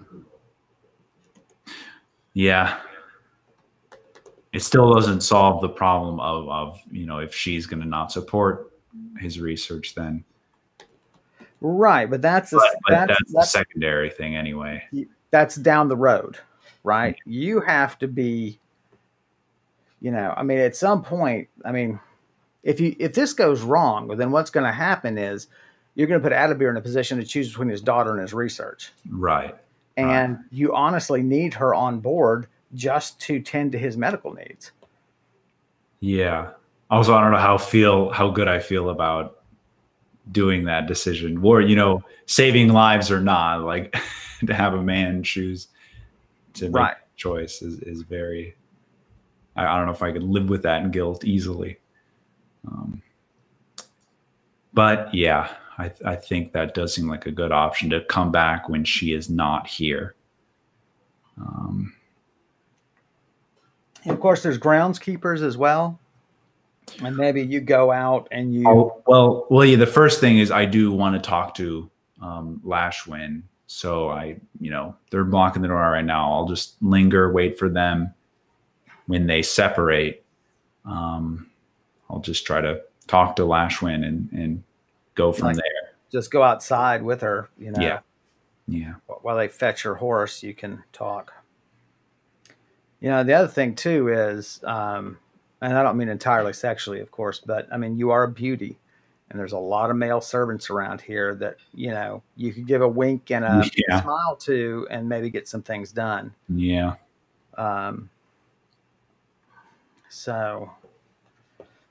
S2: Yeah. It still doesn't solve the problem of, of you know, if she's going to not support his research, then
S1: Right, but that's a,
S2: but, but
S1: that's
S2: that's, the
S1: that's,
S2: secondary thing anyway.
S1: that's down the road, right? You have to be, you know, I mean, at some point, I mean, if you if this goes wrong, then what's going to happen is you're going to put Adabir in a position to choose between his daughter and his research,
S2: Right.
S1: and you honestly need her on board just to tend to his medical needs.
S2: Yeah. Also, I don't know how feel how good I feel about doing that decision, or you know, saving lives or not. Like to have a man choose to make
S1: Right.
S2: choice is is very. I, I don't know if I could live with that guilt easily. Um, but yeah, I, I think that does seem like a good option to come back when she is not here. Um,
S1: And of course, there's groundskeepers as well. And maybe you go out and you.
S2: Oh, well, well, yeah. The first thing is I do want to talk to um, Lashwin. So I, you know, they're blocking the door right now. I'll just linger, wait for them. When they separate, um, I'll just try to talk to Lashwin and and go from
S1: Like-
S2: there.
S1: just go outside with her, you know.
S2: Yeah. Yeah.
S1: While they fetch her horse, you can talk. You know, the other thing too is, um, and I don't mean entirely sexually, of course, but I mean, you are a beauty. And there's a lot of male servants around here that, you know, you could give a wink and a
S2: Yeah.
S1: smile to and maybe get some things done.
S2: Yeah.
S1: Um, so,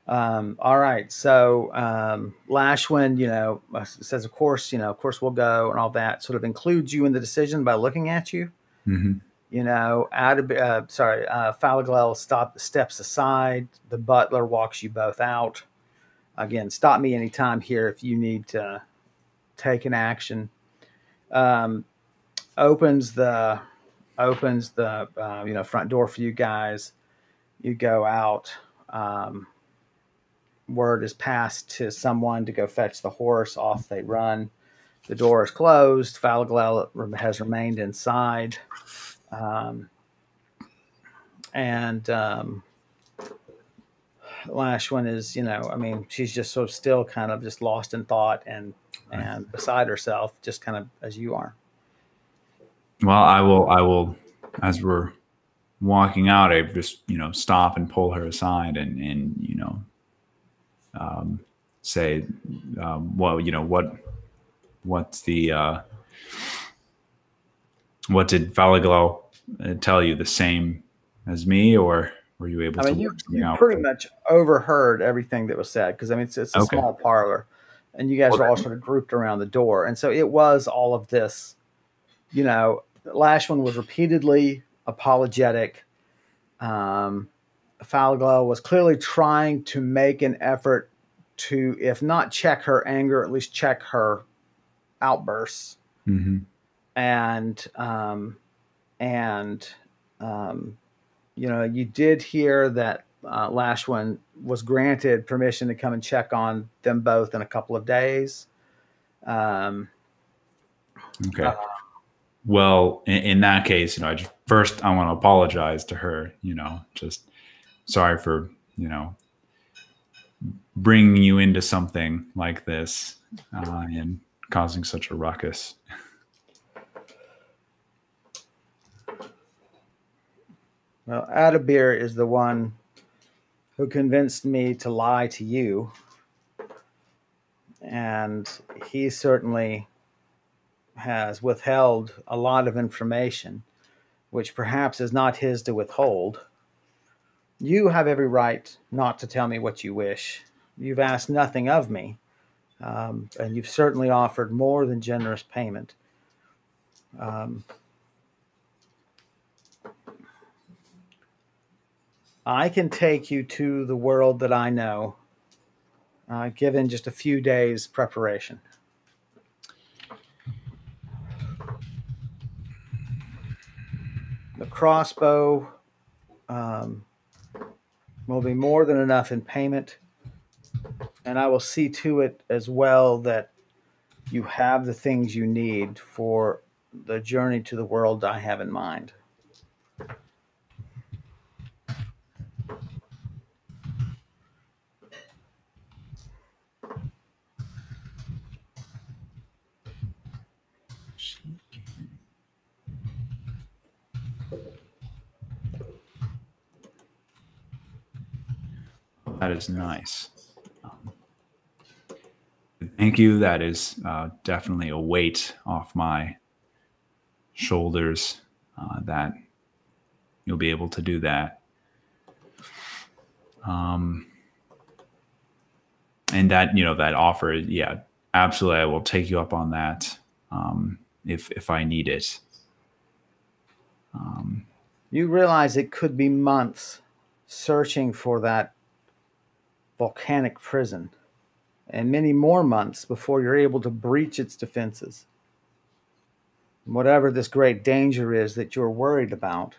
S1: um, all right. So, um, Lashwin, you know, uh, says, of course, you know, of course we'll go and all that sort of includes you in the decision by looking at you.
S2: hmm
S1: You know, out of, uh, sorry, uh, Falaglel stop steps aside. The butler walks you both out. Again, stop me anytime here if you need to take an action. Um, opens the opens the uh, you know front door for you guys. You go out. Um, word is passed to someone to go fetch the horse. Off they run. The door is closed. Falaglel has remained inside. Um, and um, Lashwin is, you know, I mean, she's just sort of still kind of just lost in thought and and beside herself, just kind of as you are.
S2: Well, I will. I will. As we're walking out, I just you know stop and pull her aside and and you know um, say, um, well, you know what what's the uh, what did Falaglo uh, tell you? The same as me, or were you able
S1: I
S2: to
S1: mean, you,
S2: work
S1: you
S2: out?
S1: pretty much overheard everything that was said because I mean, it's, it's a
S2: Okay.
S1: small parlor, and you guys are all sort of grouped around the door, and so it was all of this. You know, Lashwin was repeatedly apologetic. Um, Falaglow was clearly trying to make an effort to, if not check her anger, at least check her outbursts
S2: Mhm.
S1: and um, and um, you know you did hear that uh, Lashwin was granted permission to come and check on them both in a couple of days. Um,
S2: Okay.
S1: uh,
S2: Well, in, in that case, you know, I just, first I want to apologize to her. You know, just sorry for you know bringing you into something like this uh, and causing such a ruckus.
S1: well, Adabir is the one who convinced me to lie to you, and he certainly has withheld a lot of information, which perhaps is not his to withhold. You have every right not to tell me what you wish. You've asked nothing of me, um, and you've certainly offered more than generous payment. Um, I can take you to the world that I know, uh, given just a few days' preparation. The crossbow um, will be more than enough in payment, and I will see to it as well that you have the things you need for the journey to the world I have in mind.
S2: That is nice. Um, thank you. That is uh, definitely a weight off my shoulders. Uh, that you'll be able to do that. Um, and that you know that offer, yeah, absolutely, I will take you up on that um, if if I need it. Um,
S1: You realize it could be months searching for that volcanic prison, and many more months before you're able to breach its defenses. Whatever this great danger is that you're worried about,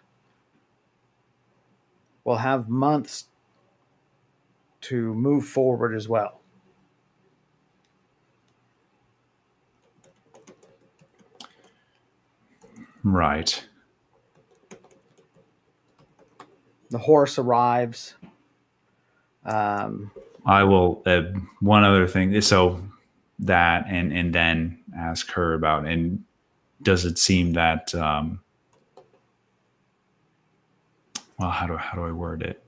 S1: will have months to move forward as well.
S2: right.
S1: The horse arrives. Um,
S2: I will. Uh, one other thing. So that and and then ask her about and does it seem that um, well how do how do I word it?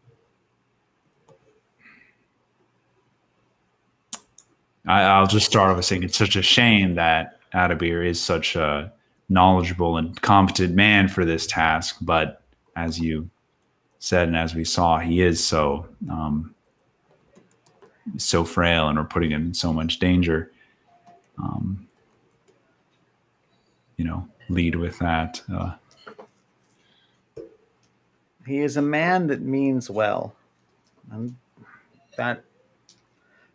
S2: I, I'll just start off by saying it's such a shame that Adabir is such a knowledgeable and competent man for this task, but as you said and as we saw, he is so um, so frail and we're putting him in so much danger. Um, you know, lead with that. Uh,
S1: he is a man that means well, and that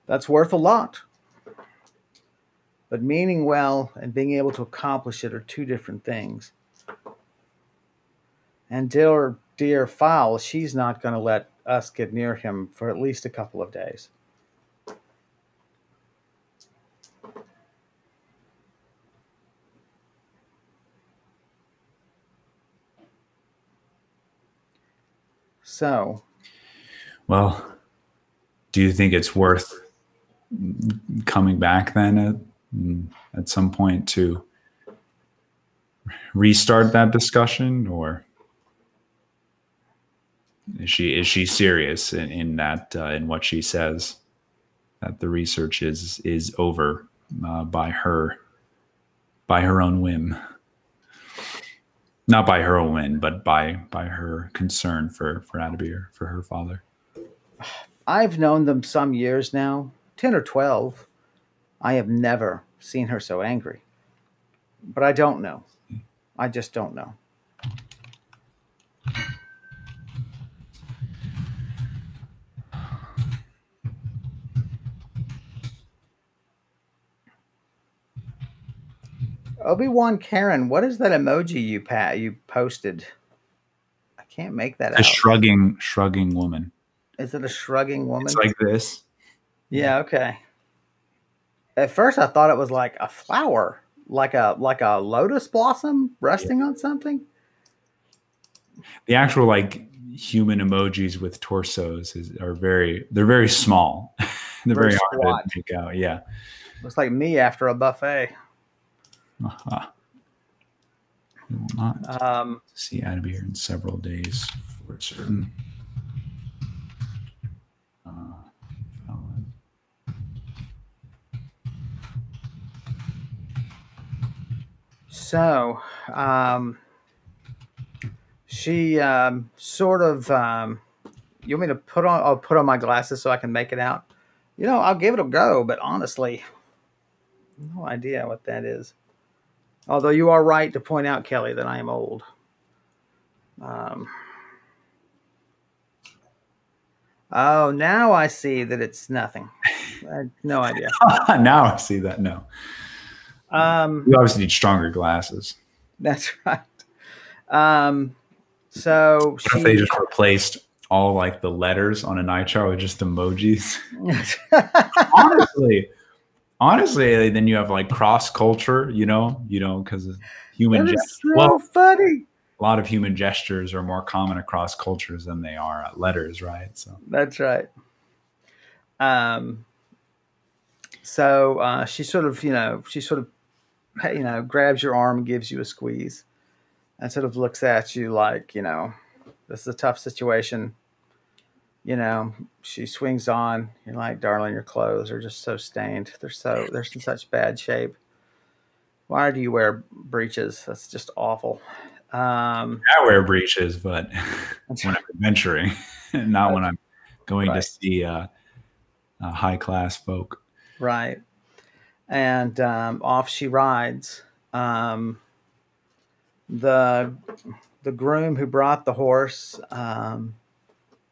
S1: that's worth a lot. But meaning well and being able to accomplish it are two different things. And dear, dear Fowl, she's not going to let us get near him for at least a couple of days. So,
S2: well, do you think it's worth coming back then at, at some point to restart that discussion or is she is she serious in, in that uh, in what she says that the research is is over uh, by her by her own whim not by her own whim but by by her concern for for Adabir for her father
S1: I've known them some years now, 10 or 12. I have never seen her so angry. But I don't know. I just don't know. Obi Wan Karen, what is that emoji you pat you posted? I can't make that
S2: a
S1: out.
S2: shrugging shrugging woman
S1: is it a shrugging woman?
S2: it's like this
S1: Yeah, okay. At first I thought it was like a flower, like a like a lotus blossom resting on something.
S2: the actual like human emojis with torsos is, are very they're very small they're
S1: Very
S2: very, hard to make out yeah
S1: Looks like me after a buffet.
S2: Uh we will not
S1: Um,
S2: see Adabir in several days for certain uh,
S1: so um, she um, sort of um, you want me to put on I'll put on my glasses so I can make it out. You know, I'll give it a go, but honestly, no idea what that is. Although you are right to point out, Kelly, that I am old. Um, oh, now I see that it's nothing. I had no idea.
S2: now I see that no
S1: Um,
S2: you obviously need stronger glasses
S1: that's right. Um, so
S2: what if they just replaced all like the letters on an eye chart with just emojis honestly honestly then you have like cross culture you know you know because human
S1: that
S2: ge-
S1: is so
S2: well
S1: funny.
S2: a lot of human gestures are more common across cultures than they are letters right so
S1: That's right. Um, so uh, she sort of, you know, she sort of, you know, grabs your arm and gives you a squeeze, and sort of looks at you like, you know, this is a tough situation. You know, she swings on. You're like, darling, your clothes are just so stained. They're so they're in such bad shape. Why do you wear breeches? That's just awful. Um,
S2: i wear breeches but when i'm adventuring not when i'm going to see uh, uh, high class folk
S1: Right. and um, off she rides. Um, the the groom who brought the horse, um,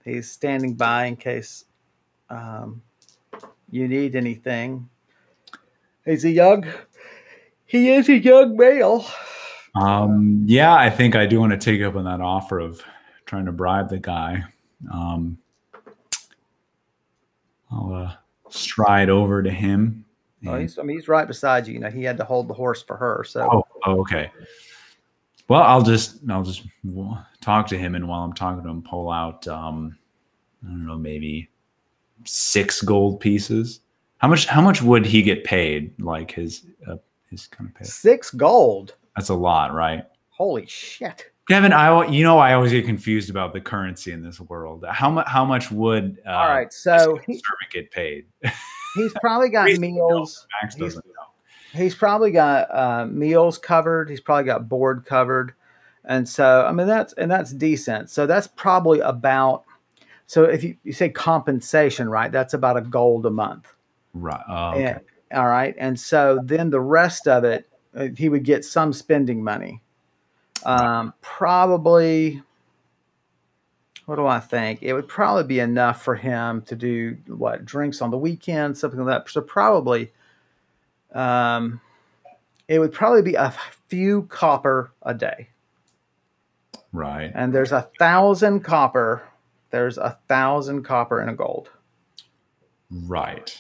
S1: he's standing by in case um, you need anything. He's a young, he is a young male.
S2: Um, yeah, I think I do want to take up on that offer of trying to bribe the guy. Um, I'll uh, stride over to him.
S1: Oh, he's, I mean, he's right beside you. You know, he had to hold the horse for her. So,
S2: oh, oh, okay. Well, I'll just I'll just talk to him, and while I'm talking to him, pull out um, I don't know, maybe six gold pieces. How much? How much would he get paid? Like his uh, his kind of pay?
S1: six gold.
S2: That's a lot, right?
S1: Holy shit.
S2: Kevin, I you know I always get confused about the currency in this world. How much? How much would uh,
S1: All right. So he,
S2: servant get paid?
S1: he's probably got meals.
S2: Max
S1: He's-
S2: doesn't know.
S1: He's probably got uh, meals covered. He's probably got board covered. And so, I mean, that's, and that's decent. So that's probably about, so if you, you say compensation, right, that's about a gold a month.
S2: Right. Oh, okay.
S1: And, all right. And so then the rest of it, uh, he would get some spending money. Um, probably, what do I think? It would probably be enough for him to do what drinks on the weekend, something like that. So probably, um, it would probably be a few copper a day.
S2: Right.
S1: And there's a thousand copper. There's a thousand copper and a gold.
S2: Right.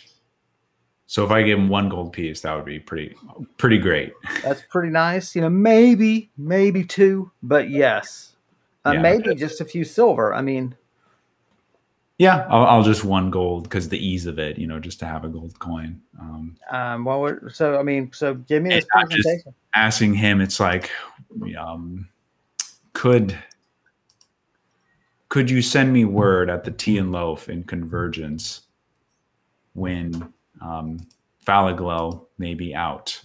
S2: So if I give him one gold piece, that would be pretty pretty great.
S1: That's pretty nice. You know, maybe, maybe two, but yes, uh,
S2: Yeah.
S1: maybe just a few silver. I mean,
S2: Yeah, I'll, I'll just one gold because the ease of it, you know, just to have a gold coin. Um,
S1: um, well, we're, so I mean, so give me this
S2: And just-
S1: presentation.
S2: asking him, it's like, um, could could you send me word at the tea and loaf in Convergence when um, Falaglow may be out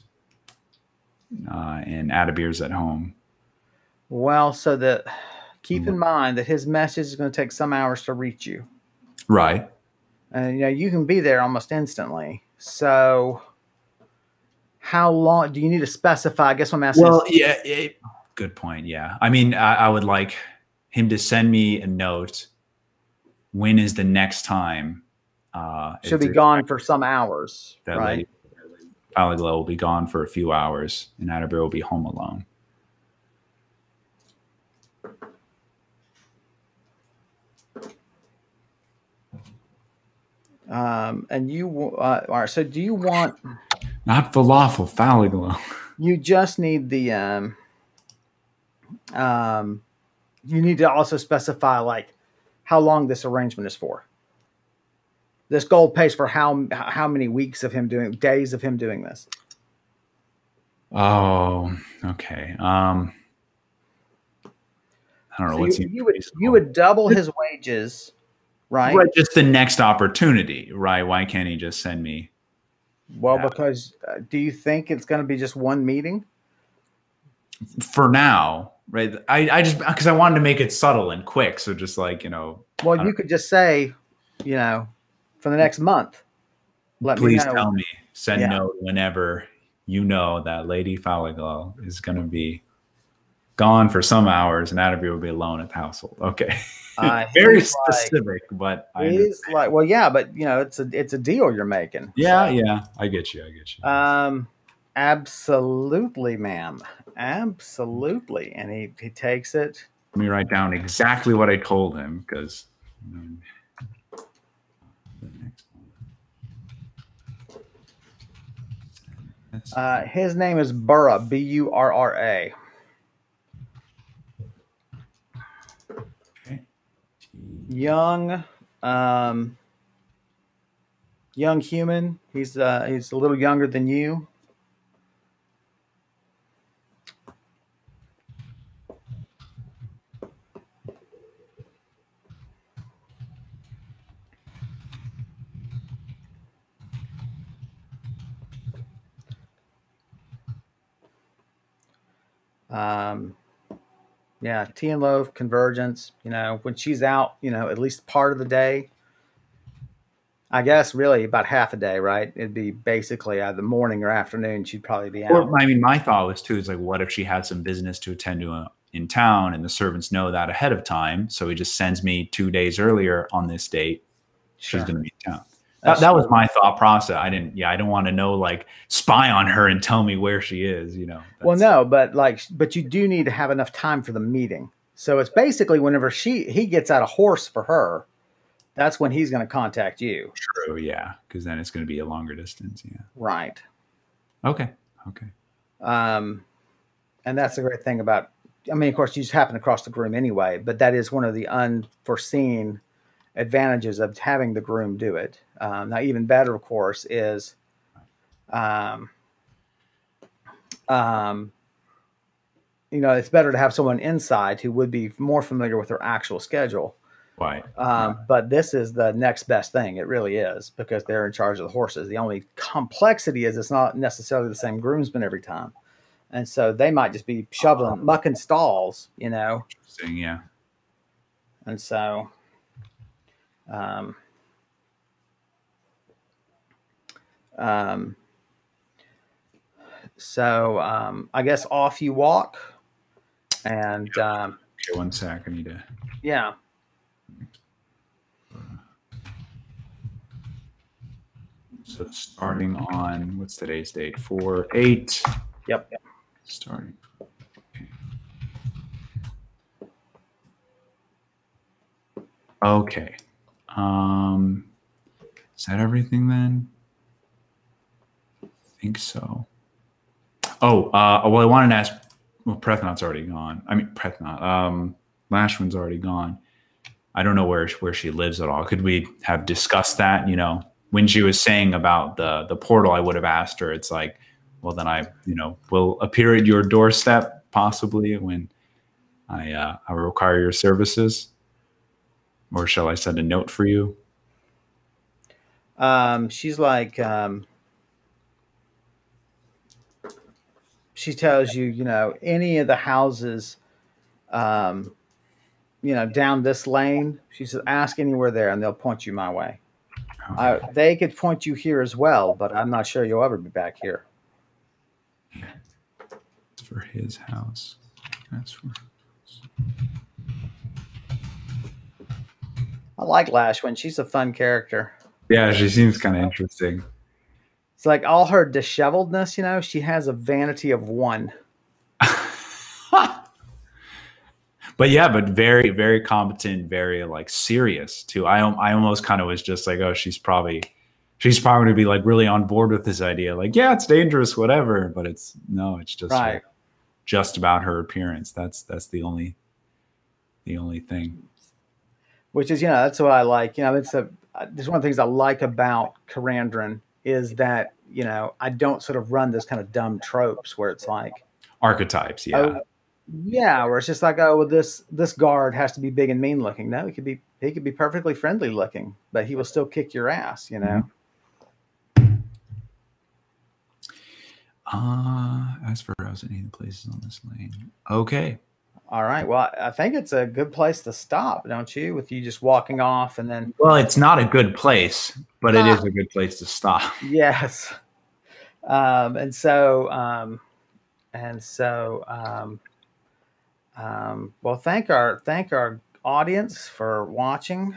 S2: uh, and Adabir's at home?
S1: Well, so that keep
S2: Mm-hmm.
S1: in mind that his message is going to take some hours to reach you,
S2: Right.
S1: and you know you can be there almost instantly. So, how long do you need to specify? I guess what I'm asking.
S2: Well, yeah, it, good point. Yeah, I mean, I, I would like him to send me a note. When is the next time? Uh,
S1: should be gone for some hours,
S2: That
S1: right?
S2: lady, will be gone for a few hours, and Adabir will be home alone.
S1: Um, and you, uh, right. So, do you want?
S2: Not falafel, Falaglow.
S1: You just need the um, um, you need to also specify like how long this arrangement is for. This gold pays for how how many weeks of him doing days of him doing this.
S2: Oh, okay. Um, I don't know
S1: So
S2: what's
S1: you, you would you would double his wages, right?
S2: right. Just the next opportunity, right? Why can't he just send me?
S1: Well,
S2: Yeah.
S1: because uh, do you think it's going to be just one meeting?
S2: For now, right? I, I just because I wanted to make it subtle and quick, so just like you know,
S1: Well, you could just say, you know, for the next month. Let
S2: please
S1: me know.
S2: tell me, send
S1: Yeah.
S2: note whenever you know that Lady Falaglow is going to be gone for some hours, and Adabir will be alone at the household. Okay,
S1: Uh,
S2: very
S1: he's like-
S2: specific, but I
S1: He's like, well, yeah, but you know, it's a it's a deal you're making.
S2: yeah, yeah, I get you, I get you.
S1: Um, absolutely, ma'am, absolutely. And he he takes it.
S2: Let me write down exactly what I told him because. the.
S1: Uh, his name is Burra, B U R R A. Young, um, young human. He's uh, he's a little younger than you. Um, yeah, tea and loaf convergence. You know, when she's out, you know, at least part of the day, I guess really about half a day, right? It'd be basically either morning or afternoon. She'd probably be out.
S2: Or, I mean, my thought was too is like, what if she had some business to attend to uh, in town, and the servants know that ahead of time, so he just sends me two days earlier on this date.
S1: Sure.
S2: She's going to be in town. That, that was my thought process. I didn't. Yeah, I don't want to know like spy on her and tell me where she is. You know.
S1: Well, no, but like, but you do need to have enough time for the meeting. So it's basically whenever she he gets out a horse for her, that's when he's going to contact you,
S2: True. Yeah, because then it's going to be a longer distance. Yeah.
S1: right?
S2: Okay. Okay.
S1: Um, and that's the great thing about. I mean, of course, you just happen to cross the groom anyway, but that is one of the unforeseen advantages of having the groom do it. Um, now, even better, of course, is um, um, you know, it's better to have someone inside who would be more familiar with her actual schedule.
S2: Right.
S1: Um, but this is the next best thing. It really is because they're in charge of the horses. The only complexity is it's not necessarily the same groomsman every time. And so they might just be shoveling, mucking stalls, you know.
S2: Interesting. Yeah.
S1: And so, um, um, so um, I guess off you walk, and um,
S2: Okay. One sec. I need to.
S1: yeah,
S2: So starting on what's today's date? Four eight.
S1: yep.
S2: Starting. Okay. Okay. Um, is that everything then? I think so. Oh, uh, well, I wanted to ask. Well, Prethnot's already gone. I mean, Prethnot. Um, Lashwin's already gone. I don't know where where she lives at all. Could we have discussed that? You know, when she was saying about the the portal, I would have asked her. It's like, well, then I, you know, will appear at your doorstep possibly when I uh, I require your services, or shall I send a note for you?
S1: Um, she's like, um, she tells you, you know, any of the houses, um, you know, down this lane. She says, ask anywhere there, and they'll point you my way. I, they could point you here as well, but I'm not sure you'll ever be back here.
S2: It's for his house. That's for.
S1: I like Lashwin. She's a fun character.
S2: Yeah, she seems kind of interesting.
S1: It's like all her disheveledness, you know, she has a vanity of one.
S2: but yeah, but very, very competent, very like serious too. I I almost kind of was just like, oh, she's probably she's probably gonna be like really on board with this idea. Like, yeah, it's dangerous, whatever. But it's no, it's just
S1: Right.
S2: like, just about her appearance. That's that's the only the only thing.
S1: Which is you know that's what I like. You know, it's a this one of the things I like about Karandrin is that you know I don't sort of run this kind of dumb tropes where it's like
S2: Archetypes, yeah.
S1: oh yeah, where it's just like oh well this this guard has to be big and mean looking. No, he could be he could be perfectly friendly looking, but he will still kick your ass. You know.
S2: Uh, as for browsing any of the places on this lane, okay.
S1: All right. Well, I think it's a good place to stop, don't you? With you just walking off and then
S2: Well, it's not a good place, but it
S1: Ah.
S2: is a good place to stop.
S1: Yes. Um, and so, um, and so, um, um, well, thank our thank our audience for watching.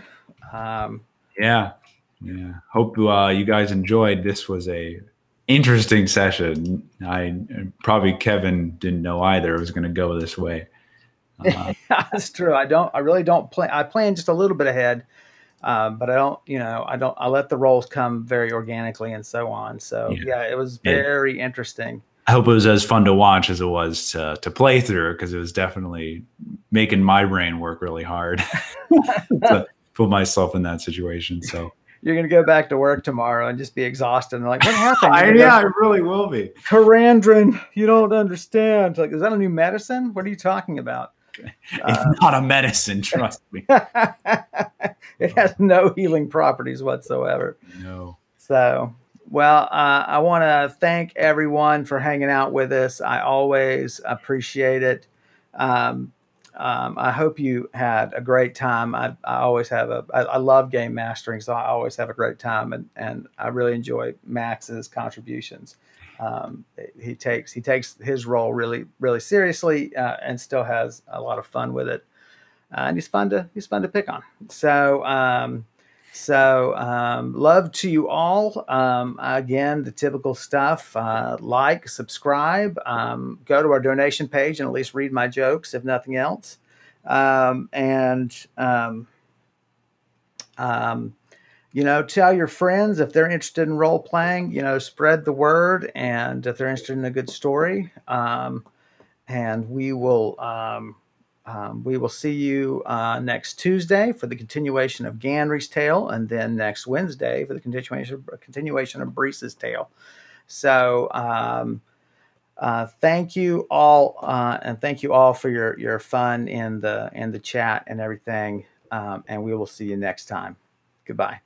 S1: Um,
S2: Yeah, yeah. Hope uh, you guys enjoyed. This was a interesting session. I probably Kevin didn't know either. It was going to go this way. Uh,
S1: that's true. I don't. I really don't plan. I plan just a little bit ahead, um, but I don't. You know, I don't. I let the roles come very organically and so on. So
S2: Yeah.
S1: yeah, it was
S2: Yeah.
S1: very interesting.
S2: I hope it was as fun to watch as it was to, to play through because it was definitely making my brain work really hard to put myself in that situation. So
S1: You're gonna go back to work tomorrow and just be exhausted and like, what happened?
S2: I, yeah, I really will be.
S1: Karandrin, you don't understand. Like, is that a new medicine? What are you talking about?
S2: It's not a medicine, trust me.
S1: it has no healing properties whatsoever.
S2: No.
S1: So, well, uh, I want to thank everyone for hanging out with us. I always appreciate it. Um, um, I hope you had a great time. I, I always have a, I, I love game mastering, so I always have a great time, and, and I really enjoy Max's contributions. Um, he takes he takes his role really really seriously, uh, and still has a lot of fun with it. Uh, and he's fun to he's fun to pick on. So um, so um, love to you all. Um, again, the typical stuff: uh, like, subscribe, um, go to our donation page, and at least read my jokes, if nothing else. Um, and um, um, you know, tell your friends if they're interested in role playing. You know, spread the word, and if they're interested in a good story, um, and we will. Um, um, we will see you uh, next Tuesday for the continuation of Ganry's tale, and then next Wednesday for the continuation continuation of Brise's tale. So, um, uh, thank you all, uh, and thank you all for your your fun in the in the chat and everything. Um, and we will see you next time. Goodbye.